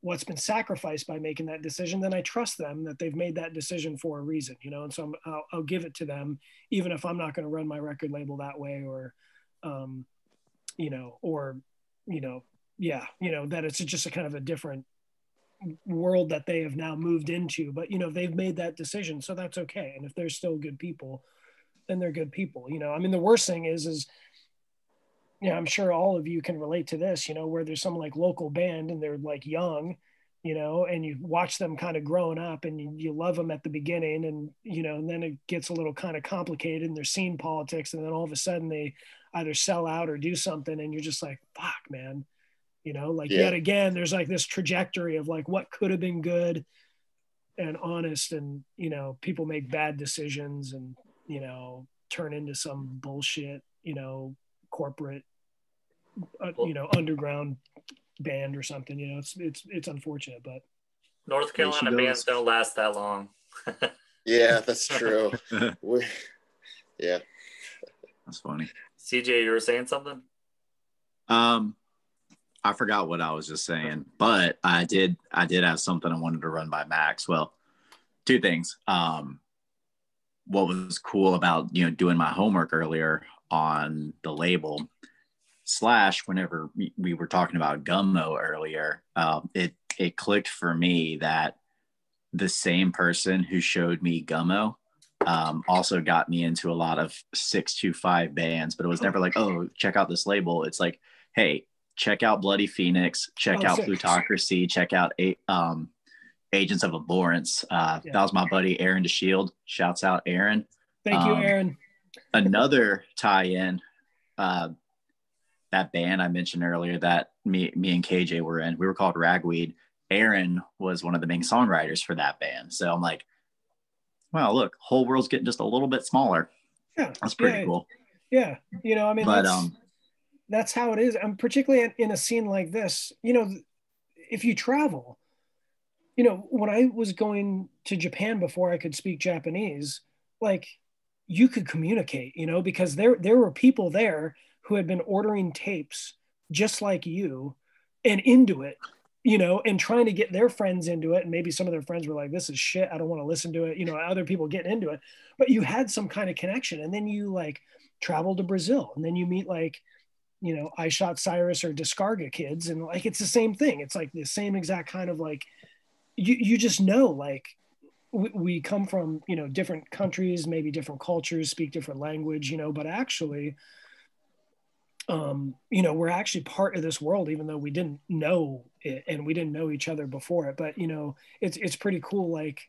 what's been sacrificed by making that decision, then I trust them that they've made that decision for a reason, you know. And so i will I'll give it to them, even if I'm not going to run my record label that way, or, um, you know, or, you know, yeah, you know, that it's just a kind of a different world that they have now moved into. But you know, they've made that decision, so that's okay. And if they're still good people, then they're good people. You know, I mean, the worst thing is, is yeah, I'm sure all of you can relate to this, you know, where there's some like local band and they're like young, you know, and you watch them kind of growing up and you, you love them at the beginning and, you know, and then it gets a little kind of complicated and they're seeing politics and then all of a sudden they either sell out or do something and you're just like, fuck, man, you know, like yeah. yet again, there's like this trajectory of like what could have been good and honest and, you know, people make bad decisions and, you know, turn into some bullshit, you know, corporate, uh, you know, underground band or something. You know, it's it's it's unfortunate, but North Carolina bands don't last that long. yeah, that's true. we, yeah, that's funny. CJ, you were saying something. Um, I forgot what I was just saying, but I did I did have something I wanted to run by Max. Well, two things. Um, what was cool about you know doing my homework earlier on the label slash whenever we were talking about gummo earlier uh, it it clicked for me that the same person who showed me gummo um, also got me into a lot of 625 bands but it was never like oh check out this label it's like hey check out bloody phoenix check oh, out six. plutocracy check out um, agents of abhorrence. Uh, yeah. that was my buddy aaron DeShield. Shouts out aaron. Thank you um, aaron. another tie-in uh, that band i mentioned earlier that me me and kj were in we were called ragweed. Aaron was one of the main songwriters for that band. So i'm like well look whole world's getting just a little bit smaller. Yeah that's pretty yeah, cool. Yeah you know i mean but that's, um that's how it is um, particularly in, a scene like this you know if you travel you know when i was going to japan before i could speak japanese like you could communicate, you know, because there there were people there who had been ordering tapes just like you and into it, you know, and trying to get their friends into it. And maybe some of their friends were like, this is shit. I don't want to listen to it. You know, other people getting into it. But you had some kind of connection. And then you like travel to Brazil and then you meet like, you know, I shot Cyrus or Descarga kids. And like it's the same thing. It's like the same exact kind of like you you just know like we, we come from you know different countries maybe different cultures speak different language you know but actually um, you know we're actually part of this world even though we didn't know it and we didn't know each other before it but you know it's it's pretty cool like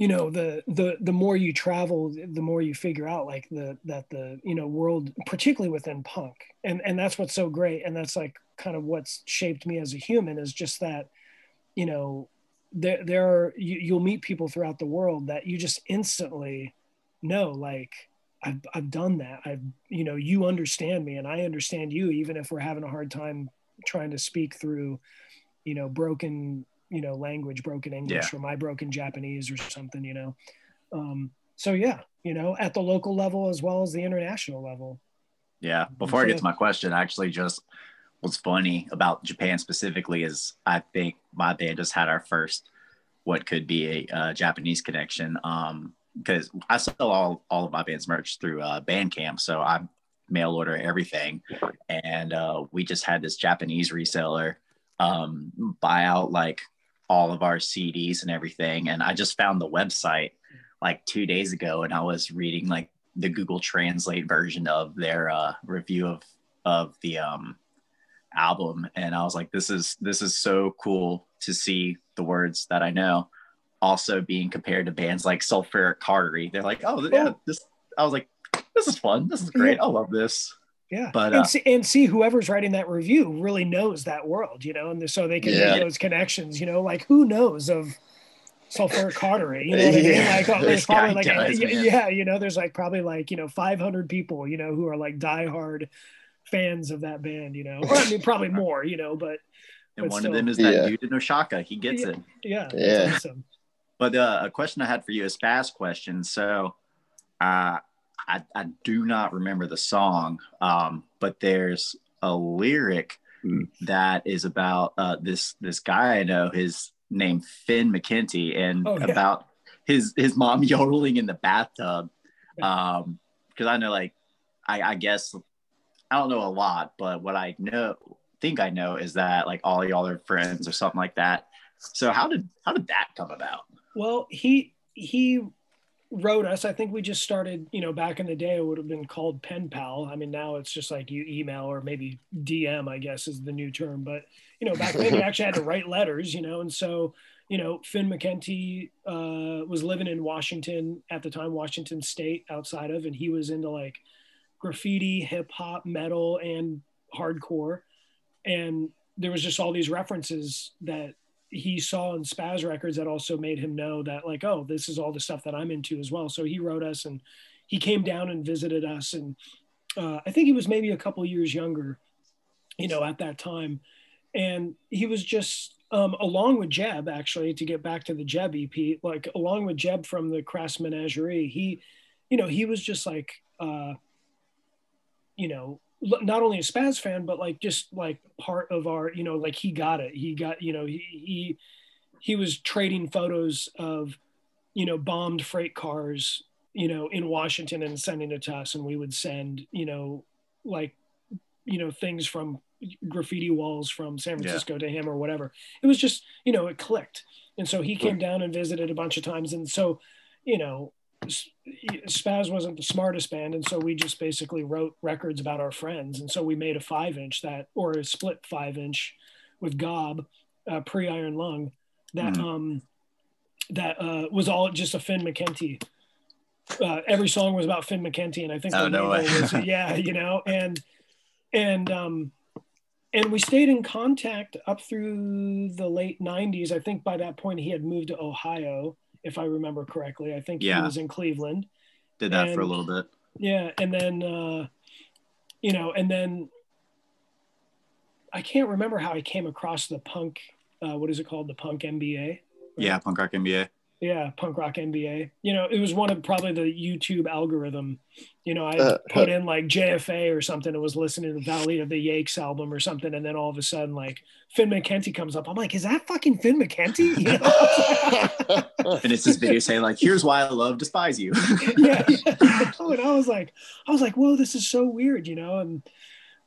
you know the the the more you travel the more you figure out like the that the you know world particularly within punk and and that's what's so great and that's like kind of what's shaped me as a human is just that you know there there are you, you'll meet people throughout the world that you just instantly know like I've, I've done that. I've you know you understand me and I understand you even if we're having a hard time trying to speak through you know broken you know language broken English yeah. or my broken Japanese or something you know um, so yeah you know at the local level as well as the international level yeah before so, I get to my question actually just what's funny about Japan specifically is I think my band just had our first what could be a uh, Japanese connection. Um, because I sell all all of my band's merch through uh, Bandcamp, so I'm mail order everything, and uh, we just had this Japanese reseller um, buy out like all of our CDs and everything. And I just found the website like two days ago, and I was reading like the Google Translate version of their uh, review of of the um, album, and I was like, "This is this is so cool to see the words that I know." Also being compared to bands like Sulfuric Cautery, they're like, "Oh, yeah, this." I was like, "This is fun. This is great. I love this." Yeah, But, and, uh, see, and see whoever's writing that review really knows that world, you know, and so they can Yeah. make those connections. You know, like who knows of sulfuric cautery? You know what I mean? Yeah. Like oh, there's probably like does, yeah, yeah, you know, there's like probably like you know 500 people, you know, who are like diehard fans of that band, you know, or I mean probably more, you know, but and But one still. of them is that Yeah. dude in Osaka. He gets Yeah. it. yeah, Yeah. awesome. But uh, a question I had for you, a spazz question. So, uh, I, I do not remember the song, um, but there's a lyric Hmm. that is about uh, this this guy I know. His name Finn McKenty, and Oh, yeah. about his his mom yodeling in the bathtub. Um, because I know, like, I, I guess I don't know a lot, but what I know think I know is that like all y'all are friends or something like that. So how did how did that come about? Well, he he wrote us. I think we just started, you know, back in the day it would have been called pen pal. I mean, now it's just like you email or maybe DM, I guess is the new term. But you know, back then you actually had to write letters, you know, and so you know, Finn McKenty uh, was living in Washington at the time, Washington State, outside of, and he was into like graffiti, hip hop, metal, and hardcore, and there was just all these references that he saw in Spazz Records that also made him know that like, oh, this is all the stuff that I'm into as well. So he wrote us and he came down and visited us, and uh, I think he was maybe a couple years younger, you know, at that time, and he was just um, along with Jeb actually to get back to the Jeb EP, like along with Jeb from the Crass Menagerie, he, you know, he was just like, uh, you know, not only a Spazz fan, but like just like part of our, you know, like he got it. He got, you know, he he he was trading photos of, you know, bombed freight cars, you know, in Washington and sending it to us, and we would send, you know, like, you know, things from graffiti walls from San Yeah. Francisco to him or whatever. It was just, you know, it clicked, and so he came down and visited a bunch of times, and so, you know. Spazz wasn't the smartest band, and so we just basically wrote records about our friends, and so we made a five inch that, or a split five inch, with Gob, uh, pre Iron Lung, that Mhm. um, that uh, was all just a Finn McKenty. Uh, every song was about Finn McKenty, and I think Oh, the no way. was yeah, you know, and and um, and we stayed in contact up through the late '90s. I think by that point he had moved to Ohio, if I remember correctly. I think he was in Cleveland. Did that for a little bit. Yeah, and then uh, you know, and then I can't remember how I came across the punk. Uh, what is it called? The punk MBA. Yeah, punk rock MBA. Yeah, punk rock MBA. You know, it was one of probably the YouTube algorithm. You know, I Uh, put in like JFA or something and was listening to the Valley of the Yakes album or something, and then all of a sudden, like Finn McKenty comes up. I'm like, is that fucking Finn McKenty? You know? And it's this video saying like, "Here's why I love despise you." yeah, yeah. Oh, and I was like, I was like, whoa, this is so weird, you know, and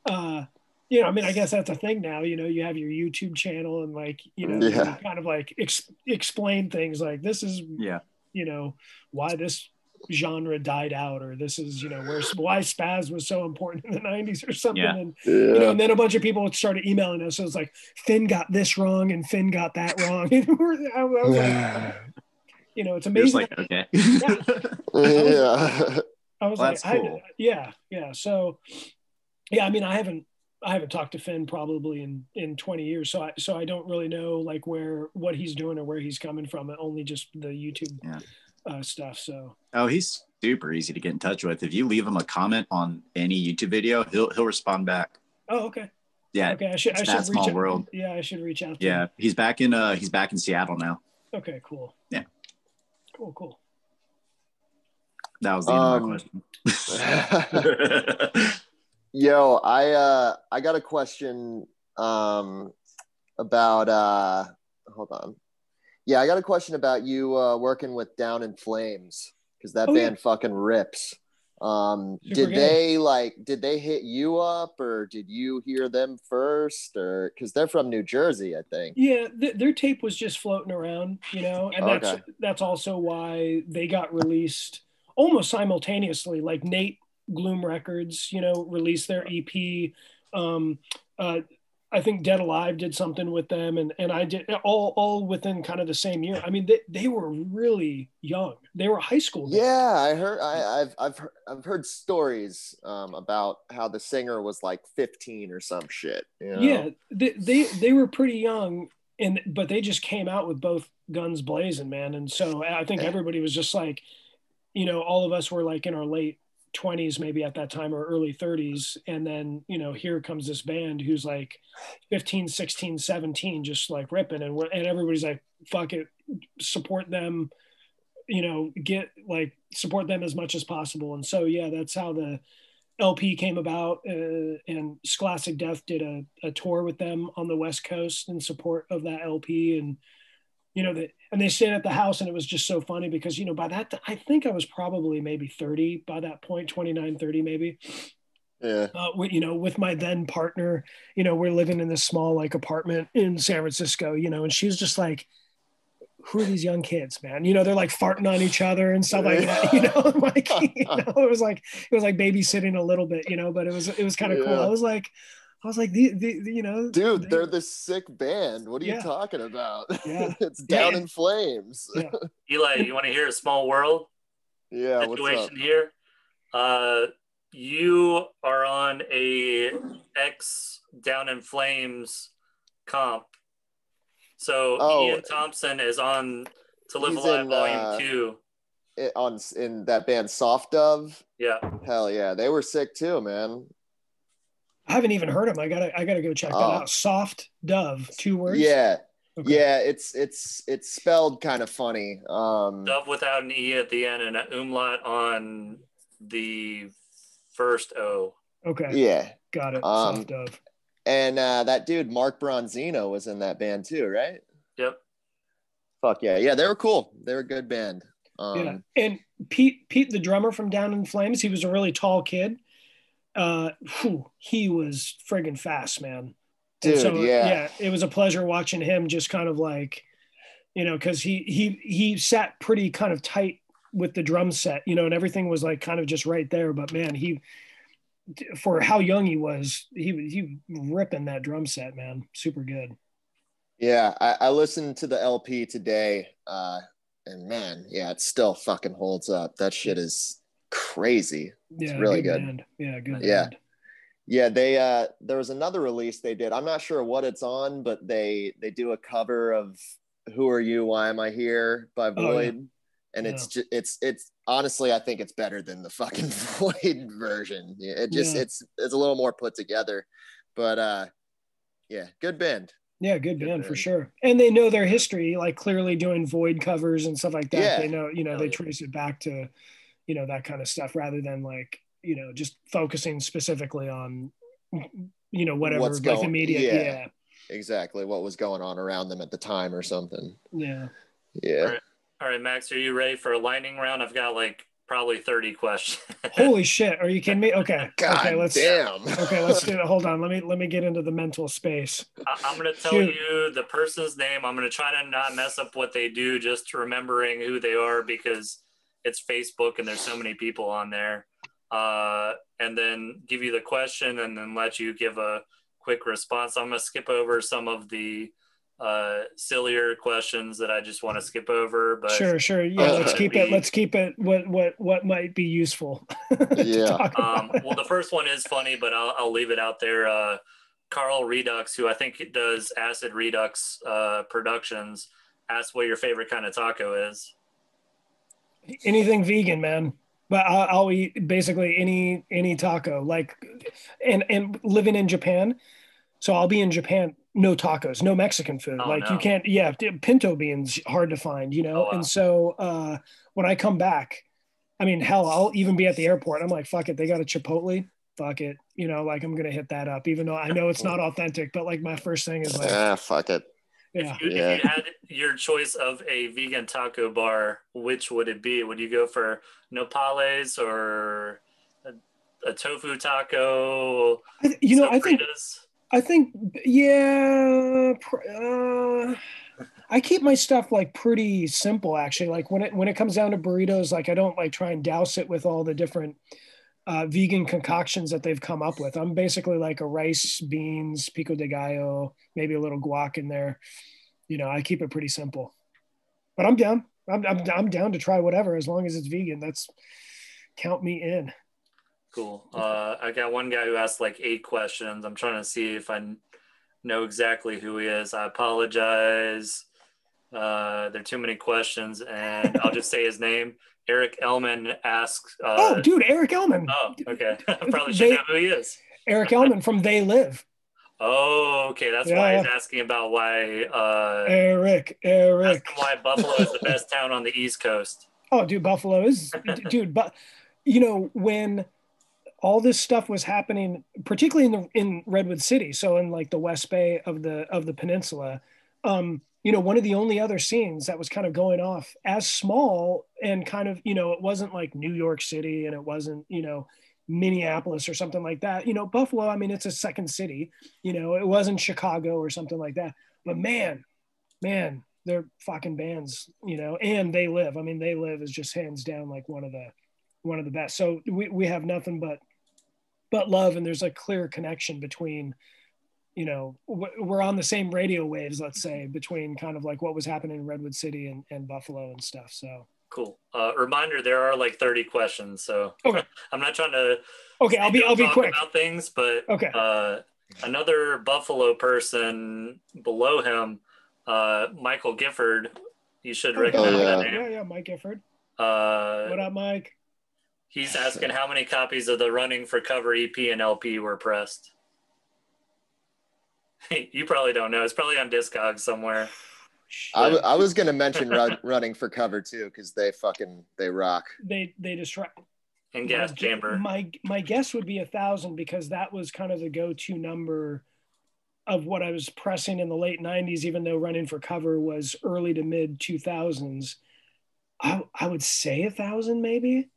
uh, you know, I mean, I guess that's a thing now. You know, you have your YouTube channel and like, you know, you kind of like ex- explain things like this is, yeah, you know, why this genre died out, or this is, you know, where why spazz was so important in the '90s or something, Yeah. and you know, and then a bunch of people started emailing us. So it's like Finn got this wrong and Finn got that wrong. I was like, you know, it's you're amazing. like, okay. yeah. I was Well, like, that's I- yeah, yeah. So, yeah, I mean, I haven't, I haven't talked to Finn probably in in 20 years, so I so I don't really know like where what he's doing or where he's coming from. Only just the YouTube Yeah. uh, stuff. So oh, he's super easy to get in touch with. If you leave him a comment on any YouTube video, he'll he'll respond back. oh, okay, Yeah, okay. I should I should small reach out. Yeah, I should reach out. To yeah. him. He's back in uh he's back in Seattle now. Okay. Cool. Yeah. Cool. Cool. That was the end Um, of my question. Yo, I uh I got a question um about uh hold on. Yeah, I got a question about you uh working with Down in Flames because that Oh, yeah. band fucking rips. Um, Super did good. they like? Did they hit you up, or did you hear them first, or because they're from New Jersey, I think. Yeah, th- their tape was just floating around, you know, and that's Okay. that's also why they got released almost simultaneously. Like Nate Gloom Records, you know, released their EP. Um, uh, I think Dead Alive did something with them, and and I did all all within kind of the same year. I mean, they, they were really young. They were high school. then. Yeah, I heard. I, I've I've heard, I've heard stories um, about how the singer was like 15 or some shit. You know? yeah they, they they were pretty young and but they just came out with both guns blazing man and so i think everybody was just like you know all of us were like in our late 20s maybe at that time or early 30s and then you know here comes this band who's like 15 16 17 just like ripping. And and everybody's like fuck it support them you know get like support them as much as possible. And so yeah that's how the LP came about, uh, and Scholastic Deth did a, a tour with them on the West Coast in support of that LP. And, you know, the, and they stayed at the house, and it was just so funny because, you know, by that, I think I was probably maybe 30 by that point, 29, 30 maybe. yeah. Uh, with, you know, with my then partner, you know, we're living in this small like apartment in San Francisco, you know, and she was just like, who are these young kids, man? You know, they're like farting on each other and stuff like that. You know, like you know, it was like it was like babysitting a little bit, you know, but it was it was kind of cool. Yeah. I was like, I was like, the, the, the- you know, Dude, they- they're this sick band. What are Yeah. you talking about? Yeah. it's Yeah. down in flames. Yeah. Eli, you want to hear a small world Yeah, what's up? situation here? Uh, you are on a X Down in Flames comp. So Oh. Ian Thompson is on To Live A Lie in, Volume uh, Two. It- on in that band Soft Dove. Yeah. Hell yeah, they were sick too, man. I haven't even heard them. I gotta I gotta go check that Oh. out. Soft Dove, two words. Yeah, Okay. yeah. It's it's it's spelled kind of funny. Um, Dove without an E at the end and an umlaut on the first O. Okay. yeah, Got it. Um, Soft Dove. and uh, that dude Mark Bronzino was in that band too, right? Yep. Fuck yeah, yeah. They were cool. They were a good band. Um, yeah. And Pete, Pete, the drummer from Down in Flames, he was a really tall kid. Uh, whew, he was friggin' fast, man. Dude, yeah. yeah, it was a pleasure watching him just kind of like, you know, because he he he sat pretty kind of tight with the drum set, you know, and everything was like kind of just right there. But man, he for how young he was, he was he ripping that drum set, man, super good. Yeah, I, I listened to the LP today, uh, and man, yeah, it still fucking holds up. That shit is crazy. Yeah, really good. band. Yeah, good. Yeah. band. Yeah, they uh there was another release they did. I'm not sure what it's on, but they they do a cover of Who Are You, Why Am I Here by Oh, yeah. Void. And it's just it's it's honestly I think it's better than the fucking Void version. It just Yeah. it's it's a little more put together. But uh yeah, good band. Yeah, good Good band for sure. And they know their history, like clearly doing void covers and stuff like that. Yeah. They know, you know, Hell they yeah. trace it back to, you know, that kind of stuff rather than like, you know, just focusing specifically on, you know, whatever What's like going- immediate. yeah. Yeah. Exactly what was going on around them at the time or something. Yeah. Yeah. All right, Max, are you ready for a lightning round? I've got like probably 30 questions. Holy shit. Are you kidding me? Okay. God okay. Let's, damn. okay. Let's do it. Hold on. Let me, let me get into the mental space. I- I'm going to tell Shoot. you the person's name. I'm going to try to not mess up what they do, just remembering who they are because it's Facebook and there's so many people on there. Uh, and then give you the question and then let you give a quick response. I'm going to skip over some of the uh, sillier questions that I just want to skip over. But Sure. Sure. Yeah. Uh, let's keep it. Let's keep it. What, what, what might be useful. Yeah. um, well, the first one is funny, but I'll, I'll leave it out there. Uh, Carl Redux, who I think does Acid Redux uh, Productions, asked what your favorite kind of taco is. Anything vegan, man. But I'll, I'll eat basically any any taco. Like, and and living in Japan, so I'll be in Japan. No tacos, no Mexican food. Oh, like no. you can't. Yeah, pinto beans hard to find. You know. Oh, wow. And so uh, when I come back, I mean, hell, I'll even be at the airport. I'm like, fuck it, they got a Chipotle. Fuck it, you know, like I'm gonna hit that up, even though I know it's not authentic. But like my first thing is like, Ah, fuck it. Yeah, If you, Yeah. if you had your choice of a vegan taco bar, which would it be? Would you go for nopales or a tofu taco. I, you know, I think I think yeah. Uh, I keep my stuff like pretty simple actually. Like when it when it comes down to burritos, like I don't like try and douse it with all the different uh, vegan concoctions that they've come up with. I'm basically like a rice, beans, pico de gallo, maybe a little guac in there. You know, I keep it pretty simple. But I'm down. I'm, I'm, I'm down to try whatever as long as it's vegan. That's count me in. Cool. Uh, I got one guy who asked like eight questions. I'm trying to see if I know exactly who he is. I apologize. Uh, there are too many questions, and I'll just say his name. Eric Elman asks. Uh, oh, dude, Eric Elman. Oh, okay. I probably should they, know who he is. Eric Elman from They Live. Oh, okay. That's yeah. why he's asking about why. Uh, Eric, Eric. Why Buffalo is the best town on the East Coast. Oh, dude, Buffalo is, dude. But you know when all this stuff was happening, particularly in the in Redwood City, so in like the West Bay of the of the peninsula. Um, you know, one of the only other scenes that was kind of going off as small and kind of, you know, it wasn't like New York City and it wasn't, you know, Minneapolis or something like that. You know, Buffalo, I mean, it's a second city, you know, it wasn't Chicago or something like that. But man, man, they're fucking bands, you know, and they live. I mean, they live is just hands down like one of the one of the best. So we, we have nothing but but love and there's a clear connection between you know we're on the same radio waves let's say between kind of like what was happening in redwood city and, and buffalo and stuff so. Cool. Uh, reminder there are like 30 questions so okay. i'm not trying to okay i'll be i'll be quick. about things but okay. uh, another buffalo person below him uh, michael gifford. You should oh, recognize yeah. that name. yeah yeah mike gifford. Uh, what up mike? he's asking how many copies of the running for cover ep and lp were pressed you probably don't know. It's probably on Discogs somewhere. I, w- I was gonna mention run, running for cover too because they fucking they rock. They they distract. And gas my, chamber. My my guess would be a thousand because that was kind of the go-to number of what I was pressing in the late '90s. Even though running for cover was early to mid 2000s, I I would say a thousand maybe.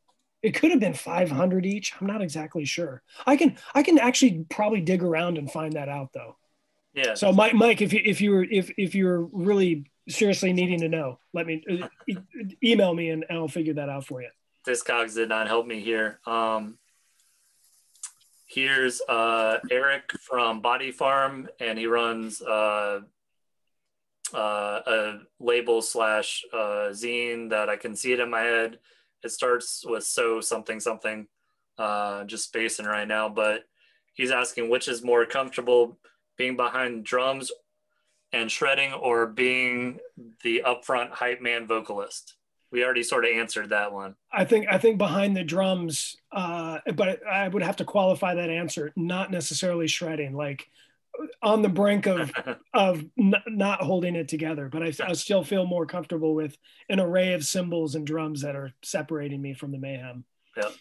It could have been 500 each. I'm not exactly sure. I can I can actually probably dig around and find that out though. Yeah. So Mike, Mike, if you if you were if if you're really seriously needing to know, let me uh, e- email me and I'll figure that out for you. Discogs did not help me here. Um, here's uh, Eric from Body Farm, and he runs uh, uh, a label slash uh, zine that I can see it in my head. It starts with so something something, uh, just spacing right now, but he's asking which is more comfortable being behind drums and shredding or being the upfront hype man vocalist? We already sort of answered that one. I think I think behind the drums, uh, but I would have to qualify that answer. Not necessarily shredding, like on the brink of of n- not holding it together. But I, I still feel more comfortable with an array of cymbals and drums that are separating me from the mayhem. Yep.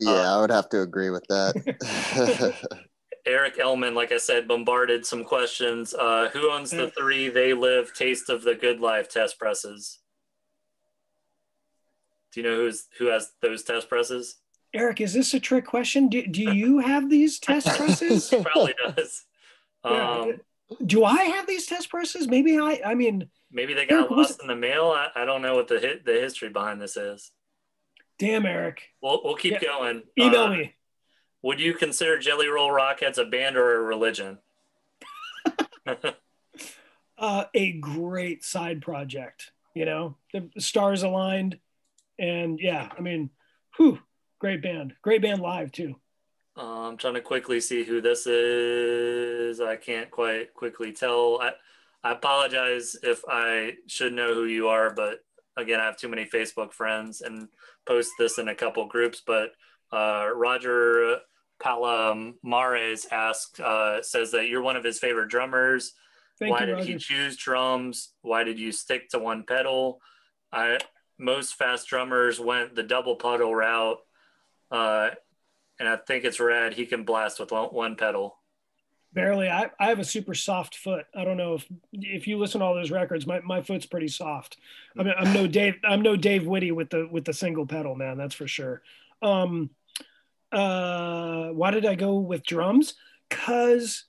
Yeah, uh, I would have to agree with that. Eric Elman, like I said, bombarded some questions. Uh, who owns the three They Live Taste of the Good Life test presses? Do you know who's who has those test presses? Eric, is this a trick question? Do, do you have these test presses? probably does. Um, do I have these test presses? Maybe I. I mean, maybe they got Eric, lost in the mail. I, I, don't know what the hit, the history behind this is. Damn, Eric. We'll we'll keep yeah. going. Email uh, me. Would you consider Jelly Roll Rockheads a band or a religion? uh, a great side project. You know, the stars aligned, and yeah, I mean, whew, great band, great band live too. Uh, I'm trying to quickly see who this is. I can't quite quickly tell. I, I apologize if I should know who you are, but again, I have too many Facebook friends and post this in a couple groups. But uh, Roger Palomares asked, uh, says that you're one of his favorite drummers. Thank Why you, did Roger. he choose drums? Why did you stick to one pedal? I, most fast drummers went the double pedal route. Uh, and I think it's rad. He can blast with one, one pedal. Barely. I, I have a super soft foot. I don't know if if you listen to all those records, my, my foot's pretty soft. I mean, I'm no Dave. I'm no Dave Witte with the with the single pedal, man. That's for sure. Um, uh, why did I go with drums? Because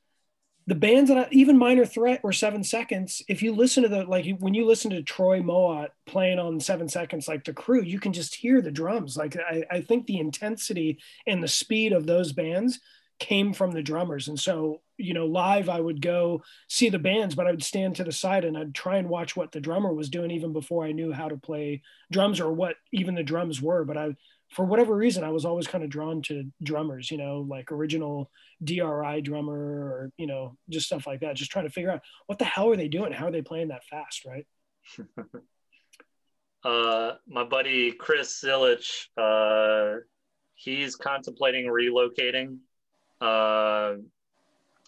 the bands that I, even Minor Threat or Seven Seconds, if you listen to the like when you listen to Troy Mowat playing on Seven Seconds, like the crew, you can just hear the drums. Like I, I think the intensity and the speed of those bands came from the drummers. And so, you know, live I would go see the bands, but I would stand to the side and I'd try and watch what the drummer was doing even before I knew how to play drums or what even the drums were. But I for whatever reason, I was always kind of drawn to drummers, you know, like original DRI drummer or, you know, just stuff like that. Just trying to figure out what the hell are they doing? How are they playing that fast, right? uh, my buddy Chris Zilich, uh, he's contemplating relocating uh,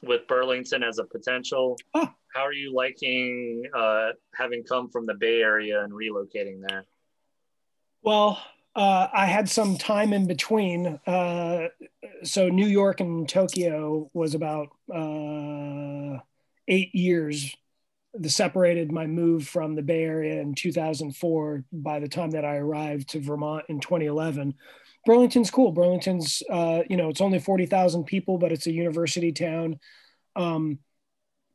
with Burlington as a potential. Oh. How are you liking uh, having come from the Bay Area and relocating there? Well, uh, I had some time in between. Uh, so New York and Tokyo was about uh, eight years. The separated my move from the Bay Area in 2004. By the time that I arrived to Vermont in 2011, Burlington's cool. Burlington's, uh, you know, it's only 40,000 people, but it's a university town. Um,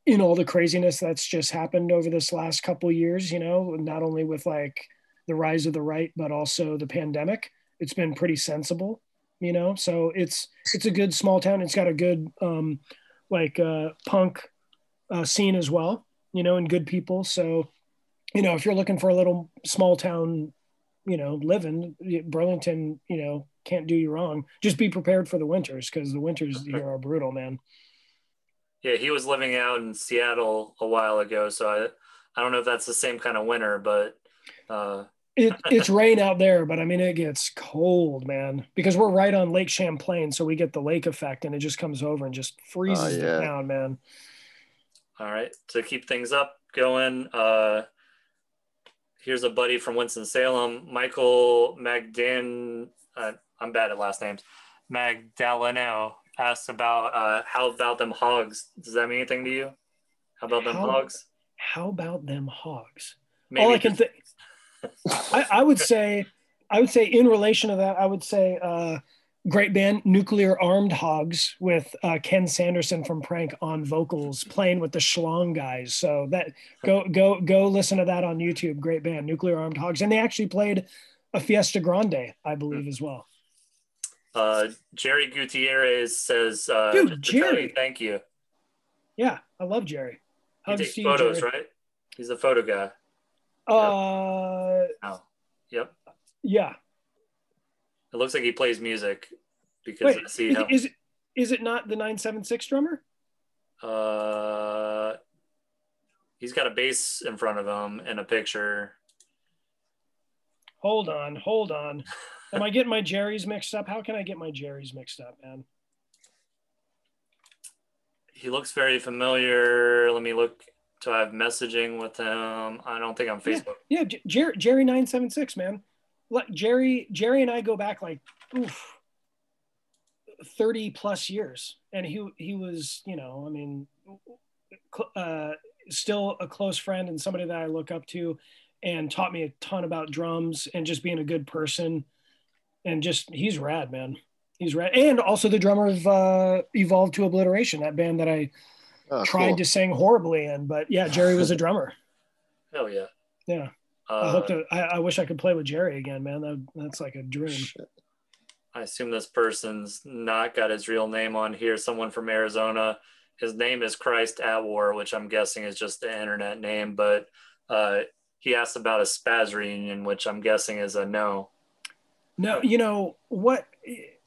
in all the craziness that's just happened over this last couple years, you know, not only with like the rise of the right, but also the pandemic. It's been pretty sensible, you know. So it's it's a good small town. It's got a good um, like uh, punk uh, scene as well, you know, and good people. So you know, if you're looking for a little small town, you know, living, Burlington, you know, can't do you wrong. Just be prepared for the winters because the winters here are brutal, man. Yeah, he was living out in Seattle a while ago, so I I don't know if that's the same kind of winter, but uh, it, it's rain out there, but I mean it gets cold, man, because we're right on Lake Champlain, so we get the lake effect, and it just comes over and just freezes uh, yeah. down, man. All right, to keep things up going, uh, here's a buddy from Winston Salem, Michael Magdan. Uh, I'm bad at last names. Magdaleno asked about uh, how about them hogs. Does that mean anything to you? How about them how, hogs? How about them hogs? Maybe All I can think I, I, would say, I would say in relation to that, I would say uh, great band Nuclear Armed Hogs with uh, Ken Sanderson from Prank on vocals playing with the Schlong guys. So that go go go listen to that on YouTube. Great band Nuclear Armed Hogs, and they actually played a Fiesta Grande, I believe, as well. Uh, Jerry Gutierrez says, uh, "Dude, Jerry, you, thank you." Yeah, I love Jerry. He takes photos, Jerry. right? He's a photo guy. Uh, oh, yep. Yeah. It looks like he plays music because Wait, I see how. Is it, is it not the 976 drummer? Uh, he's got a bass in front of him in a picture. Hold on, hold on. Am I getting my Jerry's mixed up? How can I get my Jerry's mixed up, man? He looks very familiar. Let me look to have messaging with him. I don't think on Facebook. Yeah, yeah Jerry Jerry nine seven six man. Like Jerry Jerry and I go back like oof, thirty plus years, and he he was you know I mean uh, still a close friend and somebody that I look up to, and taught me a ton about drums and just being a good person, and just he's rad man. He's rad, and also the drummer of uh, Evolved to Obliteration, that band that I oh, tried cool. to sing horribly in. But yeah, Jerry was a drummer. Hell yeah. Yeah. Uh, I hope to. I, I, wish I could play with Jerry again, man. That, that's like a dream. Shit. I assume this person's not got his real name on here. Someone from Arizona. His name is Christ at War, which I'm guessing is just the internet name. But uh, he asked about a Spazz reunion, which I'm guessing is a no. No, you know what?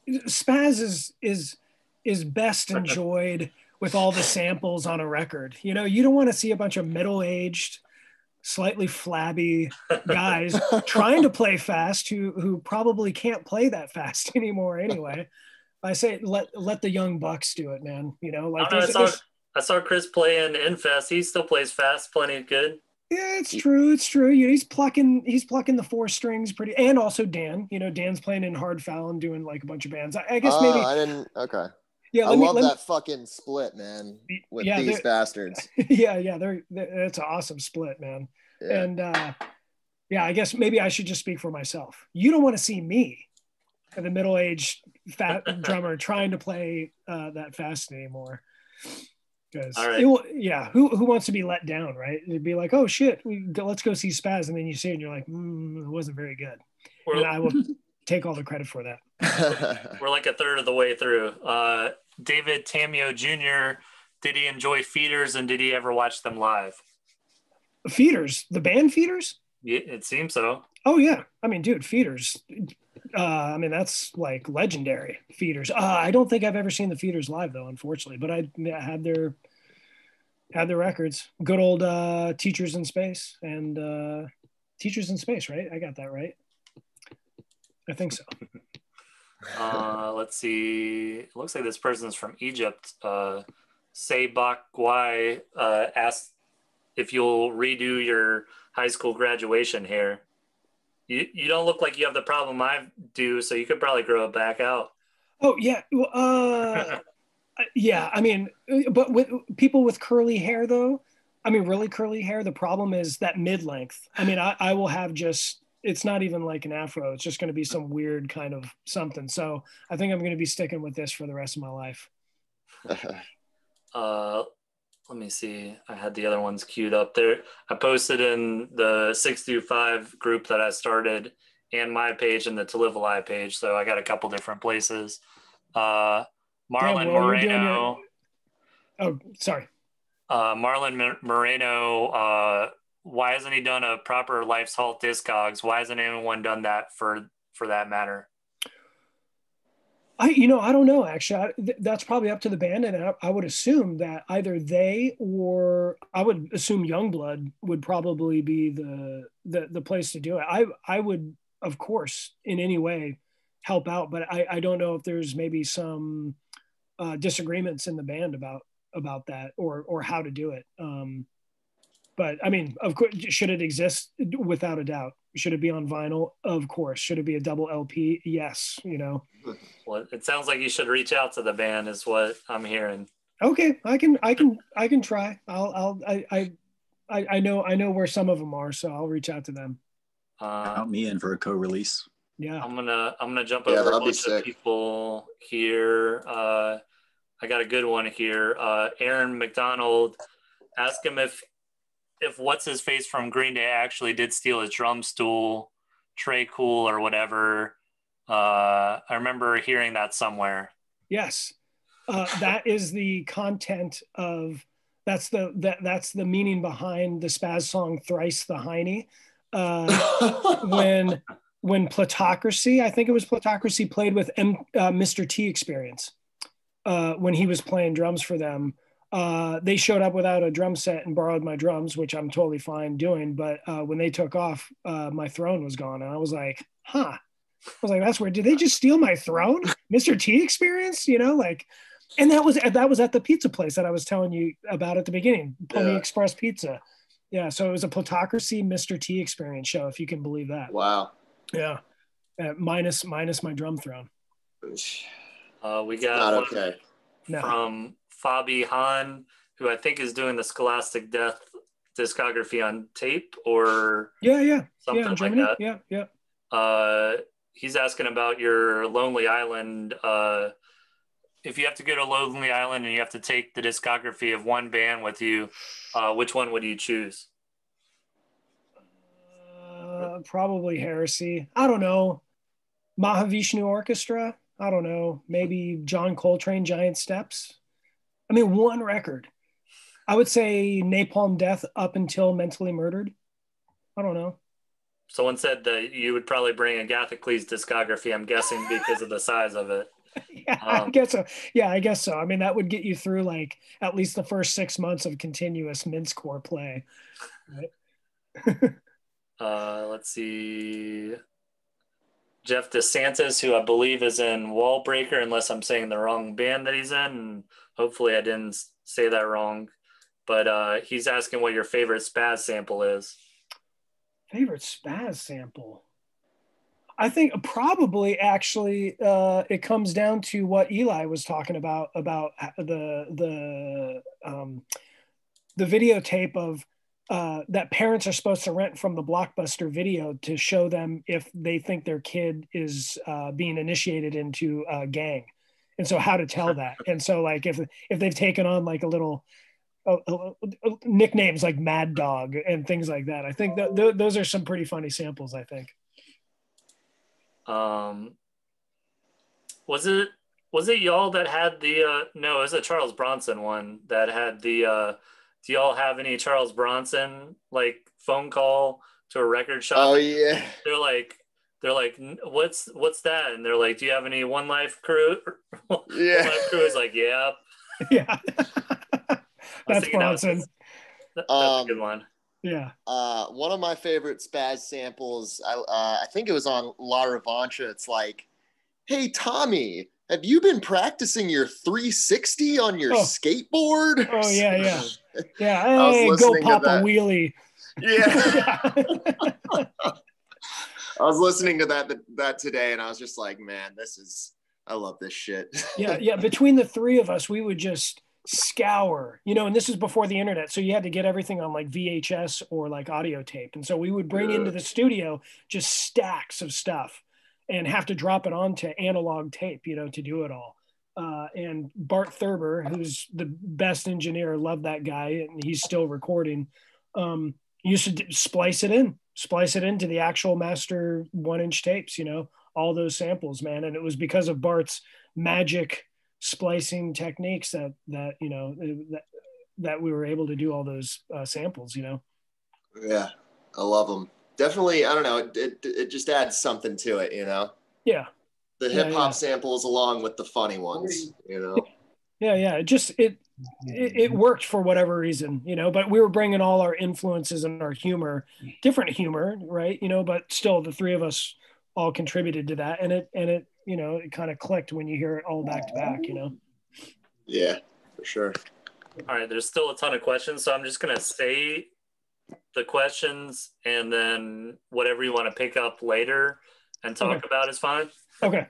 Spazz is is is best enjoyed with all the samples on a record. You know, you don't want to see a bunch of middle-aged, slightly flabby guys trying to play fast who who probably can't play that fast anymore anyway. I say let let the young bucks do it, man. You know, like I, know, I, saw, I saw Chris playing Infest. He still plays fast, plenty good. Yeah, it's true. It's true. You know, he's plucking he's plucking the four strings pretty, and also Dan. You know, Dan's playing in Hard Foul and doing like a bunch of bands. I, I guess uh, maybe I didn't. Okay. Yeah, I me, love that me, fucking split, man, with yeah, these bastards. Yeah, yeah, they're, they're it's an awesome split, man. Yeah. And uh, yeah, I guess maybe I should just speak for myself. You don't want to see me the middle-aged fat drummer trying to play uh, that fast anymore. Because right. yeah, who who wants to be let down, right? It'd be like, oh shit, we go, let's go see Spazz, and then you see it, and you're like, mm, it wasn't very good. We're, and I will take all the credit for that. we're like a third of the way through. Uh, David Tamio Jr. Did he enjoy feederz, and did he ever watch them live? Feederz, the band Feederz. Yeah, it seems so. Oh yeah, I mean, dude, Feederz. Uh, I mean, that's like legendary. Feederz. Uh, I don't think I've ever seen the Feederz live though, unfortunately. But I had their had their records. Good old uh, Teachers in Space and uh, Teachers in Space, right? I got that right. I think so. Uh, let's see. It looks like this person's from Egypt. Uh, Seibak Gwai uh, asked if you'll redo your high school graduation hair. You, you don't look like you have the problem I do, so you could probably grow it back out. Oh yeah, uh, yeah. I mean, but with people with curly hair, though, I mean, really curly hair. The problem is that mid length. I mean, I, I will have just. It's not even like an afro. It's just going to be some weird kind of something. So I think I'm going to be sticking with this for the rest of my life. uh, let me see. I had the other ones queued up there. I posted in the six through five group that I started and my page and the To Live A Lie page. So I got a couple different places. Uh, Marlon Yeah, well, you're doing Moreno. Oh, sorry. Uh, Marlon Moreno. Uh, why hasn't he done a proper Life's Halt Discogs? Why hasn't anyone done that for for that matter? I, you know, I don't know. Actually, I, th- that's probably up to the band, and I, I would assume that either they or I would assume Youngblood would probably be the the the place to do it. I I would, of course, in any way help out, but I I don't know if there's maybe some uh, disagreements in the band about about that or or how to do it. Um, but I mean, of course, should it exist? Without a doubt. Should it be on vinyl? Of course. Should it be a double LP? Yes. You know. Well, it sounds like you should reach out to the band, is what I'm hearing. Okay, I can, I can, I can try. I'll, I'll, I, I, I I know, I know where some of them are, so I'll reach out to them. Uh, Count me in for a co-release. Yeah. I'm gonna I'm gonna jump Yeah, over a bunch of people here. Uh, I got a good one here. Uh, Aaron McDonald, ask him if if what's his face from Green Day actually did steal his drum stool, Tré Cool or whatever. Uh, I remember hearing that somewhere. Yes. Uh, that is the content of. That's the that that's the meaning behind the Spazz song "Thrice the Heine." Uh, when when Plutocracy, I think it was Plutocracy, played with M, uh, Mr. T Experience uh, when he was playing drums for them. Uh, they showed up without a drum set and borrowed my drums, which I'm totally fine doing. But uh, when they took off, uh, my throne was gone, and I was like, "Huh." I was like, "That's weird. Did they just steal my throne, Mr. T Experience?" You know, like, and that was that was at the pizza place that I was telling you about at the beginning, Pony Yeah. Express Pizza. Yeah, so it was a Plutocracy Mr. T Experience show, if you can believe that. wow. Yeah, uh, minus minus my drum throne. Uh, we got Not one okay. No, from Fabi Han, who I think is doing the Scholastic Deth discography on tape or yeah, yeah, something yeah, like Germany, that. yeah, yeah. Uh, he's asking about your Lonely Island. Uh, if you have to go to Lonely Island and you have to take the discography of one band with you, uh, which one would you choose? Uh, probably Heresy. I don't know. Mahavishnu Orchestra. I don't know. Maybe John Coltrane, Giant Steps. I mean, one record. I would say Napalm Death up until Mentally Murdered. I don't know. Someone said that you would probably bring a Agathocles discography. I'm guessing because of the size of it. Yeah, I Um, guess so. Yeah, I guess so. I mean, that would get you through like at least the first six months of continuous mince core play. Uh, let's see. Jeff DeSantis, who I believe is in Wallbreaker, unless I'm saying the wrong band that he's in. Hopefully I didn't say that wrong. But uh, he's asking what your favorite spazz sample is. Favorite spazz sample. I think probably actually uh, it comes down to what Eli was talking about about the the um, the videotape of uh, that parents are supposed to rent from the blockbuster video to show them if they think their kid is uh, being initiated into a gang and so how to tell that? And so like if if they've taken on like a little uh, uh, nicknames like mad dog and things like that i think that th- those are some pretty funny samples i think. Um was it was it y'all that had the uh no it was a charles bronson one that had the uh do y'all have any charles bronson like phone call to a record shop? Oh yeah. they're like they're like what's what's that and they're like do you have any one life crew one Yeah. life crew is like yeah yeah that's thinking that was- bronson that- that's a Um, good one yeah Uh, one of my favorite spazz samples, I, uh, I think it was on La Revancha. It's like, hey, Tommy, have you been practicing your 360 on your Oh. skateboard? Oh, yeah, yeah. yeah I was hey, go listening to pop a wheelie Yeah. yeah. I was listening to that that today and I was just like, man, this is, I love this shit. yeah yeah between the three of us we would just scour you know and this is before the internet so you had to get everything on like vhs or like audio tape and so we would bring Yeah. into the studio just stacks of stuff and have to drop it onto analog tape you know to do it all uh, and bart thurber who's the best engineer love that guy and he's still recording um, used to splice it in splice it into the actual master one inch tapes you know all those samples man and it was because of bart's magic splicing techniques that that you know that that we were able to do all those uh, samples you know yeah, I love them. Definitely, I don't know, it, it, it just adds something to it, you know? yeah The hip hop yeah. samples along with the funny ones, you know? Yeah yeah it just it, it it worked for whatever reason you know but we were bringing all our influences and our humor different humor right you know but still the three of us all contributed to that and it and it you know it kind of clicked when you hear it all back to back you know Yeah, for sure. All right, there's still a ton of questions, so I'm just gonna say the questions and then whatever you want to pick up later and talk Okay. about is fine. okay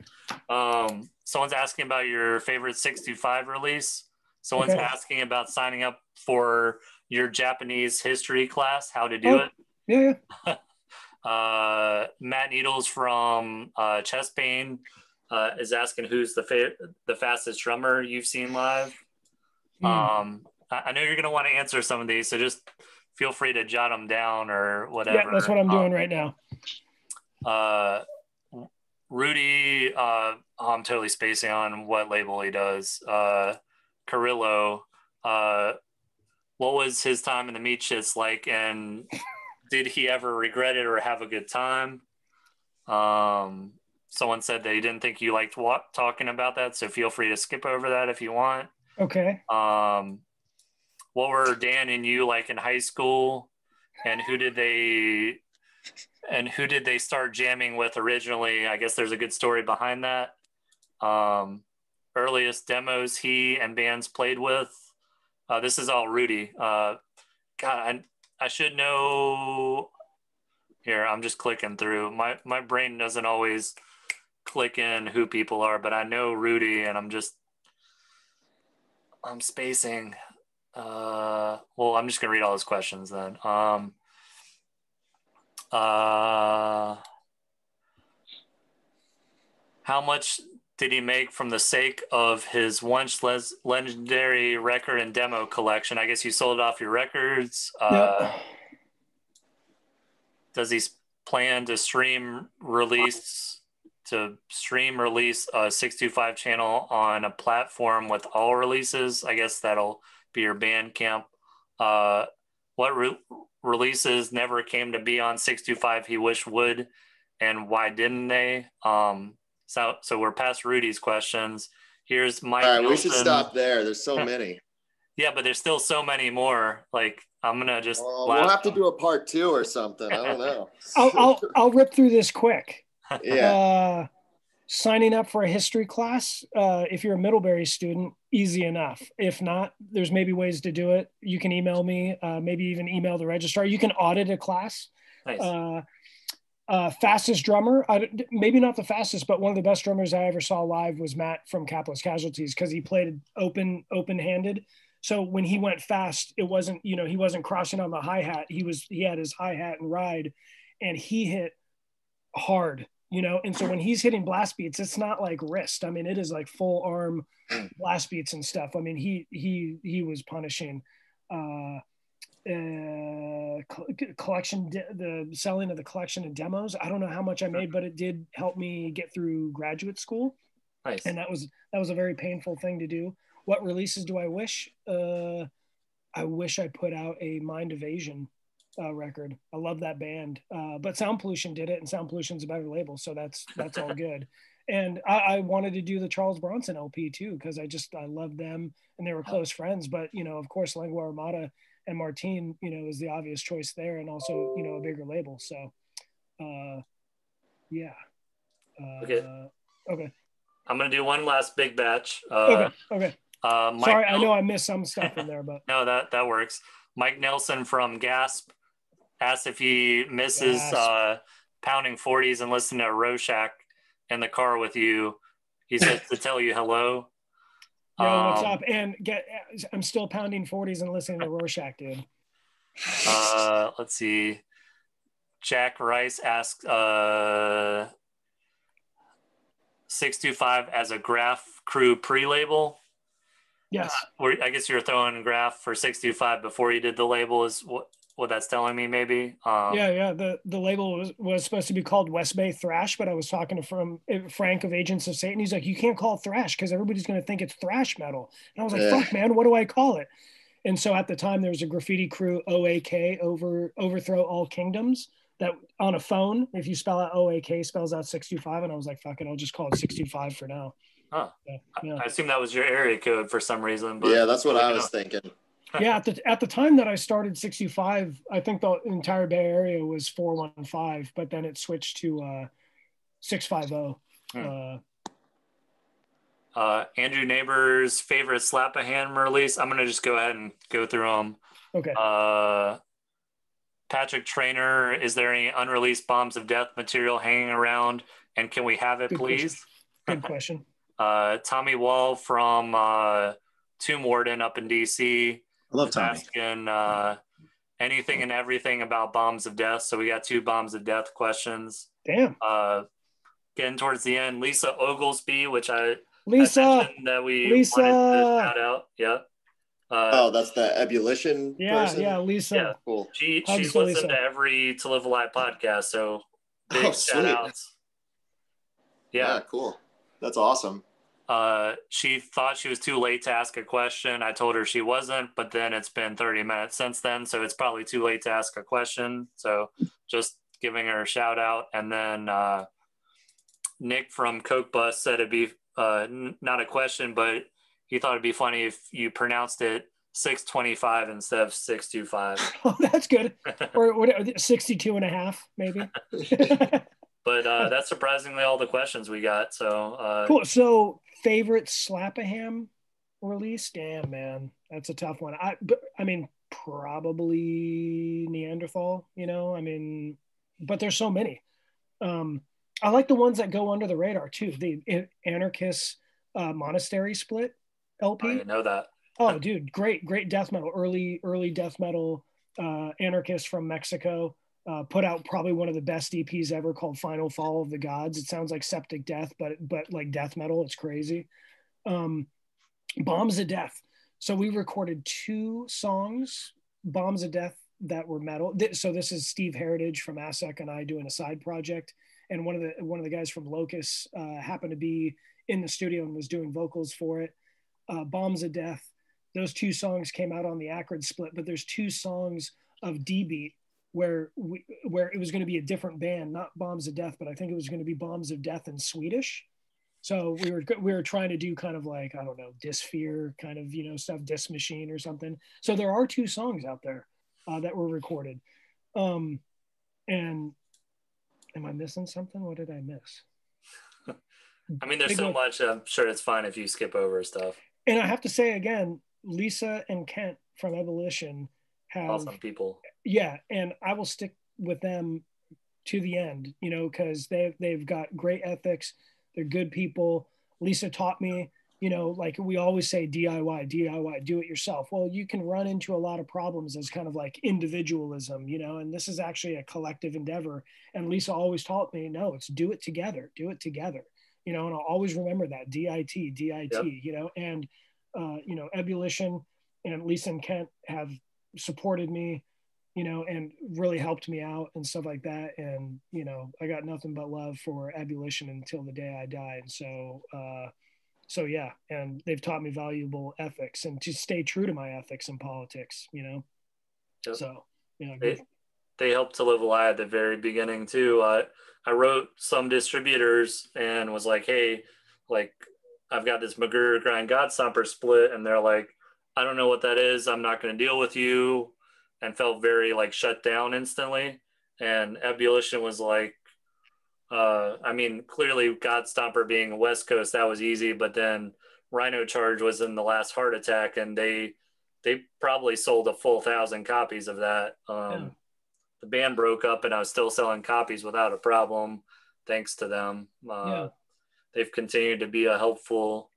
Um, someone's asking about your favorite 625 release. Someone's Okay. asking about signing up for your Japanese history class, how to do Oh. it. yeah Uh, Matt Needles from uh, Chest Pain uh, is asking who's the fa- the fastest drummer you've seen live. Hmm. Um, I, I know you're gonna want to answer some of these, so just feel free to jot them down or whatever. yeah that's what i'm Um, doing right now uh, Rudy, uh, I'm totally spacing on what label he does. Uh, Carrillo, uh, what was his time in the meat shits like, and did he ever regret it or have a good time? Um, someone said that he didn't think you liked wa- talking about that, so feel free to skip over that if you want. okay Um, what were Dan and you like in high school, and who did they, and who did they start jamming with originally? I guess there's a good story behind that. Um, earliest demos he and bands played with. Uh, this is all Rudy. Uh, God, I, I should know. Here, I'm just clicking through. My my brain doesn't always click in who people are, but I know Rudy, and I'm just I'm spacing. Uh, well, I'm just gonna read all his questions then. Um, uh, how much did he make from the sake of his once les- legendary record and demo collection? I guess you sold off your records. Uh, yeah. does he plan to stream release to stream release a 625 channel on a platform with all releases i guess that'll be your bandcamp uh what re- releases never came to be on 625 he wished would and why didn't they um so so we're past rudy's questions here's mike All right, we should stop there. There's so many. yeah but there's still so many more like i'm gonna just Well, blast we'll have to do a part two or something. I don't know. I'll, I'll i'll rip through this quick yeah. uh, signing up for a history class uh, if you're a middlebury student easy enough. If not there's maybe ways to do it. You can email me uh, maybe even email the registrar. You can audit a class. Nice. uh, uh, fastest drummer. I, maybe not the fastest but one of the best drummers i ever saw live was matt from capitalist casualties because he played open open handed So when he went fast, it wasn't, you know, he wasn't crossing on the hi hat. He was, he had his hi hat and ride, and he hit hard, you know. And so when he's hitting blast beats, it's not like wrist. I mean, it is like full arm blast beats and stuff. I mean, he he he was punishing. Uh, uh, collection the selling of the collection and demos i don't know how much i made but it did help me get through graduate school Nice. and that was that was a very painful thing to do what releases do i wish uh i wish i put out a mind evasion uh, record. I love that band. Uh, but sound pollution did it and sound pollution's a better label so that's that's all good. And I, I wanted to do the charles bronson lp too because i just i loved them and they were close friends. But you know of course lengua armada and martine you know is the obvious choice there and also you know a bigger label. So uh yeah. Uh, Okay. okay. I'm gonna do one last big batch. Uh, okay okay. uh, Mike Sorry, I know I missed some stuff in there, but No, that that works. Mike Nelson from Gasp asked if he misses uh, pounding 40s and listening to Rorschach in the car with you. He said to tell you hello. yo, what's Um, up? And get, I'm still pounding 40s and listening to Rorschach, dude. Uh, let's see. Jack Rice asked uh, 625 as a graph crew pre-label. Yes, Or I guess you're throwing graph for 625 before you did the label is what what that's telling me maybe. Um, yeah, yeah. The the label was, was supposed to be called West Bay Thrash, but I was talking to from Frank of Agents of Satan. He's like, you can't call it thrash because everybody's going to think it's thrash metal. And I was like, Yeah. fuck, man, what do I call it? And so at the time, there was a graffiti crew OAK over overthrow all kingdoms that on a phone. If you spell out OAK, spells out 625, and I was like, fuck it, I'll just call it 625 for now. Huh. Yeah, yeah. I assume that was your area code for some reason. But yeah, that's what I was know. thinking. Yeah at the at the time that i started 65 i think the entire bay area was 415 but then it switched to uh 650 Hmm. uh Uh, Andrew Neighbors' favorite Slap a Ham release. I'm gonna just go ahead and go through them. okay Uh, Patrick Trainer, is there any unreleased bombs of death material hanging around? And can we have it, Good please? good question Uh, Tommy Wall from uh, Tomb Warden up in DC. I love is Tommy. asking uh, anything and everything about bombs of death. So we got two bombs of death questions. damn Uh, getting towards the end, Lisa Oglesby, which I, I lisa mentioned that we Lisa! shout out. Yeah. Uh, Oh, that's the ebullition yeah person. yeah lisa Yeah. Cool. she Hugs she's to listened Lisa. to every To Live A Lie podcast. So big Oh, shout sweet. outs. Yeah. Yeah. cool. That's awesome. Uh, she thought she was too late to ask a question. I told her she wasn't, but then it's been 30 minutes since then. So it's probably too late to ask a question. So just giving her a shout out. And then uh, Nick from Coke Bust said it'd be uh, n- not a question, but he thought it'd be funny if you pronounced it 625 instead of 625. oh that's good or what 62 and a half maybe but uh, that's surprisingly all the questions we got. So uh, cool so favorite Slap-a-Ham release? Damn man. That's a tough one. I but, i mean probably neanderthal you know? I mean but there's so many. Um i like the ones that go under the radar too. The An- Anarchus uh, monastery split LP. I didn't know that. oh dude great great death metal. Early early death metal uh Anarchus from mexico uh, put out probably one of the best EPs ever called Final Fall of the Gods. It sounds like Septic Death, but but like death metal. It's crazy. Um, Bombs of Death. So we recorded two songs, Bombs of Death, that were metal. So this is Steve Heritage from Assuck and I doing a side project, and one of the one of the guys from Locust uh, happened to be in the studio and was doing vocals for it. Uh, Bombs of Death. Those two songs came out on the Acrid split, but there's two songs of D Beat where we where it was going to be a different band, not Bombs of Death, but I think it was going to be Bombs of Death in Swedish. So we were we were trying to do kind of like I don't know Disfear kind of you know stuff Disc Machine or something. So there are two songs out there uh, that were recorded. Um, and am I missing something? What did I miss? I mean, there's so much. I'm sure it's fine if you skip over stuff. And I have to say again, Lisa and Kent from Ebullition have Awesome people. yeah and i will stick with them to the end you know because they they've got great ethics they're good people lisa taught me you know, like we always say DIY, DIY, do it yourself. Well, you can run into a lot of problems as kind of like individualism, you know, and this is actually a collective endeavor. And Lisa always taught me, no, it's do it together, do it together, you know, and I'll always remember that DIT, DIT, yep. you know, and, uh, you know, Ebullition and Lisa and Kent have supported me, you know, and really helped me out and stuff like that. And, you know, I got nothing but love for ebullition until the day I die. And so, uh, so yeah and they've taught me valuable ethics and to stay true to my ethics in politics you know yep. so you know they, they helped to live a lie at the very beginning too uh, i wrote some distributors and was like hey like i've got this Magrudergrind godstomper split and they're like i don't know what that is i'm not going to deal with you and felt very like shut down instantly and ebullition was like uh, I mean, clearly, God Godstomper being West Coast, that was easy. But then Rhino Charge was in the last heart attack, and they they probably sold a full thousand copies of that. Um, yeah. The band broke up, and I was still selling copies without a problem, thanks to them. Uh, yeah. They've continued to be a helpful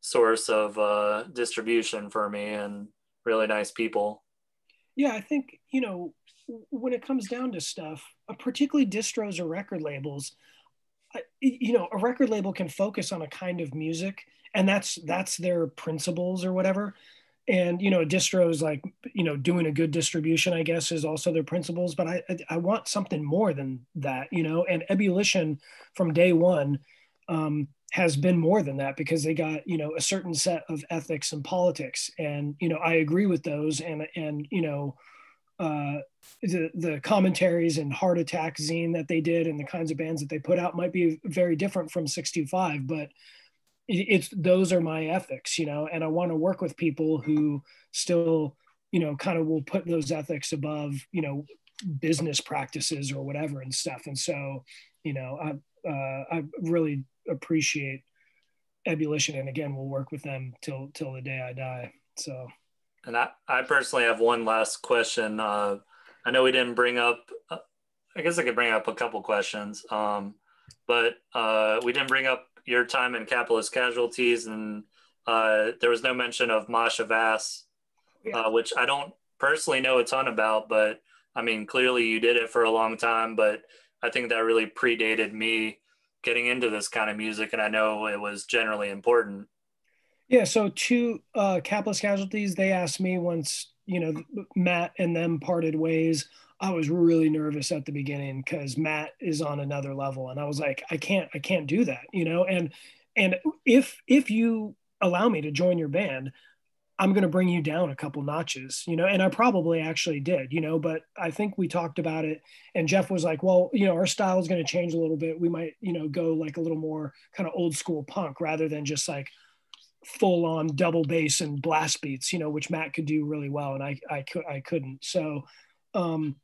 source of uh, distribution for me, and really nice people. Yeah, I think you know when it comes down to stuff, uh, particularly distros or record labels, you know, a record label can focus on a kind of music, and that's that's their principles or whatever. And you know, distros like you know doing a good distribution, I guess, is also their principles. But I I want something more than that, you know. And Ebullition from day one um, has been more than that because they got you know a certain set of ethics and politics, and you know I agree with those, and and you know uh, the the commentaries and heart attack zine that they did and the kinds of bands that they put out might be very different from 625 but it's those are my ethics you know and i want to work with people who still you know kind of will put those ethics above you know business practices or whatever and stuff. And so you know uh, i really appreciate ebullition and again we'll work with them till till the day i die so and I, I personally have one last question. Uh, I know we didn't bring up, uh, I guess I could bring up a couple questions, um, but uh, we didn't bring up your time in capitalist casualties, and uh, there was no mention of Masha Vass, yeah. Uh, which I don't personally know a ton about, but I mean, clearly you did it for a long time, but I think that really predated me getting into this kind of music, and I know it was generally important. Yeah, so two uh, capitalist casualties. They asked me once, you know, Matt and them parted ways. I was really nervous at the beginning because Matt is on another level, and I was like, I can't, I can't do that, you know. And and if if you allow me to join your band, I'm going to bring you down a couple notches, you know, and I probably actually did, you know, but I think we talked about it and Jeff was like, well, you know, our style is going to change a little bit. We might, you know, go like a little more kind of old school punk rather than just like full on double bass and blast beats, you know, which Matt could do really well. And I, I could, I couldn't. So, um,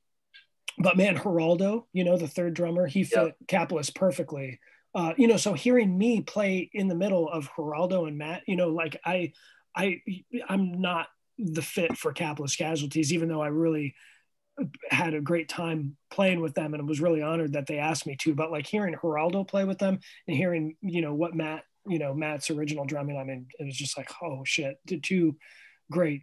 but man, Geraldo, you know, the third drummer, he fit yep. Capitalist perfectly. Uh, you know, so hearing me play in the middle of Geraldo and Matt, you know, like I, I, I'm not the fit for Capitalist Casualties, even though I really had a great time playing with them and was really honored that they asked me to. But like hearing Geraldo play with them and hearing, you know, what Matt you know Matt's original drumming. I mean, it was just like, oh shit, the two great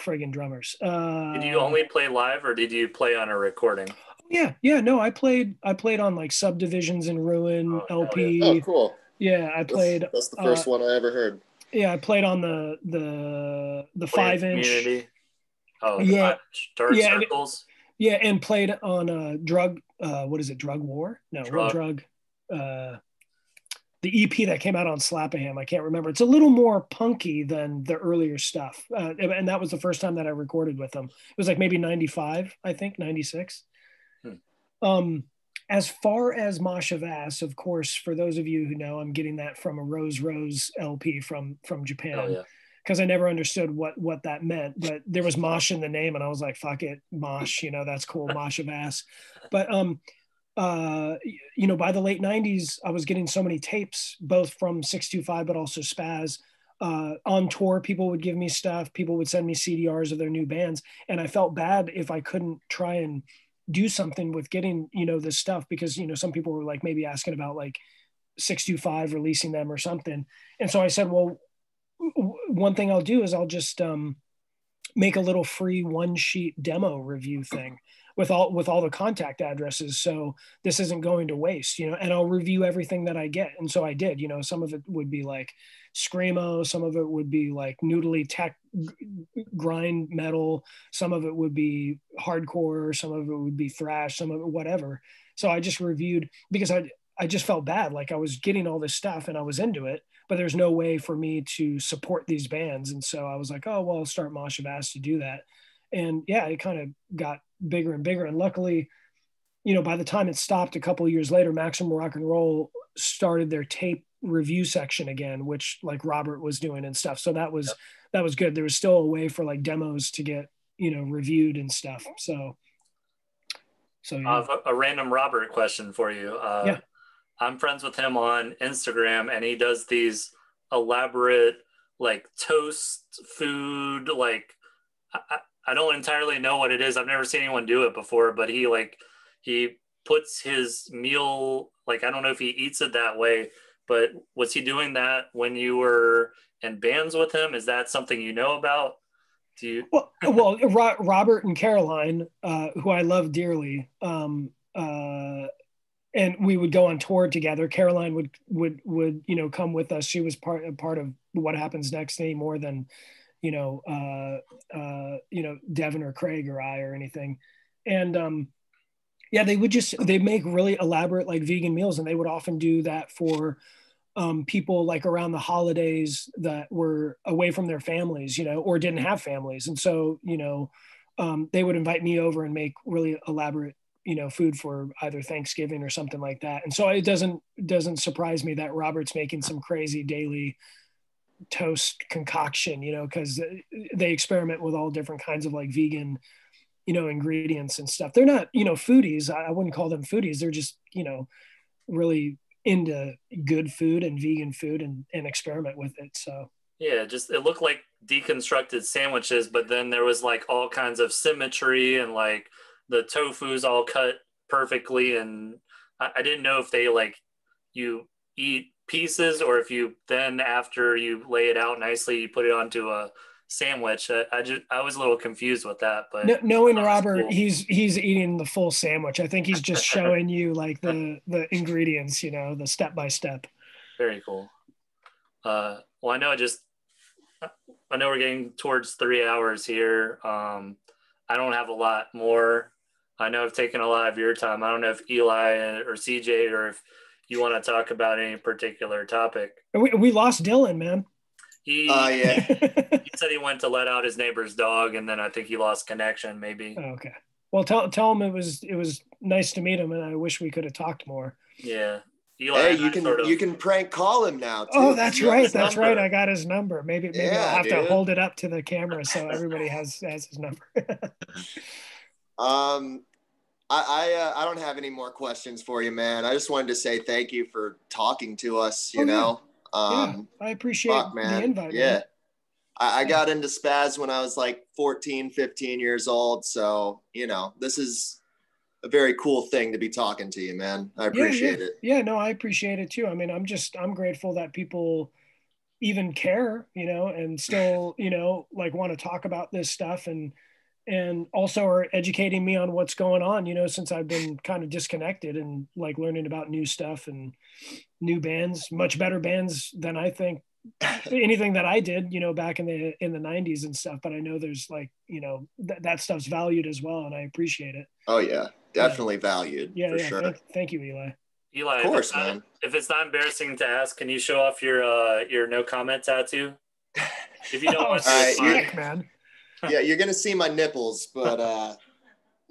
friggin' drummers. Uh, did you only play live, or did you play on a recording? Yeah, yeah, no, I played. I played on like subdivisions in Ruin oh, LP. Yeah. Oh, cool. Yeah, I played. That's, that's the first uh, one I ever heard. Yeah, I played on the the the five inch. Community. Oh, yeah, dark yeah, circles. And, yeah, and played on a drug. Uh, what is it? Drug War? No, drug. drug uh, the EP that came out on Slap-a-Ham. I can't remember. It's a little more punky than the earlier stuff. Uh, and that was the first time that I recorded with them. It was like maybe 95, I think, 96. Hmm. Um, as far as Masha Vass, of course, for those of you who know, I'm getting that from a Rose Rose LP from from Japan. Oh, yeah because I never understood what what that meant. But there was Mosh in the name, and I was like, "Fuck it, Mosh," you know, that's cool, Masha Vass. But um, uh, you know, by the late 90s, I was getting so many tapes, both from 625, but also Spazz. Uh, on tour, people would give me stuff. People would send me CDRs of their new bands. And I felt bad if I couldn't try and do something with getting, you know, this stuff because, you know, some people were like maybe asking about like 625 releasing them or something. And so I said, well, one thing I'll do is I'll just um, make a little free one sheet demo review thing with all with all the contact addresses so this isn't going to waste you know and i'll review everything that i get and so i did you know some of it would be like screamo. Some of it would be like noodly tech grind metal. Some of it would be hardcore. Some of it would be thrash. Some of it whatever. So i just reviewed because i i just felt bad. Like i was getting all this stuff and i was into it but there's no way for me to support these bands. And so i was like oh well i'll start mosh of ass to do that. And yeah it kind of got bigger and bigger. And luckily you know by the time it stopped a couple years later maximum rock and roll started their tape review section again which like robert was doing and stuff so that was yep. that was good there was still a way for like demos to get you know reviewed and stuff so so yeah. uh, a, random robert question for you uh, yeah. i'm friends with him on instagram and he does these elaborate like toast food like I, I don't entirely know what it is. I've never seen anyone do it before, but he like he puts his meal like I don't know if he eats it that way, but was he doing that when you were in bands with him? Is that something you know about? Do you? well, well, Robert and Caroline, uh, who I love dearly, um, uh, and we would go on tour together. Caroline would would would you know come with us. She was part part of what happens next any more than you know, uh, uh, you know, Devin or Craig or I or anything. And um, yeah, they would just they make really elaborate like vegan meals, and they would often do that for um, people like around the holidays that were away from their families, you know, or didn't have families, and so you know, um, they would invite me over and make really elaborate you know food for either thanksgiving or something like that. And so it doesn't doesn't surprise me that robert's making some crazy daily toast concoction, you know, because they experiment with all different kinds of like vegan, you know, ingredients and stuff. They're not, you know, foodies. I wouldn't call them foodies. They're just, you know, really into good food and vegan food and, and experiment with it. So yeah, just it looked like deconstructed sandwiches, but then there was like all kinds of symmetry and like the tofu's all cut perfectly. And I, I didn't know if they like you eat pieces or if you then after you lay it out nicely you put it onto a sandwich. I, I just i was a little confused with that but no, knowing robert cool. he's he's eating the full sandwich. I think he's just showing you like the the ingredients you know the step by step. Very cool. Uh well i know just i know we're getting towards three hours here. Um i don't have a lot more. I know i've taken a lot of your time. I don't know if eli or cj or if you want to talk about any particular topic. We, we lost Dylan, man. He, uh, yeah. he said he went to let out his neighbor's dog, and then I think he lost connection. Maybe. Oh, okay. Well, tell tell him it was it was nice to meet him, and I wish we could have talked more. Yeah. Eli hey, you can sort of... you can prank call him now. Too. Oh, that's right. That's number. right. I got his number. Maybe maybe yeah, I'll have dude. to hold it up to the camera so everybody has has his number. um, I I, uh, I, don't have any more questions for you, man. I just wanted to say thank you for talking to us. You oh, know, yeah. Um, yeah, I appreciate fuck, man. the invite. Yeah. Man. I, I got into spazz when I was like 14, 15 years old. So, you know, this is a very cool thing to be talking to you, man. I appreciate yeah, it. Yeah, no, I appreciate it too. I mean, I'm just, I'm grateful that people even care, you know, and still, you know, like want to talk about this stuff and, and also are educating me on what's going on you know since i've been kind of disconnected and like learning about new stuff and new bands much better bands than i think anything that i did you know back in the in the 90s and stuff but i know there's like you know th- that stuff's valued as well and i appreciate it. Oh yeah. Definitely yeah. valued yeah, yeah. sure. thank, thank, you eli. Eli of course if man. not, if it's not embarrassing to ask can you show off your uh your no comment tattoo? If you don't oh, want to sick, man yeah, you're gonna see my nipples, but uh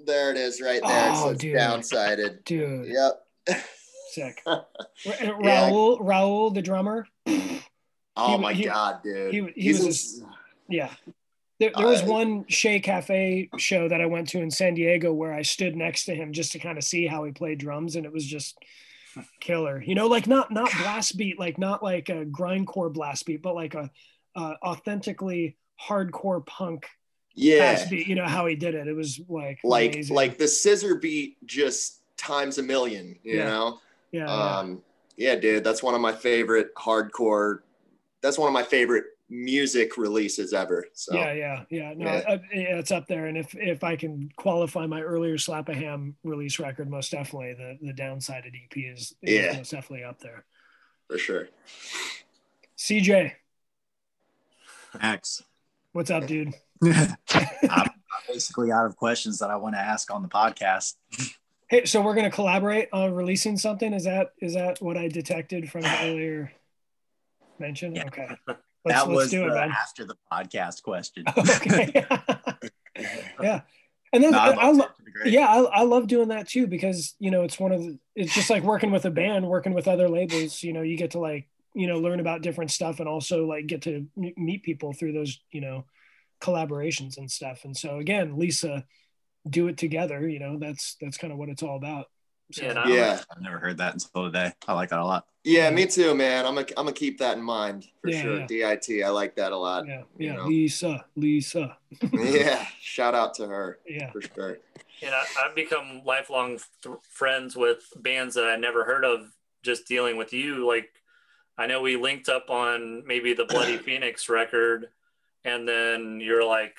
there it is right there. Oh, so dude. downsided. Dude. Yep. Sick. Raul, yeah. Raul, the drummer. Oh he, my he, god, dude. He, he was a, yeah. There, there was uh, one Che Cafe show that I went to in San Diego where I stood next to him just to kind of see how he played drums, and it was just killer. You know, like not not blast beat, like not like a grindcore blast beat, but like a uh, authentically hardcore punk yeah you know how he did it it was like like amazing. like the scissor beat just times a million you yeah. know yeah um yeah. yeah dude that's one of my favorite hardcore that's one of my favorite music releases ever. So Yeah, yeah, yeah. No, Yeah. uh, yeah, it's up there. And if if I can qualify my earlier Slap a Ham release record, most definitely the the downside EP is, is Yeah. most definitely up there. for sure. CJ, Max. what's up, dude? I'm basically out of questions that I want to ask on the podcast. Hey, so we're gonna collaborate on releasing something. Is that is that what I detected from the earlier mention? Yeah. Okay. that Let's, let's was do it, the man. after the podcast question. okay. yeah. And then No, I, I'd I love lo- to. It'd be great. yeah, I, I love doing that too because you know it's one of the it's just like working with a band, working with other labels. You know, you get to like you know learn about different stuff and also like get to m- meet people through those you know collaborations and stuff. And so again, Lisa, do it together. You know, that's that's kind of what it's all about. So, Yeah, and I- Yeah. I've never heard that until today. I like that a lot. Yeah, me too, man. I'm gonna I'm gonna keep that in mind for Yeah, sure. DIT, I like that a lot. yeah, you know. Lisa, Lisa, yeah, shout out to her yeah, for sure. And I, I've become lifelong th- friends with bands that I never heard of just dealing with you. Like, I know we linked up on maybe the Bloody Phoenix record, and then you're like,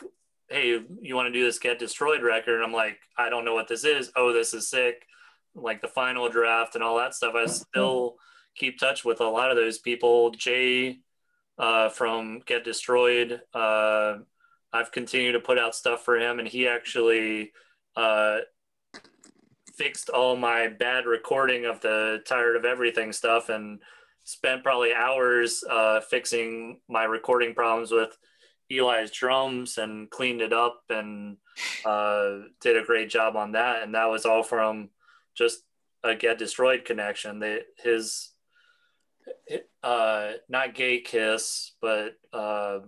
hey, you want to do this Get Destroyed record? And I'm like, I don't know what this is. Oh, this is sick. Like the final draft and all that stuff. I still keep touch with a lot of those people. Jay uh, from Get Destroyed. Uh, I've continued to put out stuff for him, and he actually uh, fixed all my bad recording of the tired of everything stuff and spent probably hours uh, fixing my recording problems with Eli's drums and cleaned it up and uh, did a great job on that. And that was all from just a Get Destroyed connection. They, his, uh, not Gay Kiss, but uh,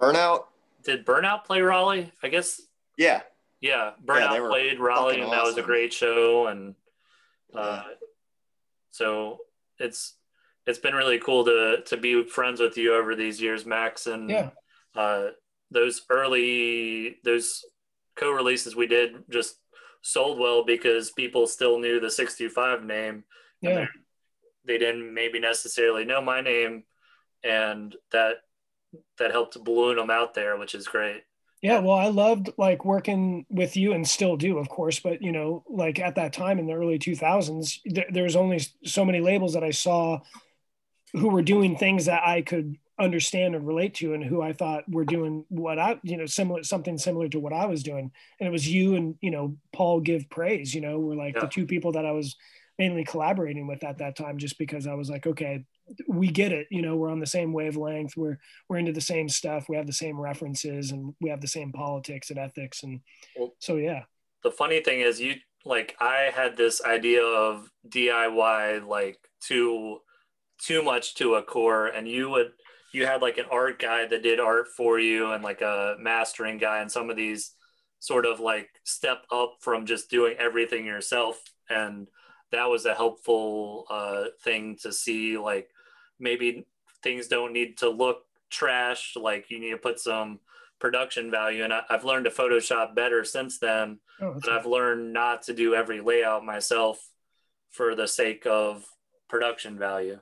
Burnout. did Burnout play Raleigh? I guess Yeah, yeah, Yeah, Burnout they were played Raleigh, fucking and that was a great show. And uh, so it's it's been really cool to to be friends with you over these years, Max. And yeah, uh, those early those co-releases we did just sold well because people still knew the 625 name. yeah. they- didn't maybe necessarily know my name, and that that helped balloon them out there, which is great. Yeah, well, I loved like working with you and still do, of course. But you know, like at that time in the early 2000s, th- there was only so many labels that I saw who were doing things that I could understand and relate to, and who I thought were doing what I, you know, similar something similar to what I was doing. And it was you and you know Paul Give Praise. You know, were like Yeah. the two people that I was mainly collaborating with at that time, just because I was like, okay, we get it. You know, we're on the same wavelength. We're we're into the same stuff. We have the same references, and we have the same politics and ethics. And Well- so, yeah, the funny thing is you like i had this idea of diy like too too much to a core and you would you had like an art guy that did art for you and like a mastering guy and some of these sort of like step up from just doing everything yourself and that was a helpful uh, thing to see like maybe things don't need to look trash like you need to put some production value and I, i've learned to photoshop better since then oh, but I've learned not to do every layout myself for the sake of production value.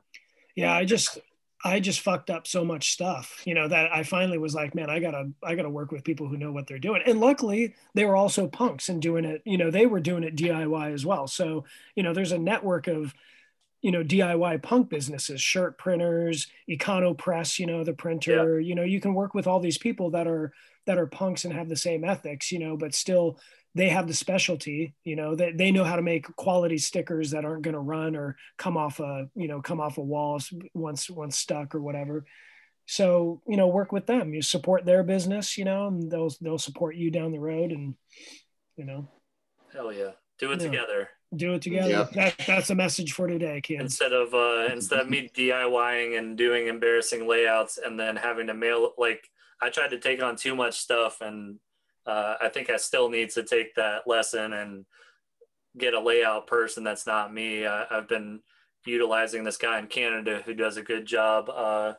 yeah. I just I just fucked up so much stuff, you know, that I finally was like, man, I gotta I gotta work with people who know what they're doing. And luckily, they were also punks and doing it. You know, they were doing it DIY as well. So you know, there's a network of you know DIY punk businesses, shirt printers, Econo Press, you know, the printer. Yeah. You know, you can work with all these people that are that are punks and have the same ethics, you know, but still they have the specialty, you know, they, they know how to make quality stickers that aren't going to run or come off a, you know, come off a wall once, once stuck or whatever. So, you know, work with them, you support their business, you know, and they'll, they'll support you down the road and, you know, Hell yeah. Do it Yeah. together. do it together. Yeah. That, that's a message for today, kids. Instead of uh instead of me DIYing and doing embarrassing layouts and then having to mail like I tried to take on too much stuff and uh, I think I still need to take that lesson and get a layout person that's not me. I, I've been utilizing this guy in Canada who does a good job. Uh,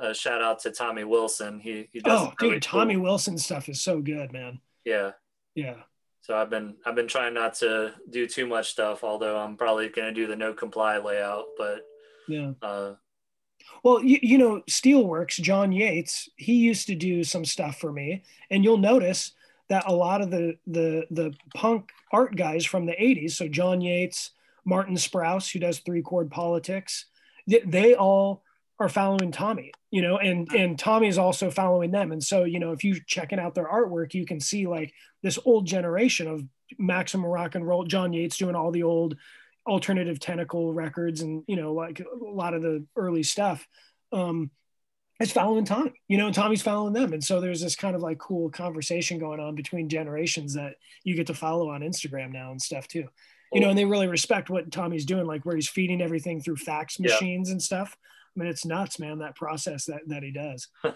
uh, shout out to Tommy Wilson. He he does Oh, really dude, Tommy cool- Wilson stuff is so good, man. Yeah. Yeah. So I've been I've been trying not to do too much stuff, although I'm probably gonna do the no comply layout. But Yeah. uh, Well, you, you know, Stealworks, John Yates, he used to do some stuff for me, and you'll notice that a lot of the the the punk art guys from the 80s, so John Yates, Martin Sprouse, who does three chord politics, they, they all are following Tommy, you know, and hmm. and Tommy is also following them. And so, you know, if you checking out their artwork, you can see like this old generation of Maximum Rock and Roll, John Yates doing all the old alternative tentacle records and you know like a lot of the early stuff um it's following tommy you know and tommy's following them. And so there's this kind of like cool conversation going on between generations that you get to follow on instagram now and stuff too. You know and they really respect what tommy's doing like where he's feeding everything through fax machines yeah. and stuff. I mean it's nuts man that process that that he does.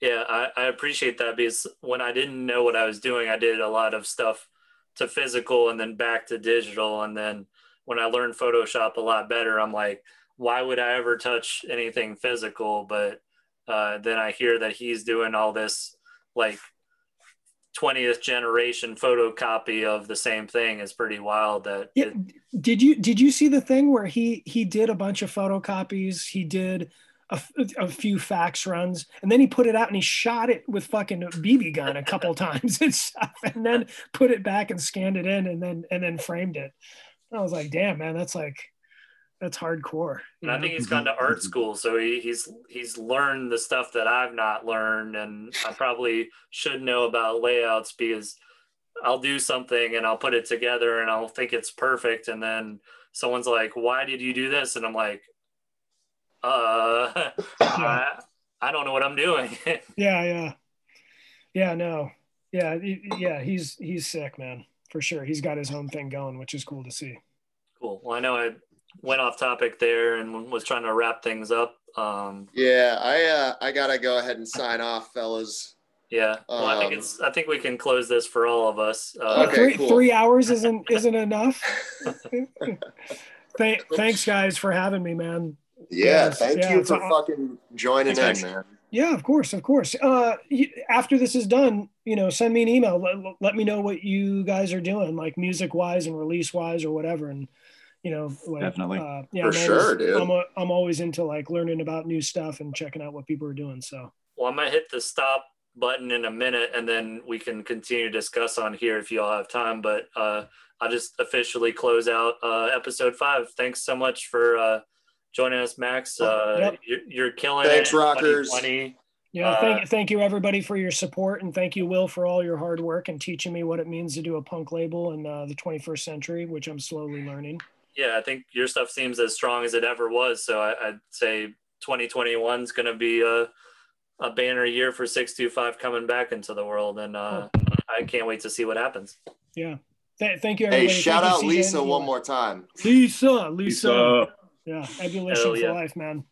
Yeah I, I appreciate that because when i didn't know what i was doing i did a lot of stuff to physical and then back to digital and then when I learned Photoshop a lot better, I'm like, why would I ever touch anything physical? But uh, then I hear that he's doing all this like 20th generation photocopy of the same thing is pretty wild that yeah. It, did you did you see the thing where he he did a bunch of photocopies he did a, a, few fax runs and then he put it out and he shot it with fucking BB gun a couple times and stuff and then put it back and scanned it in and then and then framed it I was like, damn, man, that's like that's hardcore. And I think he's gone to art school, so he, he's he's learned the stuff that I've not learned, and I probably should know about layouts because I'll do something and I'll put it together and I'll think it's perfect, and then someone's like, "Why did you do this?" And I'm like, "Uh, I, I don't know what I'm doing." yeah, yeah, yeah. No, yeah, yeah. He's he's sick, man for sure. He's got his own thing going, which is cool to see. Cool. Well, I know I went off topic there and was trying to wrap things up. Um, yeah, I uh, I gotta go ahead and sign off, fellas. Yeah, well, um, I think um, it's. I think we can close this for all of us. Uh, okay, three, cool. three hours isn't isn't enough. Th- thanks, guys, for having me, man. Yeah, yes, thank yeah, you for fucking joining in, man. Yeah, of course, of course. Uh, after this is done, you know, send me an email. Let, let me know what you guys are doing, like music wise and release wise or whatever. And you know, like, definitely. Uh, yeah, for I'm sure, always, dude. I'm, a, I'm always into like learning about new stuff and checking out what people are doing. So. Well, I'm gonna hit the stop button in a minute, and then we can continue to discuss on here if you all have time. But uh, I'll just officially close out uh, episode five. Thanks so much for uh, joining us, Max. Uh, yep. you're, you're, killing Thanks, it. rockers. Yeah, thank, uh, thank you everybody for your support, and thank you Will for all your hard work and teaching me what it means to do a punk label in uh, the 21st century, which I'm slowly learning. Yeah, I think your stuff seems as strong as it ever was. So I, would say 2021 is going to be a a banner year for 625 coming back into the world, and uh, oh. I can't wait to see what happens. Yeah, Th- thank you. Everybody. Hey, shout thank out Lisa one more time. Lisa, Lisa. Lisa. Yeah, ebullition yeah. for life, man.